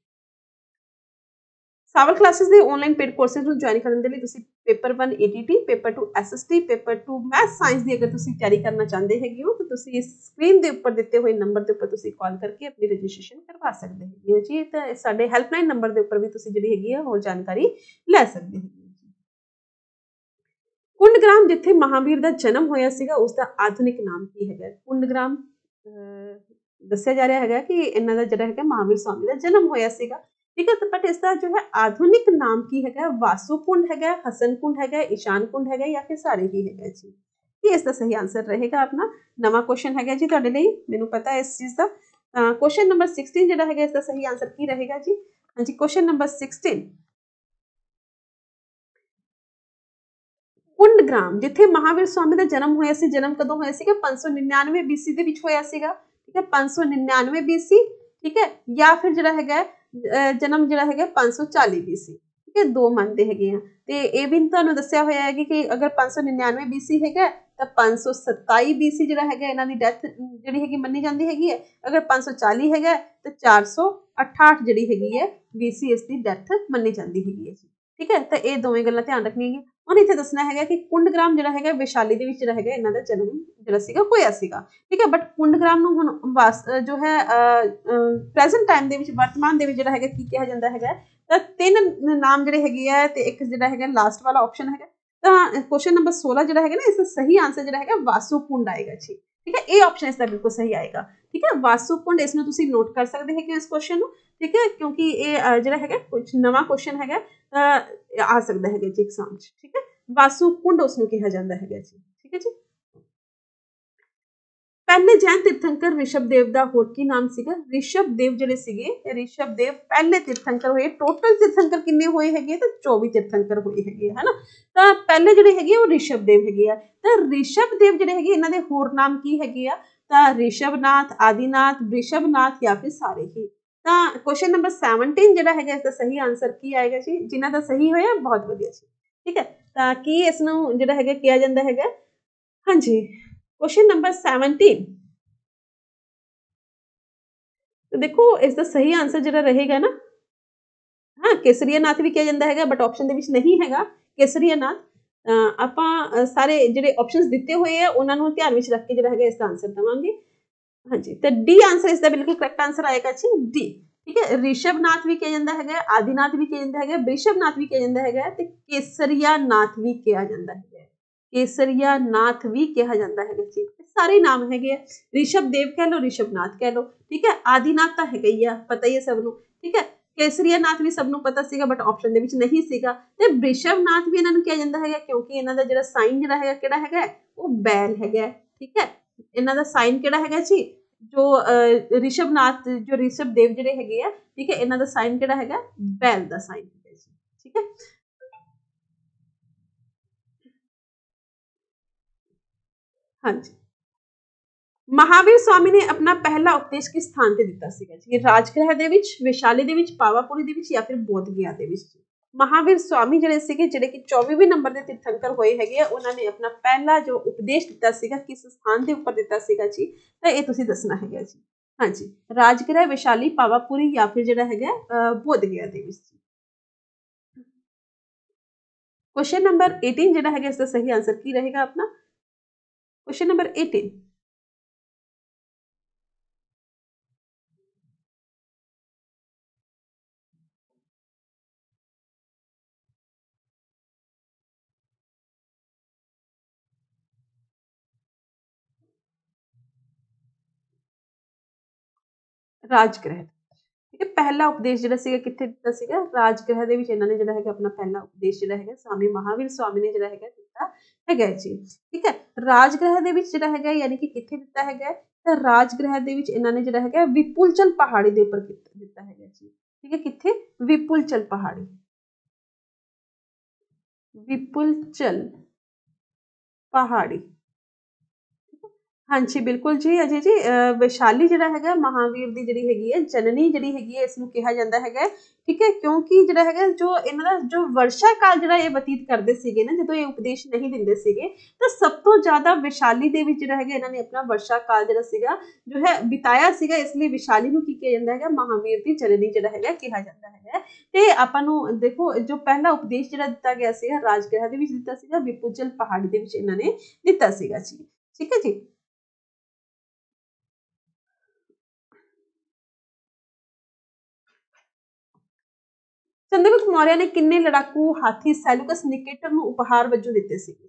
ਸਾਵਲ ਕਲਾਸਿਸ ਦੇ ਆਨਲਾਈਨ ਪੇਡ ਕੋਰਸਸ ਨੂੰ ਜੁਆਇਨ ਕਰਨ ਦੇ ਲਈ ਤੁਸੀਂ paper 1 ATT paper 2 SST paper 2 math science ਦੀ ਅਗਰ ਤੁਸੀਂ ਤਿਆਰੀ ਕਰਨਾ ਚਾਹੁੰਦੇ ਹੈਗੇ ਹੋ, ਤਾਂ ਤੁਸੀਂ ਇਸ ਸਕਰੀਨ ਦੇ ਉੱਪਰ ਦਿੱਤੇ ਹੋਏ ਨੰਬਰ ਦੇ ਉੱਪਰ ਤੁਸੀਂ ਕਾਲ ਕਰਕੇ ਆਪਣੀ ਰਜਿਸਟ੍ਰੇਸ਼ਨ ਕਰਵਾ ਸਕਦੇ ਹੈਗੇ ਹੋ ਜੀ। ਤਾਂ ਸਾਡੇ ਹੈਲਪਲਾਈਨ ਨੰਬਰ ਦੇ ਉੱਪਰ ਵੀ ਤੁਸੀਂ ਜਿਹੜੀ ਹੈਗੀ ਹੈ ਹੋਰ ਜਾਣਕਾਰੀ ਲੈ ਸਕਦੇ ਹੈਗੇ ਕੁੰਡਗ੍ਰਾਮ ਜਿੱਥੇ ਮਹਾਵੀਰ ਦਾ ਜਨਮ ਹੋਇਆ ਸੀਗਾ, ਉਸ ਦਾ ਆਧੁਨਿਕ ਨਾਮ ਕੀ ਹੈਗਾ? ਕੁੰਡਗ੍ਰਾਮ ਦੱਸਿਆ ਜਾ ਰਿਹਾ ਹੈਗਾ ਕਿ ਇਹਨਾਂ ਦਾ ਜਿਹੜਾ ਹੈਗਾ ਮਹਾਵੀਰ ਸਵਾਮੀ ਦਾ ਜਨਮ ਹੋਇਆ ਸੀਗਾ। ਠੀਕ ਹੈ ਬਟ ਇਸ ਦਾ ਜੋ ਹੈ ਆਧੁਨਿਕ ਨਾਮ ਕੀ ਹੈਗਾ ਵਾਸੂ ਕੁੰਡ ਹੈਗਾ ਹਸਨ ਕੁੰਡ ਹੈਗਾ ਈਸ਼ਾਨ ਕੁੰਡ ਹੈਗਾ ਜਾਂ ਫਿਰ ਸਾਰੇ ਹੀ ਹੈਗਾ ਜੀ ਇਹ ਇਸ ਦਾ ਸਹੀ ਆਨਸਰ ਰਹੇਗਾ ਆਪਣਾ ਨਵਾਂ ਕੁਐਸਚਨ ਹੈਗਾ ਜੀ ਤੁਹਾਡੇ ਲਈ? ਮੈਨੂੰ ਪਤਾ ਹੈ ਇਸ ਚੀਜ਼ ਦਾ। ਕੁਐਸਚਨ ਨੰਬਰ 16 ਜਿਹੜਾ ਹੈਗਾ, ਇਸ ਦਾ ਸਹੀ ਆਨਸਰ ਕੀ ਰਹੇਗਾ ਜੀ? ਹਾਂਜੀ ਕੁਐਸਚਨ ਨੰਬਰ 16 ਕੁੰਡਗ੍ਰਾਮ, ਜਿੱਥੇ ਮਹਾਵੀਰ ਸਵਾਮੀ ਦਾ ਜਨਮ ਹੋਇਆ ਸੀ, ਜਨਮ ਕਦੋਂ ਹੋਇਆ ਸੀਗਾ? 599 BC ਦੇ ਵਿੱਚ ਹੋਇਆ ਸੀਗਾ। ਠੀਕ ਹੈ 599 BC ਠੀਕ ਹੈ, ਜਾਂ ਫਿਰ ਜਿਹੜਾ ਹੈਗਾ ਜਨਮ ਜਿਹੜਾ ਹੈਗਾ 540 BC ਠੀਕ ਹੈ, ਦੋ ਮੰਨਦੇ ਹੈਗੇ ਆ। ਤੇ ਇਹ ਵੀ ਤੁਹਾਨੂੰ ਦੱਸਿਆ ਹੋਇਆ ਹੈ ਕਿ ਅਗਰ 599 BC ਹੈਗਾ, ਤਾਂ 527 BC ਜਿਹੜਾ ਹੈਗਾ, ਇਹਨਾਂ ਦੀ ਡੈਥ ਜਿਹੜੀ ਹੈਗੀ ਮੰਨੀ ਜਾਂਦੀ ਹੈਗੀ ਹੈ। ਅਗਰ 540 ਹੈਗਾ, ਤਾਂ 468 ਜਿਹੜੀ ਹੈਗੀ ਹੈ BC ਇਸ ਦੀ ਡੈਥ ਮੰਨੀ ਜਾਂਦੀ ਹੈਗੀ ਹੈ ਠੀਕ ਹੈ, ਤਾਂ ਇਹ ਦੋਵੇਂ ਗੱਲਾਂ ਧਿਆਨ ਰੱਖਣੀਆਂ ਹੈ ਹੁਣ ਇੱਥੇ ਦੱਸਣਾ ਹੈਗਾ ਕਿ ਕੁੰਡਗ੍ਰਾਮ ਜਿਹੜਾ ਹੈਗਾ, ਵਿਸ਼ਾਲੀ ਦੇ ਵਿੱਚ ਜਿਹੜਾ ਹੈਗਾ, ਇਹਨਾਂ ਦਾ ਜਨਮ ਜਿਹੜਾ ਸੀਗਾ, ਹੋਇਆ ਸੀਗਾ। ਠੀਕ ਹੈ ਬਟ ਕੁੰਡਗ੍ਰਾਮ ਨੂੰ ਹੁਣ ਜੋ ਹੈ ਪ੍ਰੈਜ਼ੈਂਟ ਟਾਈਮ ਦੇ ਵਿੱਚ, ਵਰਤਮਾਨ ਦੇ ਵਿੱਚ ਜਿਹੜਾ ਹੈਗਾ, ਕੀ ਕਿਹਾ ਜਾਂਦਾ ਹੈਗਾ, ਤਾਂ ਤਿੰਨ ਨਾਮ ਜਿਹੜੇ ਹੈਗੇ ਆ ਤੇ ਇੱਕ ਜਿਹੜਾ ਹੈਗਾ ਲਾਸਟ ਵਾਲਾ ਆਪਸ਼ਨ ਹੈਗਾ। ਤਾਂ ਕੁਐਸਚਨ ਨੰਬਰ 16 ਜਿਹੜਾ ਹੈਗਾ ਨਾ, ਇਸ ਦਾ ਸਹੀ ਆਨਸਰ ਜਿਹੜਾ ਹੈਗਾ, ਵਾਸੂ ਕੁੰਡ ਆਏਗਾ ਜੀ। ਠੀਕ ਹੈ? ਇਹ ਆਪਸ਼ਨ ਇਸ ਦਾ ਬਿਲਕੁਲ ਸਹੀ ਆਏਗਾ। ਠੀਕ ਹੈ? ਵਾਸੂਕੁੰਡ ਇਸ ਨੂੰ ਤੁਸੀਂ ਨੋਟ ਕਰ ਸਕਦੇ ਹੋ ਕਿ ਇਸ ਕੁਐਸਚਨ ਨੂੰ। ਠੀਕ ਹੈ? ਕਿਉਂਕਿ ਇਹ ਜਿਹੜਾ ਹੈਗਾ ਕੁਝ ਨਵਾਂ ਕੁਐਸਚਨ ਹੈਗਾ ਆ ਸਕਦਾ ਹੈਗਾ ਜੀ ਐਗਜ਼ਾਮ 'ਚ। ਠੀਕ ਹੈ? ਵਾਸੂ ਕੁੰਡ ਉਸ ਨੂੰ ਕਿਹਾ ਜਾਂਦਾ ਹੈਗਾ ਜੀ। ਠੀਕ ਹੈ ਜੀ? ਪਹਿਲੇ ਜੈਨ ਤੀਰਥੰਕਰ ਰਿਸ਼ਭਦੇਵ ਦਾ ਹੋਰ ਕੀ ਨਾਮ ਸੀਗਾ? ਰਿਸ਼ਭਦੇਵ ਜਿਹੜੇ ਸੀਗੇ ਰਿਸ਼ਭਦੇਵ ਪਹਿਲੇ ਤੀਰਥੰਕਰ ਹੋਏ। ਟੋਟਲ ਤੀਰਥੰਕਰ ਕਿੰਨੇ ਹੋਏ ਹੈਗੇ? ਤਾਂ 24 ਤੀਰਥੰਕਰ ਹੋਏ ਹੈਗੇ, ਹਨਾ? ਤਾਂ ਪਹਿਲੇ ਜਿਹੜੇ ਹੈਗੇ ਉਹ ਰਿਸ਼ਭਦੇਵ ਹੈਗੇ ਆ। ਤਾਂ ਰਿਸ਼ਭਦੇਵ ਜਿਹੜੇ ਹੈਗੇ, ਇਹਨਾਂ ਦੇ ਹੋਰ ਨਾਮ ਕੀ ਹੈਗੇ ਆ? ਤਾਂ ਰਿਸ਼ਭਨਾਥ, ਆਦਿਨਾਥ, ਬ੍ਰਿਸ਼ਭਨਾਥ ਜਾਂ ਫਿਰ ਸਾਰੇ ਹੀ। ਤਾਂ ਕੁਐਸਚਨ ਨੰਬਰ 17 ਜਿਹੜਾ ਹੈਗਾ, ਇਸ ਦਾ ਸਹੀ ਆਨਸਰ ਕੀ ਆਏਗਾ ਜੀ? ਜਿਨ੍ਹਾਂ ਦਾ ਸਹੀ ਹੋਇਆ, ਬਹੁਤ ਵਧੀਆ ਜੀ। ਠੀਕ ਹੈ? ਤਾਂ ਕੀ ਇਸ ਨੂੰ ਜਿਹੜਾ ਹੈਗਾ, ਕਿਹਾ ਜਾਂਦਾ ਹੈਗਾ? ਹਾਂਜੀ। क्वेश्चन नंबर सेवनटीन तो ਦੇਖੋ ਇਸ ਦਾ ਸਹੀ ਆਨਸਰ ਜਿਹੜਾ ਰਹੇਗਾ ਨਾ ਹਾਂ ਕੇਸਰੀਆ ਨਾਥ ਵੀ ਕਿਹਾ ਜਾਂਦਾ ਹੈਗਾ ਬਟ ਆਪਸ਼ਨ ਦੇ ਵਿੱਚ ਨਹੀਂ ਹੈਗਾ ਕੇਸਰੀਆ ਨਾਥ ਆਪਾਂ ਸਾਰੇ ਜਿਹੜੇ ਆਪਸ਼ਨਸ ਦਿੱਤੇ ਹੋਏ ਆ ਉਹਨਾਂ ਨੂੰ ਧਿਆਨ ਵਿੱਚ ਰੱਖ ਕੇ ਜਿਹੜਾ ਹੈਗਾ ਇਸ ਦਾ ਆਨਸਰ ਦਵਾਂਗੇ ਹਾਂਜੀ ਤੇ ਡੀ ਆਨਸਰ ਇਸ ਦਾ ਬਿਲਕੁਲ ਕਰੈਕਟ ਆਨਸਰ ਆਏਗਾ ਜੀ ਡੀ ਠੀਕ ਹੈ ਰਿਸ਼ਭਨਾਥ ਵੀ ਕਿਹਾ ਜਾਂਦਾ ਹੈਗਾ ਆਦੀਨਾਥ ਵੀ ਕਿਹਾ ਜਾਂਦਾ ਹੈਗਾ ਬ੍ਰਿਸ਼ਭਨਾਥ ਵੀ ਕਿਹਾ ਜਾਂਦਾ ਹੈਗਾ ਤੇ ਕੇਸਰੀਆ ਨਾਥ ਵੀ ਕਿਹਾ ਜਾਂਦਾ ਹੈਗਾ ਕੇਸਰੀਆ ਨਾਥ ਵੀ ਕਿਹਾ ਜਾਂਦਾ ਹੈਗਾ ਜੀ। ਸਾਰੇ ਨਾਮ ਹੈਗੇ ਆ। ਰਿਸ਼ਭ ਦੇਵ ਕਹਿ ਲੋ ਰਿਸ਼ਭ ਨਾਥ ਕਹਿ ਲੋ ਠੀਕ ਹੈ, ਆਦੀਨਾਥ ਤਾਂ ਹੈਗਾ ਹੀ ਆ, ਪਤਾ ਹੀ ਹੈ ਸਭ ਨੂੰ। ਠੀਕ ਹੈ, ਕੇਸਰੀਆ ਨਾਥ ਵੀ ਸਭ ਨੂੰ ਪਤਾ ਸੀਗਾ ਬਟ ਆਪਸ਼ਨ ਦੇ ਵਿੱਚ ਨਹੀਂ ਸੀਗਾ। ਤੇ ਬ੍ਰਿਸ਼ਭ ਨਾਥ ਵੀ ਇਹਨਾਂ ਨੂੰ ਕਿਹਾ ਜਾਂਦਾ ਹੈਗਾ, ਕਿਉਂਕਿ ਇਹਨਾਂ ਦਾ ਜਿਹੜਾ ਸਾਈਨ ਜਿਹੜਾ ਹੈਗਾ, ਕਿਹੜਾ ਹੈਗਾ? ਉਹ ਬੈਲ ਹੈਗਾ। ਠੀਕ ਹੈ, ਇਹਨਾਂ ਦਾ ਸਾਈਨ ਕਿਹੜਾ ਹੈਗਾ ਜੀ? ਜੋ ਰਿਸ਼ਭਨਾਥ, ਜੋ ਰਿਸ਼ਭ ਦੇਵ ਜਿਹੜੇ ਹੈਗੇ ਆ, ਠੀਕ ਹੈ, ਇਹਨਾਂ ਦਾ ਸਾਈਨ ਕਿਹੜਾ ਹੈਗਾ? ਬੈਲ ਦਾ ਸਾਈਨ ਠੀਕ ਹੈ ਹਾਂਜੀ ਮਹਾਵੀਰ ਸਵਾਮੀ ਨੇ ਆਪਣਾ ਪਹਿਲਾ ਉਪਦੇਸ਼ ਕਿਸ ਸਥਾਨ ਤੇ ਦਿੱਤਾ ਸੀਗਾ ਜੀ ਰਾਜਗ੍ਰਹਿ ਦੇ ਵਿੱਚ ਵਿਸ਼ਾਲੀ ਦੇ ਵਿੱਚ ਪਾਵਾਪੁਰੀ ਦੇ ਵਿੱਚ ਜਾਂ ਫਿਰ ਬੋਧ ਗਿਆ ਦੇ ਵਿੱਚ ਮਹਾਵੀਰ ਸਵਾਮੀ ਜਿਹੜੇ ਸੀਗੇ ਜਿਹੜੇ ਕਿ 24ਵੇਂ ਨੰਬਰ ਦੇ ਤੀਰਥੰਕਰ ਹੋਏ ਹੈਗੇ ਆ ਉਹਨਾਂ ਨੇ ਆਪਣਾ ਪਹਿਲਾ ਜੋ ਉਪਦੇਸ਼ ਦਿੱਤਾ ਸੀਗਾ ਕਿਸ ਸਥਾਨ ਦੇ ਉੱਪਰ ਦਿੱਤਾ ਸੀਗਾ ਜੀ ਤਾਂ ਇਹ ਤੁਸੀਂ ਦੱਸਣਾ ਹੈਗਾ ਜੀ ਹਾਂਜੀ ਰਾਜਗ੍ਰਹਿ ਵਿਸ਼ਾਲੀ ਪਾਵਾਪੁਰੀ ਜਾਂ ਫਿਰ ਜਿਹੜਾ ਹੈਗਾ ਬੋਧ ਗਿਆ ਦੇ ਵਿੱਚ ਕੁਐਸਚਨ ਨੰਬਰ 18 ਜਿਹੜਾ ਹੈਗਾ ਇਸ ਦਾ ਸਹੀ ਆਨਸਰ ਕੀ ਰਹੇਗਾ ਆਪਣਾ ਕੁਐਸਚਨ ਨੰਬਰ 18 ਰਾਜਗ੍ਰਹਿ ਇਹ ਪਹਿਲਾ ਉਪਦੇਸ਼ ਜਿਹੜਾ ਸੀਗਾ, ਕਿੱਥੇ ਦਿੱਤਾ ਸੀਗਾ? ਰਾਜਗ੍ਰਹਿ ਦੇ ਵਿੱਚ ਇਹਨਾਂ ਨੇ ਜਿਹੜਾ ਹੈਗਾ ਆਪਣਾ ਪਹਿਲਾ ਉਪਦੇਸ਼ ਜਿਹੜਾ ਹੈਗਾ, ਸਵਾਮੀ ਮਹਾਵੀਰ ਸਵਾਮੀ ਨੇ ਜਿਹੜਾ ਹੈਗਾ ਦਿੱਤਾ ਹੈਗਾ ਜੀ। ਠੀਕ ਹੈ? ਰਾਜਗ੍ਰਹਿ ਦੇ ਵਿੱਚ ਜਿਹੜਾ ਹੈਗਾ, ਯਾਨੀ ਕਿ ਕਿੱਥੇ ਦਿੱਤਾ ਹੈਗਾ ਤਾਂ ਰਾਜਗ੍ਰਹਿ ਦੇ ਵਿੱਚ ਇਹਨਾਂ ਨੇ ਜਿਹੜਾ ਹੈਗਾ ਵਿਪੁਲਚਲ ਪਹਾੜੀ ਦੇ ਉੱਪਰ ਦਿੱਤਾ ਹੈਗਾ ਜੀ। ਠੀਕ ਹੈ? ਕਿੱਥੇ? ਵਿਪੁਲਚਲ ਪਹਾੜੀ। ਵਿਪੁਲਚਲ ਪਹਾੜੀ। ਹਾਂਜੀ, ਬਿਲਕੁਲ ਜੀ। ਅਜੇ ਜੀ ਵਿਸ਼ਾਲੀ ਜਿਹੜਾ ਹੈਗਾ, ਮਹਾਵੀਰ ਦੀ ਜਿਹੜੀ ਹੈਗੀ ਹੈ, ਜਨਨੀ ਜਿਹੜੀ ਹੈਗੀ ਹੈ ਇਸ ਨੂੰ ਕਿਹਾ ਜਾਂਦਾ ਹੈਗਾ। ਠੀਕ ਹੈ, ਕਿਉਂਕਿ ਜਿਹੜਾ ਹੈਗਾ, ਜੋ ਇਹਨਾਂ ਦਾ, ਜੋ ਵਰਸ਼ਾ ਕਾਲ ਜਿਹੜਾ ਇਹ ਬਤੀਤ ਕਰਦੇ ਸੀਗੇ ਨਾ, ਜਦੋਂ ਇਹ ਉਪਦੇਸ਼ ਨਹੀਂ ਦਿੰਦੇ ਸੀਗੇ, ਤਾਂ ਸਭ ਤੋਂ ਜ਼ਿਆਦਾ ਵਿਸ਼ਾਲੀ ਦੇ ਵਿੱਚ ਜਿਹੜਾ ਹੈਗਾ, ਇਹਨਾਂ ਨੇ ਆਪਣਾ ਵਰਸ਼ਾ ਕਾਲ ਜਿਹੜਾ ਸੀਗਾ, ਜੋ ਹੈ, ਬਿਤਾਇਆ ਸੀਗਾ। ਇਸ ਲਈ ਵਿਸ਼ਾਲੀ ਨੂੰ ਕੀ ਕਿਹਾ ਜਾਂਦਾ ਹੈਗਾ, ਮਹਾਵੀਰ ਦੀ ਜਨਨੀ ਜਿਹੜਾ ਹੈਗਾ, ਕਿਹਾ ਜਾਂਦਾ ਹੈਗਾ। ਤੇ ਆਪਾਂ ਨੂੰ ਦੇਖੋ, ਜੋ ਪਹਿਲਾ ਉਪਦੇਸ਼ ਜਿਹੜਾ ਦਿੱਤਾ ਗਿਆ ਸੀਗਾ, ਰਾਜਗ੍ਰਹਿ ਦੇ ਵਿੱਚ ਦਿੱਤਾ ਸੀਗਾ, ਵਿਪੁਜਲ ਪਹਾੜੀ ਦੇ ਵਿੱਚ ਇਹਨਾਂ ਨੇ ਦਿੱਤਾ ਸੀਗਾ ਜੀ। ਠੀਕ ਹੈ ਜੀ? ਚੰਦਰਗੁਪਤ ਮੌਰਿਆ ਨੇ ਕਿੰਨੇ ਲੜਾਕੂ ਹਾਥੀ ਸੈਲੂਕਸ ਨਿਕੇਟਰ ਨੂੰ ਉਪਹਾਰ ਵਜੋਂ ਦਿੱਤੇ ਸੀਗੇ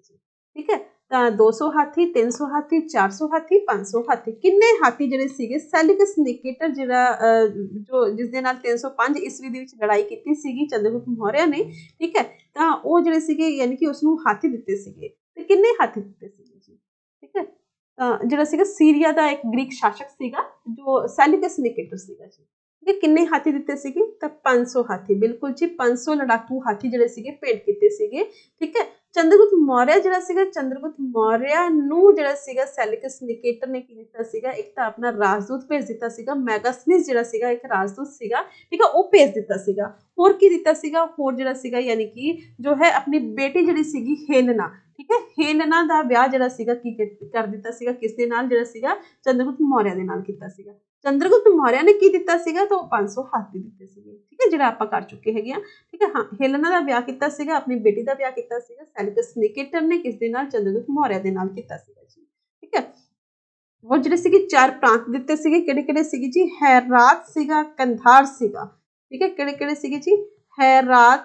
ਠੀਕ ਹੈ, ਤਾਂ 200 ਹਾਥੀ 300 ਹਾਥੀ 400 ਹਾਥੀ 500 ਹਾਥੀ, ਕਿੰਨੇ ਹਾਥੀ ਜਿਹੜੇ ਸੀਗੇ? ਸੈਲੂਕਸ ਨਿਕੇਟਰ ਜਿਹੜਾ ਜੋ ਜਿਸ ਦੇ ਨਾਲ 305 ਈਸਵੀ ਦੇ ਵਿੱਚ ਲੜਾਈ ਕੀਤੀ ਸੀਗੀ, ਚੰਦਰਗੁਪਤ ਮੌਰਿਆ ਨੇ, ਠੀਕ ਹੈ, ਤਾਂ ਉਹ ਜਿਹੜੇ ਸੀਗੇ, ਯਾਨੀ ਕਿ ਉਸ ਨੂੰ ਹਾਥੀ ਦਿੱਤੇ ਸੀਗੇ। ਤੇ ਕਿੰਨੇ ਹਾਥੀ ਦਿੱਤੇ ਸੀਗੇ ਜੀ? ਠੀਕ ਹੈ, ਤਾਂ ਜਿਹੜਾ ਸੀਗਾ, ਸੀਰੀਆ ਦਾ ਇੱਕ ਗ੍ਰੀਕ ਸ਼ਾਸਕ ਸੀਗਾ, ਜੋ ਸੈਲੂਕਸ ਨਿਕੇਟਰ ਸੀਗਾ ਜੀ। ਇਹ ਕਿੰਨੇ ਹਾਥੀ ਦਿੱਤੇ ਸੀਗੇ ਤਾਂ 500 ਹਾਥੀ ਬਿਲਕੁਲ ਜੀ 500 ਲੜਾਕੂ ਹਾਥੀ ਜਿਹੜੇ ਸੀਗੇ ਭੇਟ ਕੀਤੇ ਸੀਗੇ ਠੀਕ ਹੈ ਚੰਦਰਗੁਪਤ ਮੌਰਿਆ ਜਿਹੜਾ ਸੀਗਾ ਚੰਦਰਗੁਪਤ ਮੌਰਿਆ ਨੂੰ ਜਿਹੜਾ ਸੀਗਾ ਸੈਲਿਕਸ ਨਿਕੇਟਰ ਨੇ ਕੀ ਦਿੱਤਾ ਸੀਗਾ ਇੱਕ ਤਾਂ ਆਪਣਾ ਰਾਜਦੂਤ ਭੇਜ ਦਿੱਤਾ ਸੀਗਾ ਮੈਗਾਸਨਿਸ ਜਿਹੜਾ ਸੀਗਾ ਇੱਕ ਰਾਜਦੂਤ ਸੀਗਾ ਠੀਕ ਹੈ ਉਹ ਭੇਜ ਦਿੱਤਾ ਸੀਗਾ ਹੋਰ ਕੀ ਦਿੱਤਾ ਸੀਗਾ ਹੋਰ ਜਿਹੜਾ ਸੀਗਾ ਯਾਨੀ ਕਿ ਜੋ ਹੈ ਆਪਣੀ ਬੇਟੀ ਜਿਹੜੀ ਸੀਗੀ ਹੇਲਨਾ ਠੀਕ ਹੈ? ਹੇਲਨਾ ਦਾ ਵਿਆਹ ਜਿਹੜਾ ਸੀਗਾ, ਕੀ ਕਰ ਦਿੱਤਾ ਸੀਗਾ ਕਿਸ ਦੇ ਨਾਲ? ਜਿਹੜਾ ਸੀਗਾ, ਚੰਦਰਗੁਪਤ ਮੌਰਿਆ ਦੇ ਨਾਲ ਕੀਤਾ ਸੀਗਾ। ਚੰਦਰਗੁਪਤ ਮੌਰਿਆ ਨੇ ਕੀ ਦਿੱਤਾ ਸੀਗਾ? ਤਾਂ 500 ਹਾਥੀ ਦਿੱਤੇ ਸੀਗੇ। ਠੀਕ ਹੈ? ਜਿਹੜਾ ਆਪਾਂ ਕਰ ਚੁੱਕੇ ਹੈਗੇ ਆ। ਠੀਕ ਹੈ? ਹਾਂ ਹੈਲਨਾ ਦਾ ਵਿਆਹ ਕੀਤਾ ਸੀਗਾ, ਆਪਣੀ ਬੇਟੀ ਦਾ ਵਿਆਹ ਕੀਤਾ ਸੀਗਾ, ਸੈਲਿਕਸ ਨਿਕੇਟਰ ਨੇ ਕਿਸ ਦੇ ਨਾਲ? ਚੰਦਰਗੁਪਤ ਮੌਰਿਆ ਦੇ ਨਾਲ ਕੀਤਾ ਸੀਗਾ ਜੀ। ਠੀਕ ਹੈ? ਉਹ ਜਿਹੜੇ ਸੀਗੇ, ਚਾਰ ਪ੍ਰਾਂਤ ਦਿੱਤੇ ਸੀਗੇ। ਕਿਹੜੇ ਕਿਹੜੇ ਸੀਗੇ ਜੀ? ਹੈਰਾਤ ਸੀਗਾ, ਕੰਧਾਰ ਸੀਗਾ। ਠੀਕ ਹੈ? ਕਿਹੜੇ ਕਿਹੜੇ ਸੀਗੇ ਜੀ? ਹੈਰਾਤ,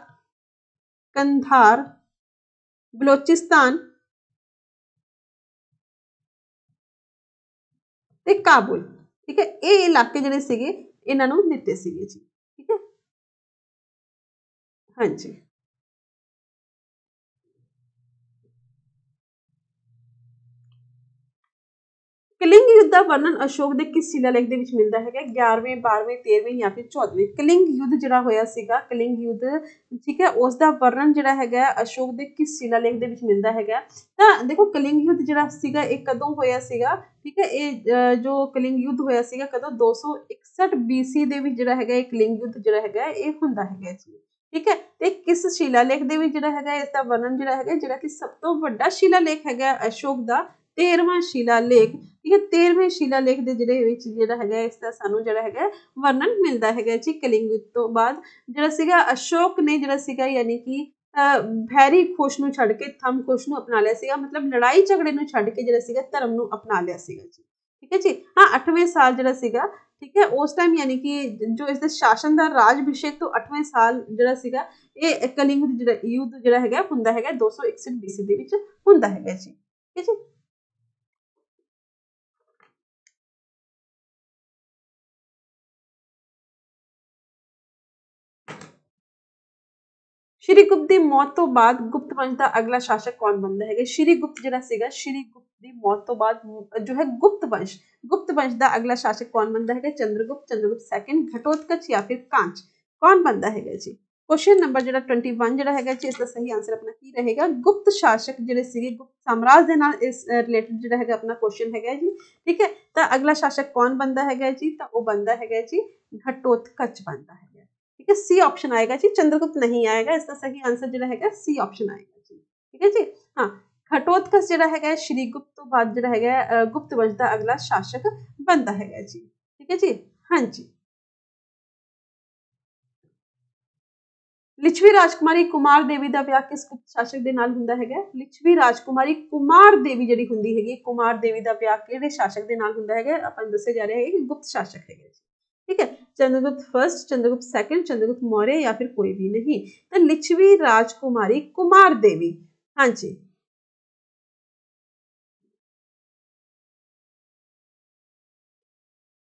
ਕੰਧਾਰ ਬਲੋਚਿਸਤਾਨ ਤੇ ਕਾਬੁਲ। ਠੀਕ ਹੈ, ਇਹ ਇਲਾਕੇ ਜਿਹੜੇ ਸੀਗੇ, ਇਹਨਾਂ ਨੂੰ ਦਿੱਤੇ ਸੀਗੇ ਜੀ। ਠੀਕ ਹੈ? ਹਾਂਜੀ। ਕਲਿੰਗ ਯੁੱਧ ਦਾ ਵਰਣਨ ਅਸ਼ੋਕ ਦੇ ਕਿਸ ਸ਼ਿਲਾਲੇਖ ਦੇ ਵਿੱਚ ਮਿਲਦਾ ਹੈਗਾ? 11ਵੇਂ 12ਵੇਂ 13ਵੇਂ ਜਾਂ ਫਿਰ 14ਵੇਂ ਕਲਿੰਗ ਯੁੱਧ ਜਿਹੜਾ ਹੋਇਆ ਸੀਗਾ, ਕਲਿੰਗ ਯੁੱਧ, ਠੀਕ ਹੈ, ਉਸ ਦਾ ਵਰਣਨ ਜਿਹੜਾ ਹੈਗਾ ਅਸ਼ੋਕ ਦੇ ਕਿਸ ਸ਼ਿਲਾਲੇਖ ਦੇ ਵਿੱਚ ਮਿਲਦਾ ਹੈਗਾ। ਤਾਂ ਦੇਖੋ, ਕਲਿੰਗ ਯੁੱਧ ਜਿਹੜਾ ਸੀਗਾ, ਇਹ ਕਦੋਂ ਹੋਇਆ ਸੀਗਾ? ਠੀਕ ਹੈ, ਇਹ ਜੋ ਕਲਿੰਗ ਯੁੱਧ ਹੋਇਆ ਸੀਗਾ, ਕਦੋਂ? 261 BC ਦੇ ਵਿੱਚ ਜਿਹੜਾ ਹੈਗਾ, ਇਹ ਕਲਿੰਗ ਯੁੱਧ ਜਿਹੜਾ ਹੈਗਾ, ਇਹ ਹੁੰਦਾ ਹੈਗਾ ਜੀ। ਠੀਕ ਹੈ, ਤੇ ਕਿਸ ਸ਼ਿਲਾਲੇਖ ਦੇ ਵਿੱਚ ਜਿਹੜਾ ਹੈਗਾ, ਇਸ ਦਾ ਵਰਣਨ ਜਿਹੜਾ ਹੈਗਾ, ਜਿਹੜਾ ਕਿ ਸਭ ਤੋਂ ਵੱਡਾ ਸ਼ਿਲਾਲੇਖ ਹੈਗਾ ਅਸ਼ੋਕ ਦਾ 13ਵਾਂ ਸ਼ਿਲਾਲੇਖ ਠੀਕ ਹੈ 13ਵੇਂ ਸ਼ਿਲਾਲੇਖ ਦੇ ਜਿਹੜੇ ਵਿੱਚ ਜਿਹੜਾ ਹੈਗਾ, ਇਸ ਦਾ ਸਾਨੂੰ ਜਿਹੜਾ ਹੈਗਾ, ਵਰਣਨ ਮਿਲਦਾ ਹੈਗਾ ਜੀ ਕਲਿੰਗ ਯੁੱਧ ਤੋਂ ਬਾਅਦ। ਜਿਹੜਾ ਸੀਗਾ ਅਸ਼ੋਕ ਨੇ ਜਿਹੜਾ ਸੀਗਾ ਯਾਨੀ ਕਿ ਭੈਰੀ ਖੁਸ਼ ਨੂੰ ਛੱਡ ਕੇ, ਥੰਮ ਖੁਸ਼ ਨੂੰ ਅਪਣਾ ਲਿਆ ਸੀਗਾ। ਮਤਲਬ ਲੜਾਈ ਝਗੜੇ ਨੂੰ ਛੱਡ ਕੇ ਜਿਹੜਾ ਸੀਗਾ, ਧਰਮ ਨੂੰ ਅਪਣਾ ਲਿਆ ਸੀਗਾ ਜੀ। ਠੀਕ ਹੈ ਜੀ? ਹਾਂ 8ਵੇਂ ਸਾਲ ਜਿਹੜਾ ਸੀਗਾ, ਠੀਕ ਹੈ, ਉਸ ਟਾਈਮ ਯਾਨੀ ਕਿ ਜੋ ਇਸ ਦੇ ਸ਼ਾਸਨ ਦਾ ਰਾਜ ਅਭਿਸ਼ੇਕ ਤੋਂ 8ਵੇਂ ਸਾਲ ਜਿਹੜਾ ਸੀਗਾ, ਇਹ ਕਲਿੰਗ ਜਿਹੜਾ ਯੁੱਧ ਜਿਹੜਾ ਹੈਗਾ, ਹੁੰਦਾ ਹੈਗਾ 261 BC ਦੇ ਵਿੱਚ ਹੁੰਦਾ ਹੈਗਾ ਜੀ। ਠੀਕ ਹੈ ਜੀ? ਸ਼੍ਰੀ ਗੁਪਤ ਦੀ ਮੌਤ ਤੋਂ ਬਾਅਦ ਗੁਪਤ ਵੰਸ਼ ਦਾ ਅਗਲਾ ਸ਼ਾਸਕ ਕੌਣ ਬਣਦਾ ਹੈਗਾ ਸ਼੍ਰੀ ਗੁਪਤ ਜਿਹੜਾ ਸੀਗਾ ਸ਼੍ਰੀ ਗੁਪਤ ਦੀ ਮੌਤ ਤੋਂ ਬਾਅਦ ਜੋ ਹੈ ਗੁਪਤ ਵੰਸ਼ ਗੁਪਤ ਵੰਸ਼ ਦਾ ਅਗਲਾ ਸ਼ਾਸਕ ਕੌਣ ਬਣਦਾ ਹੈਗਾ ਚੰਦਰਗੁਪਤ ਚੰਦਰਗੁਪਤ ਸੈਕੰਡ ਘਟੋਤਕਚ ਜਾਂ ਫਿਰ ਕਾਂਚ ਕੌਣ ਬਣਦਾ ਹੈਗਾ ਜੀ ਕੁਐਸਚਨ ਨੰਬਰ ਜਿਹੜਾ 21 ਜਿਹੜਾ ਹੈਗਾ ਜੀ ਇਸ ਦਾ ਸਹੀ ਆਨਸਰ ਆਪਣਾ ਕੀ ਰਹੇਗਾ ਗੁਪਤ ਸ਼ਾਸਕ ਜਿਹੜੇ ਸੀਗੇ ਗੁਪਤ ਸਾਮਰਾਜ ਦੇ ਨਾਲ ਇਸ ਰਿਲੇਟਡ ਜਿਹੜਾ ਹੈਗਾ ਆਪਣਾ ਕੁਐਸਚਨ ਹੈਗਾ ਜੀ ਠੀਕ ਹੈ ਤਾਂ ਅਗਲਾ ਸ਼ਾਸਕ ਕੌਣ ਬਣਦਾ ਹੈਗਾ ਜੀ ਤਾਂ ਉਹ ਬਣਦਾ ਹੈਗਾ ਜੀ ਘਟੋਤਕਚ ਬਣਦਾ ਹੈ ਠੀਕ ਹੈ ਸੀ ਆਪਸ਼ਨ ਆਏਗਾ ਜੀ ਚੰਦਰਗੁਪਤ ਨਹੀਂ ਆਏਗਾ ਇਸ ਦਾ ਸਹੀ ਆਨਸਰ ਜਿਹੜਾ ਹੈਗਾ ਸੀ ਆਪਸ਼ਨ ਆਏਗਾ ਜੀ ਠੀਕ ਹੈ ਜੀ ਹਾਂ ਖਟੋਤਕਸ ਜਿਹੜਾ ਹੈਗਾ ਸ਼੍ਰੀ ਗੁਪਤ ਤੋਂ ਬਾਅਦ ਜਿਹੜਾ ਹੈਗਾ ਗੁਪਤ ਵੰਸ਼ ਦਾ ਅਗਲਾ ਸ਼ਾਸਕ ਬਣਦਾ ਹੈਗਾ ਜੀ ਠੀਕ ਹੈ ਜੀ ਹਾਂਜੀ ਲਿਛਵੀ ਰਾਜਕੁਮਾਰੀ ਕੁਮਾਰ ਦੇਵੀ ਦਾ ਵਿਆਹ ਕਿਸ ਗੁਪਤ ਸ਼ਾਸਕ ਦੇ ਨਾਲ ਹੁੰਦਾ ਹੈਗਾ ਲਿਛਵੀ ਰਾਜਕੁਮਾਰੀ ਕੁਮਾਰ ਦੇਵੀ ਜਿਹੜੀ ਹੁੰਦੀ ਹੈਗੀ ਕੁਮਾਰ ਦੇਵੀ ਦਾ ਵਿਆਹ ਕਿਹੜੇ ਸ਼ਾਸਕ ਦੇ ਨਾਲ ਹੁੰਦਾ ਹੈਗਾ ਆਪਾਂ ਦੱਸੇ ਜਾ ਰਿਹਾ ਹੈ ਕਿ ਗੁਪਤ ਸ਼ਾਸਕ ਹੈਗਾ ठीक है चंद्रगुप्त फर्स्ट चंद्रगुप्त सेकंड चंद्रगुप्त मौर्य या फिर कोई भी नहीं तो लिच्छवी राजकुमारी कुमार देवी हाँ जी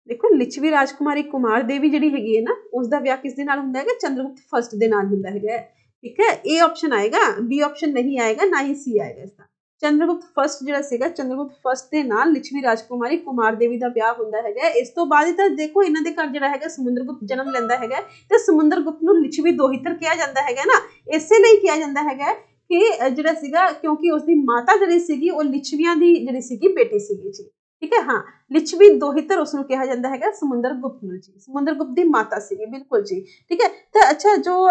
ਦੇਖੋ ਲਿਛਵੀ ਰਾਜਕੁਮਾਰੀ ਕੁਮਾਰ ਦੇਵੀ ਜਿਹੜੀ ਹੈਗੀ ਹੈ ਨਾ ਉਸ ਦਾ ਵਿਆਹ ਕਿਸ ਦੇ ਨਾਲ ਹੁੰਦਾ ਹੈਗਾ ਚੰਦਰਗੁਪਤ ਫਰਸਟ ਦੇ ਨਾਲ ਹੁੰਦਾ ਹੈਗਾ ਠੀਕ ਹੈ ਇਹ ਆਪਸ਼ਨ ਆਏਗਾ ਬੀ ਆਪਸ਼ਨ ਨਹੀਂ ਆਏਗਾ ਨਾ ਹੀ ਸੀ ਆਏਗਾ ਇਸ ਦਾ ਚੰਦਰਗੁਪਤ ਫਰਸਟ ਜਿਹੜਾ ਸੀਗਾ, ਚੰਦਰਗੁਪਤ ਫਰਸਟ ਦੇ ਨਾਲ ਲਿਛਵੀ ਰਾਜਕੁਮਾਰੀ ਕੁਮਾਰ ਦੇਵੀ ਦਾ ਵਿਆਹ ਹੁੰਦਾ ਹੈਗਾ ਇਸ ਤੋਂ ਬਾਅਦ ਤਾਂ ਦੇਖੋ, ਇਹਨਾਂ ਦੇ ਘਰ ਜਿਹੜਾ ਹੈਗਾ, ਸਮੁੰਦਰਗੁਪਤ ਜਨਮ ਲੈਂਦਾ ਹੈਗਾ ਤੇ ਸਮੁੰਦਰਗੁਪਤ ਨੂੰ ਲਿਛਵੀ ਦੋਹਿਤਰ ਕਿਹਾ ਜਾਂਦਾ ਹੈਗਾ ਨਾ। ਇਸੇ ਲਈ ਕਿਹਾ ਜਾਂਦਾ ਹੈਗਾ ਕਿ ਜਿਹੜਾ ਸੀਗਾ, ਕਿਉਂਕਿ ਉਸ ਦੀ ਮਾਤਾ ਜਿਹੜੀ ਸੀਗੀ, ਉਹ ਲਿਛਵੀਆਂ ਦੀ ਜਿਹੜੀ ਸੀਗੀ, ਬੇਟੀ ਸੀਗੀ ਜੀ। ਠੀਕ ਹੈ? ਹਾਂ, ਲਿਛਵੀ ਦੋਹਿਤਰ ਉਸ ਨੂੰ ਕਿਹਾ ਜਾਂਦਾ ਹੈਗਾ, ਸਮੁੰਦਰਗੁਪਤ ਨੂੰ ਜੀ। ਸਮੁੰਦਰਗੁਪਤ ਦੀ ਮਾਤਾ ਸੀਗੀ, ਬਿਲਕੁਲ ਜੀ। ਠੀਕ ਹੈ? ਤਾਂ ਅੱਛਾ, ਜੋ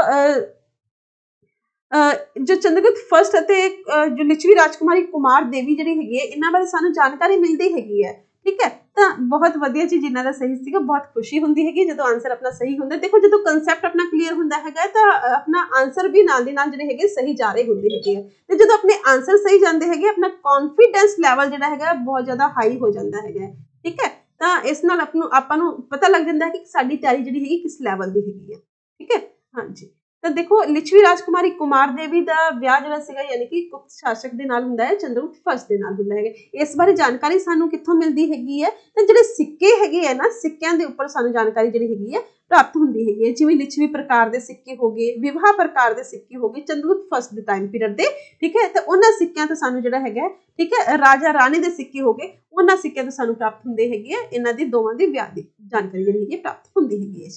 ਜੋ ਚੰਦਰਗੁਪਤ ਫਰਸਟ ਅਤੇ ਜੋ ਲਿਚਵੀ ਰਾਜਕੁਮਾਰੀ ਕੁਮਾਰ ਦੇਵੀ ਜਿਹੜੀ ਹੈਗੀ ਹੈ, ਇਹਨਾਂ ਬਾਰੇ ਸਾਨੂੰ ਜਾਣਕਾਰੀ ਮਿਲਦੀ ਹੈਗੀ ਹੈ, ਠੀਕ ਹੈ? ਤਾਂ ਬਹੁਤ ਵਧੀਆ ਚੀਜ਼ ਇਹਨਾਂ ਦਾ ਸਹੀ ਸੀਗਾ, ਬਹੁਤ ਖੁਸ਼ੀ ਹੁੰਦੀ ਹੈਗੀ ਜਦੋਂ ਆਨਸਰ ਆਪਣਾ ਸਹੀ ਹੁੰਦਾ ਦੇਖੋ, ਜਦੋਂ ਕਨਸੈਪਟ ਆਪਣਾ ਕਲੀਅਰ ਹੁੰਦਾ ਹੈਗਾ, ਤਾਂ ਆਪਣਾ ਆਨਸਰ ਵੀ ਨਾਲ ਦੀ ਨਾਲ ਜਿਹੜੇ ਹੈਗੇ ਸਹੀ ਜਾ ਰਹੇ ਹੁੰਦੇ ਹੈਗੇ ਆ। ਤੇ ਜਦੋਂ ਆਪਣੇ ਆਨਸਰ ਸਹੀ ਜਾਂਦੇ ਹੈਗੇ, ਆਪਣਾ ਕੌਨਫੀਡੈਂਸ ਲੈਵਲ ਜਿਹੜਾ ਹੈਗਾ, ਬਹੁਤ ਜ਼ਿਆਦਾ ਹਾਈ ਹੋ ਜਾਂਦਾ ਹੈਗਾ ਠੀਕ ਹੈ? ਤਾਂ ਇਸ ਨਾਲ ਆਪ ਨੂੰ ਆਪਾਂ ਨੂੰ ਪਤਾ ਲੱਗ ਜਾਂਦਾ ਹੈ ਕਿ ਸਾਡੀ ਤਿਆਰੀ ਜਿਹੜੀ ਹੈਗੀ ਕਿਸ ਲੈਵਲ ਦੀ ਹੈਗੀ ਹੈ, ਠੀਕ ਹੈ? ਹਾਂਜੀ। ਤਾਂ ਦੇਖੋ ਲਿਛਵੀ ਰਾਜਕੁਮਾਰੀ ਕੁਮਾਰ ਦੇਵੀ ਦਾ ਵਿਆਹ ਜਿਹੜਾ ਸੀਗਾ, ਯਾਨੀ ਕਿ ਗੁਪਤ ਸ਼ਾਸਕ ਦੇ ਨਾਲ ਹੁੰਦਾ ਹੈ, ਚੰਦਰਗੁਪਤ ਫਰਸਟ ਦੇ ਨਾਲ ਹੁੰਦਾ ਹੈਗਾ। ਇਸ ਬਾਰੇ ਜਾਣਕਾਰੀ ਸਾਨੂੰ ਕਿੱਥੋਂ ਮਿਲਦੀ ਹੈਗੀ ਹੈ? ਤਾਂ ਜਿਹੜੇ ਸਿੱਕੇ ਹੈਗੇ ਆ ਨਾ, ਸਿੱਕਿਆਂ ਦੇ ਉੱਪਰ ਸਾਨੂੰ ਜਾਣਕਾਰੀ ਜਿਹੜੀ ਹੈਗੀ ਹੈ, ਪ੍ਰਾਪਤ ਹੁੰਦੀ ਹੈਗੀ ਹੈ। ਜਿਵੇਂ ਲਿਛਵੀ ਪ੍ਰਕਾਰ ਦੇ ਸਿੱਕੇ ਹੋ ਗਏ, ਵਿਵਾਹ ਪ੍ਰਕਾਰ ਦੇ ਸਿੱਕੇ ਹੋ ਗਏ, ਚੰਦਰਗੁਪਤ ਫਰਸਟ ਦੇ ਟਾਈਮ ਪੀਰੀਅਡ ਦੇ, ਠੀਕ ਹੈ? ਤਾਂ ਉਹਨਾਂ ਸਿੱਕਿਆਂ ਤੋਂ ਸਾਨੂੰ ਜਿਹੜਾ ਹੈਗਾ ਠੀਕ ਹੈ? ਰਾਜਾ ਰਾਣੀ ਦੇ ਸਿੱਕੇ ਹੋ ਗਏ, ਉਹਨਾਂ ਸਿੱਕਿਆਂ ਤੋਂ ਸਾਨੂੰ ਪ੍ਰਾਪਤ ਹੁੰਦੇ ਹੈਗੇ ਆ। ਇਹਨਾਂ ਦੇ ਦੋਵਾਂ ਦੇ ਵਿਆਹ ਦੀ ਜਾਣਕਾਰੀ ਜਿਹੜੀ ਹੈਗੀ ਪ੍ਰਾਪਤ ਹੁੰਦੀ ਹੈਗੀ ਹੈ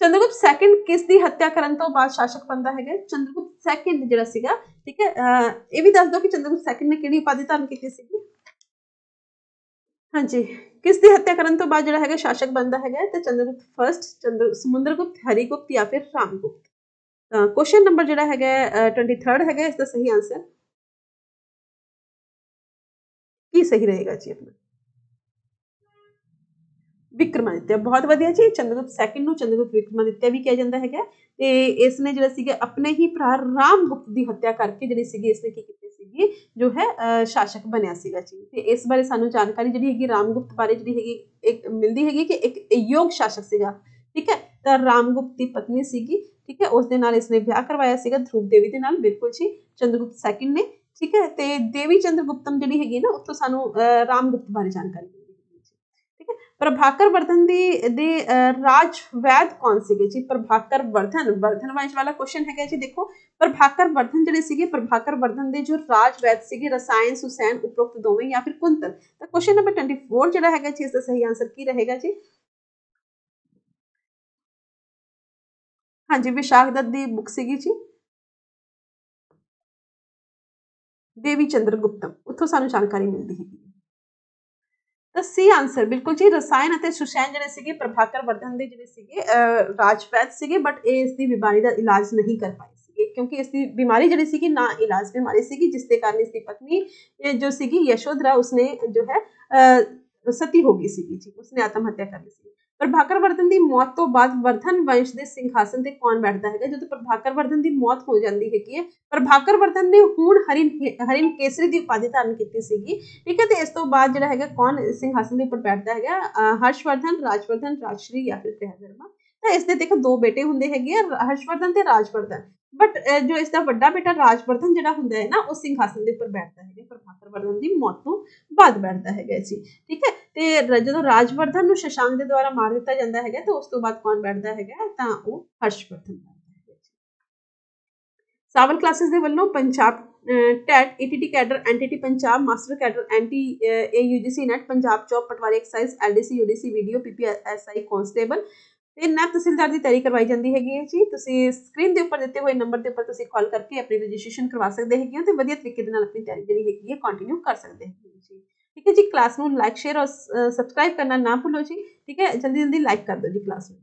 ਚੰਦਰਗੁਪਤ ਸੈਕਿੰਡ ਕਿਸ ਦੀ ਹੱਤਿਆ ਕਰਨ ਤੋਂ ਬਾਅਦ ਸ਼ਾਸਕ ਬਣਦਾ ਹੈਗਾ ਚੰਦਰਗੁਪਤ ਸੈਕਿੰਡ ਜਿਹੜਾ ਸੀਗਾ ਠੀਕ ਹੈ ਇਹ ਵੀ ਦੱਸ ਦਿਓ ਕਿ ਚੰਦਰਗੁਪਤ ਸੈਕਿੰਡ ਨੇ ਕਿਹੜੀ ਉਪਾਧੀ ਧਾਰਨ ਕੀਤੀ ਸੀਗੀ ਹਾਂਜੀ ਕਿਸ ਦੀ ਹੱਤਿਆ ਕਰਨ ਤੋਂ ਬਾਅਦ ਜਿਹੜਾ ਹੈਗਾ ਸ਼ਾਸਕ ਬਣਦਾ ਹੈਗਾ ਤੇ ਚੰਦਰਗੁਪਤ ਫਰਸਟ ਚੰਦਰ ਸਮੁੰਦਰਗੁਪਤ ਹਰੀਗੁਪਤ ਜਾਂ ਫਿਰ ਰਾਮਗੁਪਤ ਕੁਐਸਚਨ ਨੰਬਰ ਜਿਹੜਾ ਹੈਗਾ 23 ਹੈਗਾ ਇਸ ਦਾ ਸਹੀ ਆਨਸਰ ਕੀ ਸਹੀ ਰਹੇਗਾ ਜੀ ਆਪਣਾ ਵਿਕਰਮਾਦਿੱਤਿਆ। ਬਹੁਤ ਵਧੀਆ ਜੀ, ਚੰਦਰਗੁਪਤ ਸੈਕਿੰਡ ਨੂੰ ਚੰਦਰਗੁਪਤ ਵਿਕਰਮਾਦਿੱਤਿਆ ਵੀ ਕਿਹਾ ਜਾਂਦਾ ਹੈਗਾ। ਤੇ ਇਸ ਨੇ ਜਿਹੜਾ ਸੀਗਾ, ਆਪਣੇ ਹੀ ਭਰਾ ਰਾਮਗੁਪਤ ਦੀ ਹੱਤਿਆ ਕਰਕੇ ਜਿਹੜੀ ਸੀਗੀ ਇਸ ਨੇ ਕੀ ਕੀਤੀ ਸੀਗੀ, ਜੋ ਹੈ ਸ਼ਾਸਕ ਬਣਿਆ ਸੀਗਾ ਜੀ। ਤੇ ਇਸ ਬਾਰੇ ਸਾਨੂੰ ਜਾਣਕਾਰੀ ਜਿਹੜੀ ਹੈਗੀ, ਰਾਮਗੁਪਤ ਬਾਰੇ ਜਿਹੜੀ ਹੈਗੀ, ਇੱਕ ਮਿਲਦੀ ਹੈਗੀ ਕਿ ਇੱਕ ਯੋਗ ਸ਼ਾਸਕ ਸੀਗਾ। ਠੀਕ ਹੈ? ਤਾਂ ਰਾਮਗੁਪਤ ਦੀ ਪਤਨੀ ਸੀਗੀ, ਠੀਕ ਹੈ? ਉਸ ਦੇ ਨਾਲ ਇਸ ਨੇ ਵਿਆਹ ਕਰਵਾਇਆ ਸੀਗਾ, ਧਰੂਪ ਦੇਵੀ ਦੇ ਨਾਲ, ਬਿਲਕੁਲ ਜੀ, ਚੰਦਰਗੁਪਤ ਸੈਕਿੰਡ ਨੇ। ਠੀਕ ਹੈ? ਤੇ ਦੇਵੀ ਚੰਦਰਗੁਪਤਮ ਜਿਹੜੀ ਹੈਗੀ ਨਾ ਉੱਥੋਂ ਸਾਨੂੰ ਰਾਮਗੁਪਤ ਬਾਰੇ ਜਾਣਕਾਰੀ ਪ੍ਰਭਾਕਰ ਵਰਧਨ ਦੀ, ਦੇ ਰਾਜ ਵੈਦ ਕੌਣ ਸੀਗੇ? ਜੀ, ਪ੍ਰਭਾਕਰ ਵਰਧਨ ਵਰਧਨ ਵੰਸ਼ ਵਾਲਾ ਕੁਐਸਚਨ ਹੈਗਾ ਜੀ, ਦੇਖੋ। ਪ੍ਰਭਾਕਰ ਵਰਧਨ ਜਿਹੜੇ ਸੀਗੇ, ਪ੍ਰਭਾਕਰ ਵਰਧਨ ਦੇ ਜੋ ਰਾਜ ਵੈਦ ਸੀਗੇ, ਰਸਾਇਣ ਸੁਸੈਨ ਉਪਰੋਕਤ ਦੋਵੇਂ ਜਾਂ ਫਿਰ ਕੁੰਤਲ। ਤਾਂ ਕੁਐਸਚਨ ਨੰਬਰ 24 ਜਿਹੜਾ ਹੈਗਾ ਜੀ, ਇਸ ਦਾ ਸਹੀ ਆਨਸਰ ਕੀ ਰਹੇਗਾ ਜੀ? ਹਾਂਜੀ, ਵਿਸ਼ਾਖ ਦੱਤ ਦੀ ਬੁੱਕ ਸੀਗੀ ਜੀ। ਦੇਵੀ ਚੰਦਰ ਗੁਪਤਮ। ਉੱਥੋਂ ਸਾਨੂੰ ਜਾਣਕਾਰੀ ਮਿਲਦੀ ਹੈ ਤਾਂ ਸੀ ਆਨਸਰ ਬਿਲਕੁਲ ਜੀ। ਰਸਾਇਣ ਅਤੇ ਸੁਸ਼ੈਨ ਜਿਹੜੇ ਸੀਗੇ, ਪ੍ਰਭਾਕਰ ਵਰਧਨ ਦੇ ਜਿਹੜੇ ਸੀਗੇ ਰਾਜਵੈਦ ਸੀਗੇ ਬਟ ਇਹ ਇਸ ਦੀ ਬਿਮਾਰੀ ਦਾ ਇਲਾਜ ਨਹੀਂ ਕਰ ਪਾਏ ਸੀਗੇ, ਕਿਉਂਕਿ ਇਸ ਦੀ ਬਿਮਾਰੀ ਜਿਹੜੀ ਸੀਗੀ ਨਾ ਇਲਾਜ ਬਿਮਾਰੀ ਸੀਗੀ, ਜਿਸ ਦੇ ਕਾਰਨ ਇਸ ਦੀ ਪਤਨੀ ਜੋ ਸੀਗੀ ਯਸ਼ੋਧਰਾ, ਉਸਨੇ ਜੋ ਹੈ ਸਤੀ ਹੋ ਗਈ ਸੀਗੀ ਜੀ, ਉਸਨੇ ਆਤਮ ਹੱਤਿਆ ਕਰ ਲਈ ਸੀ। ਪ੍ਰਭਾਕਰ ਵਰਧਨ ਦੀ ਮੌਤ ਤੋਂ ਬਾਅਦ ਵਰਧਨ ਵੰਸ਼ ਦੇ ਸਿੰਘਾਸਨ ਤੇ ਕੌਣ ਬੈਠਦਾ ਹੈਗਾ? ਜਦੋਂ ਪ੍ਰਭਾਕਰ ਵਰਧਨ ਦੀ ਮੌਤ ਹੋ ਜਾਂਦੀ ਹੈਗੀ ਹੈ, ਪ੍ਰਭਾਕਰ ਵਰਧਨ ਨੇ ਹੁਣ ਹਰਿਨ ਹਰਿਨ ਕੇਸਰੀ ਦੀ ਉਪਾਧੀ ਧਾਰਨ ਕੀਤੀ ਸੀਗੀ। ਠੀਕ ਹੈ, ਤੇ ਇਸ ਤੋਂ ਬਾਅਦ ਜਿਹੜਾ ਹੈਗਾ ਕੌਣ ਸਿੰਘਾਸਨ ਦੇ ਉੱਪਰ ਬੈਠਦਾ ਹੈਗਾ? ਹਰਸ਼ਵਰਧਨ, ਰਾਜਵਰਧਨ, ਰਾਜਸ਼੍ਰੀ ਜਾਂ ਫਿਰ ਗ੍ਰਹਿਧਰਮਾ ਤਾਂ ਇਸ ਦੇ ਦੇਖੋ ਦੋ ਬੇਟੇ ਹੁੰਦੇ ਹੈਗੇ ਆ ਹਰਸ਼ਵਰਧਨ ਤੇ ਰਾਜਵਰਧਨ। ਬਟ ਜੋ ਇਸ ਦਾ ਵੱਡਾ ਬੇਟਾ ਰਾਜਵਰਧਨ ਜਿਹੜਾ ਹੁੰਦਾ ਹੈ ਨਾ, ਉਹ ਸਿੰਘਾਸਨ ਦੇ ਉੱਪਰ ਬੈਠਦਾ ਹੈਗਾ, ਪ੍ਰਭਾਕਰ ਵਰਧਨ ਦੀ ਮੌਤ ਤੋਂ ਬਾਅਦ ਬੈਠਦਾ ਹੈਗਾ ਜੀ। ਠੀਕ ਹੈ ਤੇ ਜਦੋਂ ਰਾਜਵਰਧਨ ਨੂੰ ਸ਼ਸ਼ਾਂਕ ਦੇ ਦੁਆਰਾ ਮਾਰ ਦਿੱਤਾ ਜਾਂਦਾ ਹੈਗਾ, ਤਾਂ ਉਸ ਤੋਂ ਬਾਅਦ ਕੌਣ ਬੈਠਦਾ ਹੈਗਾ? ਤਾਂ ਉਹ ਹਰਸ਼ਵਰਧਨ ਬੈਠਦਾ ਹੈ ਸਾਵਲ ਕਲਾਸਿਸ ਦੇ ਵੱਲੋਂ Punjab TET ATT cadre NTT Punjab, master cadre NT AUGC NET, Punjab job patwari excise LDC UDC video PPSI constable ਤੇ ਨਾਇਬ ਤਹਿਸੀਲਦਾਰ ਦੀ ਤਿਆਰੀ ਕਰਵਾਈ ਜਾਂਦੀ ਹੈਗੀ ਹੈ ਜੀ। ਤੁਸੀਂ ਸਕਰੀਨ ਦੇ ਉੱਪਰ ਦਿੱਤੇ ਹੋਏ ਨੰਬਰ ਦੇ ਉੱਪਰ ਤੁਸੀਂ ਕਾਲ ਕਰਕੇ ਆਪਣੀ ਰਜਿਸਟ੍ਰੇਸ਼ਨ ਕਰਵਾ ਸਕਦੇ ਹੈਗੇ ਹੋ ਤੇ ਵਧੀਆ ਤਰੀਕੇ ਦੇ ਨਾਲ ਆਪਣੀ ਤਿਆਰੀ ਜਿਹੜੀ ਹੈਗੀ ਹੈ ਕੰਟੀਨਿਊ ਕਰ ਸਕਦੇ ਹੈਗੇ ਜੀ। ਠੀਕ ਹੈ ਜੀ ਕਲਾਸ ਨੂੰ ਲਾਈਕ ਸ਼ੇਅਰ ਔਰ ਸਬਸਕ੍ਰਾਈਬ ਕਰਨਾ ਨਾ ਭੁੱਲੋ ਜੀ, ਠੀਕ ਹੈ? ਜਲਦੀ ਜਲਦੀ ਲਾਈਕ ਕਰ ਦਿਓ ਜੀ ਕਲਾਸ ਨੂੰ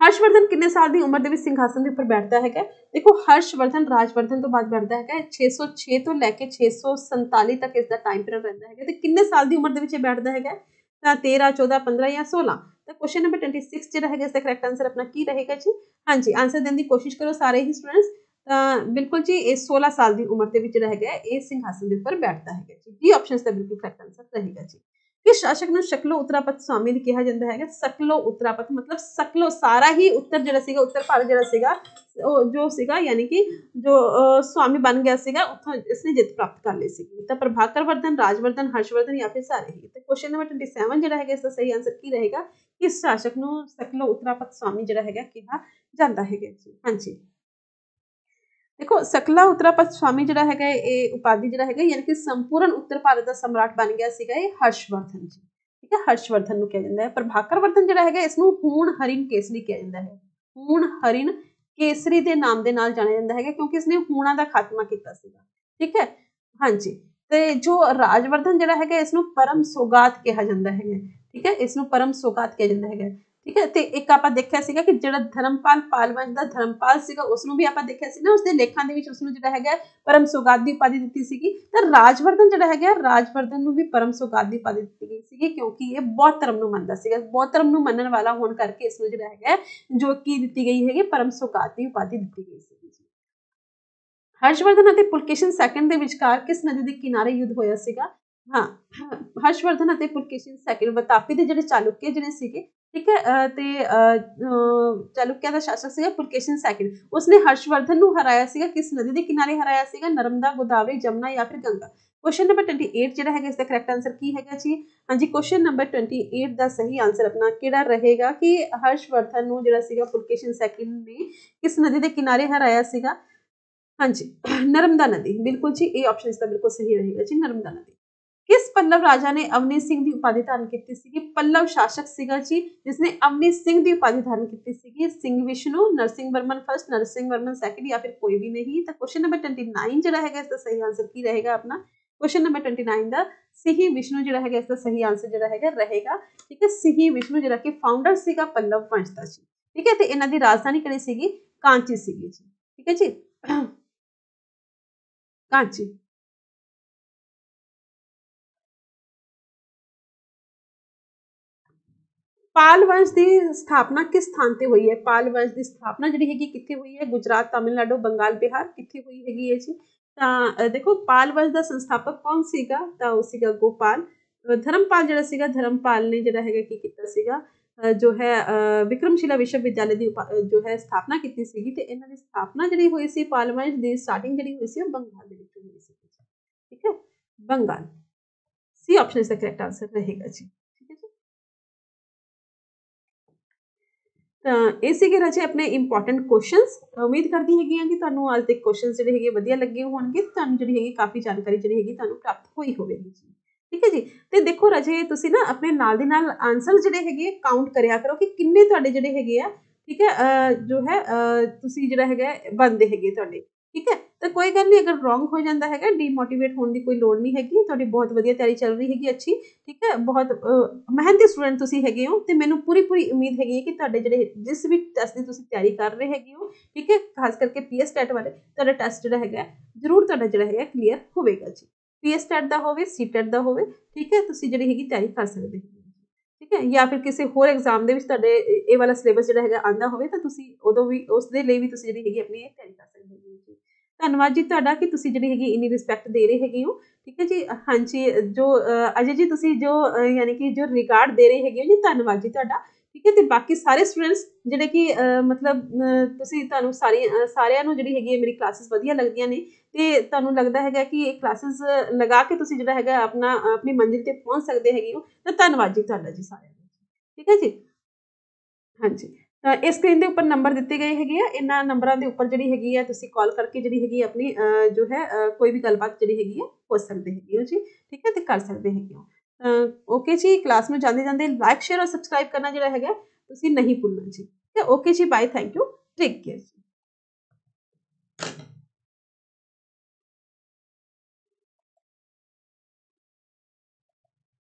ਹਰਸ਼ਵਰਧਨ ਕਿੰਨੇ ਸਾਲ ਦੀ ਉਮਰ ਦੇ ਵਿੱਚ ਸਿੰਘਾਸਨ ਦੇ ਉੱਪਰ ਬੈਠਦਾ ਹੈਗਾ? ਦੇਖੋ, ਹਰਸ਼ਵਰਧਨ, ਰਾਜਵਰਧਨ ਤੋਂ ਬਾਅਦ ਬੈਠਦਾ ਹੈਗਾ 606 ਤੋਂ ਲੈ ਕੇ 647 ਤੱਕ ਇਸ ਦਾ ਟਾਈਮ ਪੀਰੀਅਡ ਰਹਿੰਦਾ ਹੈਗਾ। ਤੇ ਕਿੰਨੇ ਸਾਲ ਦੀ ਉਮਰ ਦੇ ਵਿੱਚ ਇਹ ਬੈਠਦਾ ਹੈਗਾ? ਤਾਂ 13 14 15 ਜਾਂ 16 ਤਾਂ ਕੁਐਸਚਨ ਨੰਬਰ 26 ਜਿਹੜਾ ਹੈਗਾ, ਇਸ ਦਾ ਕਰੈਕਟ ਆਨਸਰ ਆਪਣਾ ਕੀ ਰਹੇਗਾ ਜੀ? ਹਾਂਜੀ ਆਨਸਰ ਦੇਣ ਦੀ ਕੋਸ਼ਿਸ਼ ਕਰੋ ਸਾਰੇ ਹੀ ਸਟੂਡੈਂਟਸ ਤਾਂ ਬਿਲਕੁਲ ਜੀ, ਇਹ 16 ਸਾਲ ਦੀ ਉਮਰ ਦੇ ਵਿੱਚ ਰਹੇਗਾ ਇਹ ਸਿੰਘਾਸਨ ਦੇ ਉੱਪਰ ਬੈਠਦਾ ਹੈਗਾ ਜੀ। ਡੀ ਆਪਸ਼ਨਸ ਦਾ ਬਿਲਕੁਲ ਕਰੈਕਟ ਆਨਸਰ ਰਹੇਗਾ ਜੀ। ਕਿਸ ਸ਼ਾਸਕ ਨੂੰ ਸ਼ਕਲੋ ਉਤਰਾਪਤ ਸਵਾਮੀ ਦੀ ਕਿਹਾ ਜਾਂਦਾ ਹੈਗਾ, ਸਕਲੋ ਉਤਰਾਪਤ ਮਤਲਬ ਸਕਲੋ ਸਾਰਾ ਹੀ ਉੱਤਰ ਜਿਹੜਾ ਸੀਗਾ, ਉੱਤਰ ਭਾਰਤ ਜਿਹੜਾ ਸੀਗਾ, ਉਹ ਜੋ ਸੀਗਾ ਯਾਨੀ ਕਿ ਜੋ ਸਵਾਮੀ ਬਣ ਗਿਆ ਸੀਗਾ, ਉੱਥੋਂ ਇਸਨੇ ਜਿੱਤ ਪ੍ਰਾਪਤ ਕਰ ਲਈ ਸੀ ਤਾਂ ਪ੍ਰਭਾਕਰ ਵਰਧਨ, ਰਾਜਵਰਧਨ, ਹਰਸ਼ਵਰਧਨ ਜਾਂ ਫਿਰ ਸਾਰੇ ਹੀ। ਤੇ ਕੁਐਸਚਨ ਨੰਬਰ 27 ਜਿਹੜਾ ਹੈਗਾ, ਇਸ ਦਾ ਸਹੀ ਆਨਸਰ ਕੀ ਰਹੇਗਾ? ਕਿਸ ਸ਼ਾਸਕ ਨੂੰ ਸਕਲੋ ਉਤਰਾਪਤ ਸਵਾਮੀ ਜਿਹੜਾ ਹੈਗਾ ਕਿਹਾ ਜਾਂਦਾ ਹੈਗਾ ਜੀ। ਹਾਂਜੀ। ਦੇਖੋ, ਸਕਲਾ ਉਤਰਾਪਤ ਸਵਾਮੀ ਜਿਹੜਾ ਹੈਗਾ ਇਹ ਉਪਾਧੀ ਜਿਹੜਾ ਹੈਗਾ, ਯਾਨੀ ਕਿ ਸੰਪੂਰਨ ਉੱਤਰ ਭਾਰਤ ਦਾ ਸਮਰਾਟ ਬਣ ਗਿਆ ਸੀਗਾ ਇਹ ਹਰਸ਼ਵਰਧਨ ਜੀ, ਠੀਕ ਹੈ? ਹਰਸ਼ਵਰਧਨ ਨੂੰ ਕਿਹਾ ਜਾਂਦਾ ਹੈ। ਪ੍ਰਭਾਕਰ ਵਰਧਨ ਜਿਹੜਾ ਹੈਗਾ ਇਸ ਨੂੰ ਹੂਣ ਹਰਿਨ ਕੇਸਰੀ ਕਿਹਾ ਜਾਂਦਾ ਹੈ। ਹੂਣ ਹਰਿਨ ਕੇਸਰੀ ਦੇ ਨਾਮ ਦੇ ਨਾਲ ਜਾਣਿਆ ਜਾਂਦਾ ਹੈਗਾ, ਕਿਉਂਕਿ ਇਸਨੇ ਹੂਣਾ ਦਾ ਖਾਤਮਾ ਕੀਤਾ ਸੀਗਾ, ਠੀਕ ਹੈ? ਹਾਂਜੀ, ਤੇ ਜੋ ਰਾਜਵਰਧਨ ਜਿਹੜਾ ਹੈਗਾ ਇਸ ਨੂੰ ਪਰਮ ਸੋਗਾਤ ਕਿਹਾ ਜਾਂਦਾ ਹੈਗਾ, ਠੀਕ ਹੈ? ਇਸ ਨੂੰ ਪਰਮ ਸੋਗਾਤ ਕਿਹਾ ਜਾਂਦਾ ਹੈਗਾ। ਠੀਕ ਹੈ? ਤੇ ਇੱਕ ਆਪਾਂ ਦੇਖਿਆ ਸੀਗਾ ਕਿ ਜਿਹੜਾ ਧਰਮਪਾਲ ਪਾਲਵੰਸ਼ ਦਾ ਧਰਮਪਾਲ ਸੀਗਾ ਉਸ ਨੂੰ ਵੀ ਆਪਾਂ ਦੇਖਿਆ ਸੀ ਨਾ, ਉਸਦੇ ਲੇਖਾਂ ਦੇ ਵਿੱਚ ਉਸ ਨੂੰ ਜਿਹੜਾ ਹੈਗਾ ਪਰਮ ਸੋਗਾਤ ਉਪਾਧੀ ਦਿੱਤੀ ਸੀਗੀ। ਤਾਂ ਰਾਜਵਰਧਨ ਜਿਹੜਾ ਹੈਗਾ, ਰਾਜਵਰਧਨ ਨੂੰ ਵੀ ਪਰਮ ਸੋਗਾਤ ਉਪਾਧੀ ਦਿੱਤੀ ਗਈ ਸੀਗੀ ਕਿਉਂਕਿ ਇਹ ਬੌਧ ਧਰਮ ਨੂੰ ਮੰਨਦਾ ਸੀਗਾ। ਬੌਧ ਧਰਮ ਨੂੰ ਮੰਨਣ ਵਾਲਾ ਹੋਣ ਕਰਕੇ ਇਸ ਨੂੰ ਜਿਹੜਾ ਹੈਗਾ, ਜੋ ਕੀ ਦਿੱਤੀ ਗਈ ਹੈਗੀ, ਪਰਮ ਸੋਗਾਤ ਦੀ ਉਪਾਧੀ ਦਿੱਤੀ ਗਈ ਸੀ ਹਰਸ਼ਵਰਧਨ ਅਤੇ ਪੁਲਕੇਸ਼ਨ ਸੈਕੰਡ ਦੇ ਵਿਚਕਾਰ ਕਿਸ ਨਦੀ ਦੇ ਕਿਨਾਰੇ ਯੁੱਧ ਹੋਇਆ ਸੀਗਾ? ਹਾਂ, ਹਰਸ਼ਵਰਧਨ ਅਤੇ ਪੁਲਕੇਸ਼ਨ ਸੈਕੰਡ ਵਤਾਪੀ ਦੇ ਜਿਹੜੇ ਚਾਲੁਕੇ ਜਿਹੜੇ ਸੀਗੇ ਠੀਕ ਹੈ ਤੇ ਚਾਲੁਕਿਆ ਦਾ ਸ਼ਾਸਕ ਸੀਗਾ ਪੁਲਕੇਸ਼ਨ ਸੈਕਿੰਡ ਉਸਨੇ ਹਰਸ਼ਵਰਧਨ ਨੂੰ ਹਰਾਇਆ ਸੀਗਾ, ਕਿਸ ਨਦੀ ਦੇ ਕਿਨਾਰੇ ਹਰਾਇਆ ਸੀਗਾ? ਨਰਮਦਾ, ਗੋਦਾਵਰੀ, ਜਮਨਾ ਜਾਂ ਫਿਰ ਗੰਗਾ। ਕੁਐਸਚਨ ਨੰਬਰ 28 ਜਿਹੜਾ ਹੈਗਾ ਇਸ ਦਾ ਕਰੈਕਟ ਆਨਸਰ ਕੀ ਹੈਗਾ ਜੀ? ਹਾਂਜੀ ਕੁਐਸਚਨ ਨੰਬਰ 28 ਦਾ ਸਹੀ ਆਨਸਰ ਆਪਣਾ ਕਿਹੜਾ ਰਹੇਗਾ ਕਿ ਹਰਸ਼ਵਰਧਨ ਨੂੰ ਜਿਹੜਾ ਸੀਗਾ ਪੁਲਕੇਸ਼ਨ ਸੈਕਿੰਡ ਨੇ ਕਿਸ ਨਦੀ ਦੇ ਕਿਨਾਰੇ ਹਰਾਇਆ ਸੀਗਾ? ਹਾਂਜੀ, ਨਰਮਦਾ ਨਦੀ। ਬਿਲਕੁਲ ਜੀ, ਇਹ ਆਪਸ਼ਨ ਇਸ ਦਾ ਬਿਲਕੁਲ ਸਹੀ ਰਹੇਗਾ ਜੀ, ਨਰਮਦਾ ਨਦੀ। ਕਿਸ ਪੱਲਵ ਰਾਜਾ ਨੇ ਅਵਨੀਤ ਸਿੰਘ ਦੀ ਉਪਾਧੀ ਧਾਰਨ ਕੀਤੀ ਸੀਗੀ। ਪੱਲਵ ਸ਼ਾਸਕ ਸੀਗਾ ਜੀ, ਜਿਸਨੇ ਅਵਨੀਤ ਸਿੰਘ ਦੀ ਉਪਾਧੀ ਧਾਰਨ ਕੀਤੀ ਸੀਗੀ। ਸਿੰਘ ਵਿਸ਼ਨੂੰ, ਨਰਸਿੰਘ ਵਰਮਨ ਫਰਸਟ ਨਰਸਿੰਘ ਵਰਮਨ ਸੈਕੰਡ ਜਾਂ ਫਿਰ ਕੋਈ ਵੀ ਨਹੀਂ, ਤਾਂ ਕੁਐਸਚਨ ਨੰਬਰ 29 ਜਿਹੜਾ ਹੈਗਾ ਇਸ ਦਾ ਸਹੀ ਆਨਸਰ ਕੀ ਰਹੇਗਾ ਆਪਣਾ? ਕੁਐਸਚਨ ਨੰਬਰ 29 ਦਾ ਸਿਹੀ ਵਿਸ਼ਨੂੰ ਜਿਹੜਾ ਹੈਗਾ ਇਸ ਦਾ ਸਹੀ ਆਨਸਰ ਜਿਹੜਾ ਹੈਗਾ ਰਹੇਗਾ। ਠੀਕ ਹੈ, ਸਿਹੀ ਵਿਸ਼ਨੂੰ ਜਿਹੜਾ ਕਿ ਫਾਊਂਡਰ ਸੀਗਾ ਪੱਲਵ ਵੰਸ਼ ਦਾ ਜੀ। ਠੀਕ ਹੈ, ਤੇ ਇਹਨਾਂ ਦੀ ਰਾਜਧਾਨੀ ਕਿਹੜੀ ਸੀਗੀ? ਕਾਂਚੀ ਸੀਗੀ ਜੀ। ਠੀਕ ਹੈ ਜੀ। ਕਾਂਚੀ। ਪਾਲ ਵੰਸ਼ ਦੀ ਸਥਾਪਨਾ ਕਿਸ ਸਥਾਨ ਤੇ ਹੋਈ ਹੈ? ਪਾਲ ਵੰਸ਼ ਦੀ ਸਥਾਪਨਾ ਜਿਹੜੀ ਹੈਗੀ ਕਿੱਥੇ ਹੋਈ ਹੈ? ਗੁਜਰਾਤ, ਤਾਮਿਲਨਾਡੂ, ਬੰਗਾਲ, ਬਿਹਾਰ ਕਿੱਥੇ ਹੋਈ ਹੈਗੀ ਹੈ ਜੀ? ਤਾਂ ਦੇਖੋ, ਪਾਲ ਵੰਸ਼ ਦਾ ਸੰਸਥਾਪਕ ਕੌਣ ਸੀਗਾ? ਤਾਂ ਉਹ ਸੀਗਾ ਗੋਪਾਲ। ਧਰਮਪਾਲ ਜਿਹੜਾ ਸੀਗਾ, ਧਰਮਪਾਲ ਨੇ ਜਿਹੜਾ ਹੈਗਾ ਕੀ ਕੀਤਾ ਸੀਗਾ? ਜੋ ਹੈ ਵਿਕਰਮਸ਼ਿਲਾ ਵਿਸ਼ਵ ਵਿਦਿਆਲੇ ਦੀ ਜੋ ਹੈ, ਸਥਾਪਨਾ ਕੀਤੀ ਸੀਗੀ ਤੇ ਇਹਨਾਂ ਦੀ ਸਥਾਪਨਾ ਜਿਹੜੀ ਹੋਈ ਸੀ, ਪਾਲ ਵੰਸ਼ ਦੀ ਸਟਾਰਟਿੰਗ ਜਿਹੜੀ ਹੋਈ ਸੀ, ਉਹ ਬੰਗਾਲ ਦੇ ਵਿੱਚ ਹੋਈ ਸੀ ਠੀਕ ਹੈ? ਬੰਗਾਲ। ਸੀ ਆਪਸ਼ਨ ਇਸ ਦਾ ਕਰੈਕਟ ਆਨਸਰ ਰਹੇਗਾ ਜੀ। ਤਾਂ ਇਹ ਸੀਗੇ ਰਾਜੇ ਆਪਣੇ ਇੰਪੋਰਟੈਂਟ ਕੁਐਸਚਨਸ ਉਮੀਦ ਕਰਦੀ ਹੈਗੀ ਆ ਕਿ ਤੁਹਾਨੂੰ ਅੱਜ ਦੇ ਕੁਐਸਚਨਸ ਜਿਹੜੇ ਹੈਗੇ ਵਧੀਆ ਲੱਗੇ ਹੋਣਗੇ। ਤੁਹਾਨੂੰ ਜਿਹੜੀ ਹੈਗੀ ਕਾਫੀ ਜਾਣਕਾਰੀ ਜਿਹੜੀ ਹੈਗੀ ਤੁਹਾਨੂੰ ਪ੍ਰਾਪਤ ਹੋਈ ਹੋਵੇਗੀ ਜੀ। ਠੀਕ ਹੈ ਜੀ? ਤੇ ਦੇਖੋ ਰਾਜੇ, ਤੁਸੀਂ ਨਾ ਆਪਣੇ ਨਾਲ ਦੇ ਨਾਲ ਆਨਸਰ ਜਿਹੜੇ ਹੈਗੇ ਕਾਊਂਟ ਕਰਿਆ ਕਰੋ ਕਿ ਕਿੰਨੇ ਤੁਹਾਡੇ ਜਿਹੜੇ ਹੈਗੇ ਆ। ਠੀਕ ਹੈ? ਜੋ ਹੈ ਤੁਸੀਂ ਜਿਹੜਾ ਹੈਗਾ ਬੰਦੇ ਹੈਗੇ ਤੁਹਾਡੇ। ਠੀਕ ਹੈ? ਤਾਂ ਕੋਈ ਗੱਲ ਨਹੀਂ, ਅਗਰ ਰੋਂਗ ਹੋ ਜਾਂਦਾ ਹੈਗਾ ਡੀਮੋਟੀਵੇਟ ਹੋਣ ਦੀ ਕੋਈ ਲੋੜ ਨਹੀਂ ਹੈਗੀ, ਤੁਹਾਡੀ ਬਹੁਤ ਵਧੀਆ ਤਿਆਰੀ ਚੱਲ ਰਹੀ ਹੈਗੀ, ਅੱਛੀ, ਠੀਕ ਹੈ, ਬਹੁਤ ਮਿਹਨਤੀ ਸਟੂਡੈਂਟ ਤੁਸੀਂ ਹੈਗੇ ਹੋ, ਤੇ ਮੈਨੂੰ ਪੂਰੀ ਪੂਰੀ ਉਮੀਦ ਹੈਗੀ ਹੈ ਕਿ ਤੁਹਾਡੇ ਜਿਹੜੇ ਜਿਸ ਵੀ ਟੈਸਟ ਦੀ ਤੁਸੀਂ ਤਿਆਰੀ ਕਰ ਰਹੇ ਹੈਗੇ ਹੋ, ਠੀਕ ਹੈ, ਖਾਸ ਕਰਕੇ ਪੀਐਸ ਟੈਟ ਵਾਲੇ, ਤੁਹਾਡਾ ਟੈਸਟ ਜਿਹੜਾ ਹੈਗਾ ਜ਼ਰੂਰ ਤੁਹਾਡਾ ਜਿਹੜਾ ਹੈਗਾ ਕਲੀਅਰ ਹੋਵੇਗਾ, ਜੀ। ਪੀਐਸ ਟੈਟ ਦਾ ਹੋਵੇ ਸੀ ਟੈਟ ਦਾ ਹੋਵੇ, ਠੀਕ ਹੈ, ਤੁਸੀਂ ਜਿਹੜੀ ਹੈਗੀ ਤਿਆਰੀ ਕਰ ਸਕਦੇ ਹੋ ਠੀਕ ਹੈ, ਜਾਂ ਫਿਰ ਕਿਸੇ ਹੋਰ ਐਗਜ਼ਾਮ ਦੇ ਵਿੱਚ ਤੁਹਾਡੇ ਇਹ ਵਾਲਾ ਸਿਲੇਬਸ ਜਿਹੜਾ ਹੈਗਾ ਆਂਦਾ ਹੋਵੇ, ਤਾਂ ਤੁਸੀਂ ਉਦੋਂ ਵੀ, ਉਸ ਦੇ ਲਈ ਵੀ ਤੁਸੀਂ ਜਿਹੜੀ ਹੈਗੀ ਆਪਣੀ ਤਿਆਰੀ ਕਰ ਸਕਦੇ ਹੋ ਧੰਨਵਾਦ ਜੀ ਤੁਹਾਡਾ ਕਿ ਤੁਸੀਂ ਜਿਹੜੀ ਹੈਗੀ ਇੰਨੀ ਰਿਸਪੈਕਟ ਦੇ ਰਹੇ ਹੈਗੇ ਹੋ। ਠੀਕ ਹੈ ਜੀ? ਹਾਂਜੀ, ਜੋ ਅਜੇ ਜੀ ਤੁਸੀਂ ਜੋ ਯਾਨੀ ਕਿ ਜੋ ਰਿਕਾਰਡ ਦੇ ਰਹੇ ਹੈਗੇ ਹੋ ਜੀ, ਧੰਨਵਾਦ ਜੀ ਤੁਹਾਡਾ। ਠੀਕ ਹੈ ਤੇ ਬਾਕੀ ਸਾਰੇ ਸਟੂਡੈਂਟਸ ਜਿਹੜੇ ਕਿ ਮਤਲਬ ਤੁਸੀਂ ਤੁਹਾਨੂੰ ਸਾਰੀ ਸਾਰਿਆਂ ਨੂੰ ਜਿਹੜੀ ਹੈਗੀ ਮੇਰੀ ਕਲਾਸਿਸ ਵਧੀਆ ਲੱਗਦੀਆਂ ਨੇ ਤੇ ਤੁਹਾਨੂੰ ਲੱਗਦਾ ਹੈਗਾ ਕਿ ਇਹ ਕਲਾਸਿਸ ਲਗਾ ਕੇ ਤੁਸੀਂ ਜਿਹੜਾ ਹੈਗਾ ਆਪਣਾ ਆਪਣੀ ਮੰਜ਼ਿਲ ਤੇ ਪਹੁੰਚ ਸਕਦੇ ਹੈਗੇ ਹੋ, ਤਾਂ ਧੰਨਵਾਦ ਜੀ ਤੁਹਾਡਾ ਜੀ ਸਾਰਿਆਂ ਨੂੰ ਠੀਕ ਹੈ ਜੀ? ਹਾਂਜੀ। ਤਾਂ ਇਸ ਸਕਰੀਨ ਦੇ ਉੱਪਰ ਨੰਬਰ ਦਿੱਤੇ ਗਏ ਹੈਗੇ ਆ। ਇਹਨਾਂ ਨੰਬਰਾਂ ਦੇ ਉੱਪਰ ਜਿਹੜੀ ਹੈਗੀ ਆ, ਤੁਸੀਂ ਕਾਲ ਕਰਕੇ ਜਿਹੜੀ ਹੈਗੀ ਆਪਣੀ ਜੋ ਹੈ ਕੋਈ ਵੀ ਗੱਲਬਾਤ ਜਿਹੜੀ ਹੈਗੀ ਆ ਹੋ ਸਕਦੇ ਹੈਗੇ ਹੋ ਜੀ। ਠੀਕ ਹੈ ਤੇ ਕਰ ਸਕਦੇ ਹੈਗੇ ਹੋ। ਓਕੇ ਜੀ ਕਲਾਸ ਨੂੰ ਜਾਂਦੇ ਜਾਂਦੇ ਲਾਈਕ ਸ਼ੇਅਰ ਔਰ ਸਬਸਕ੍ਰਾਈਬ ਕਰਨਾ ਜਿਹੜਾ ਹੈਗਾ, ਤੁਸੀਂ ਨਹੀਂ ਭੁੱਲਣਾ ਜੀ। ਠੀਕ ਹੈ ਓਕੇ ਜੀ bye thank you take care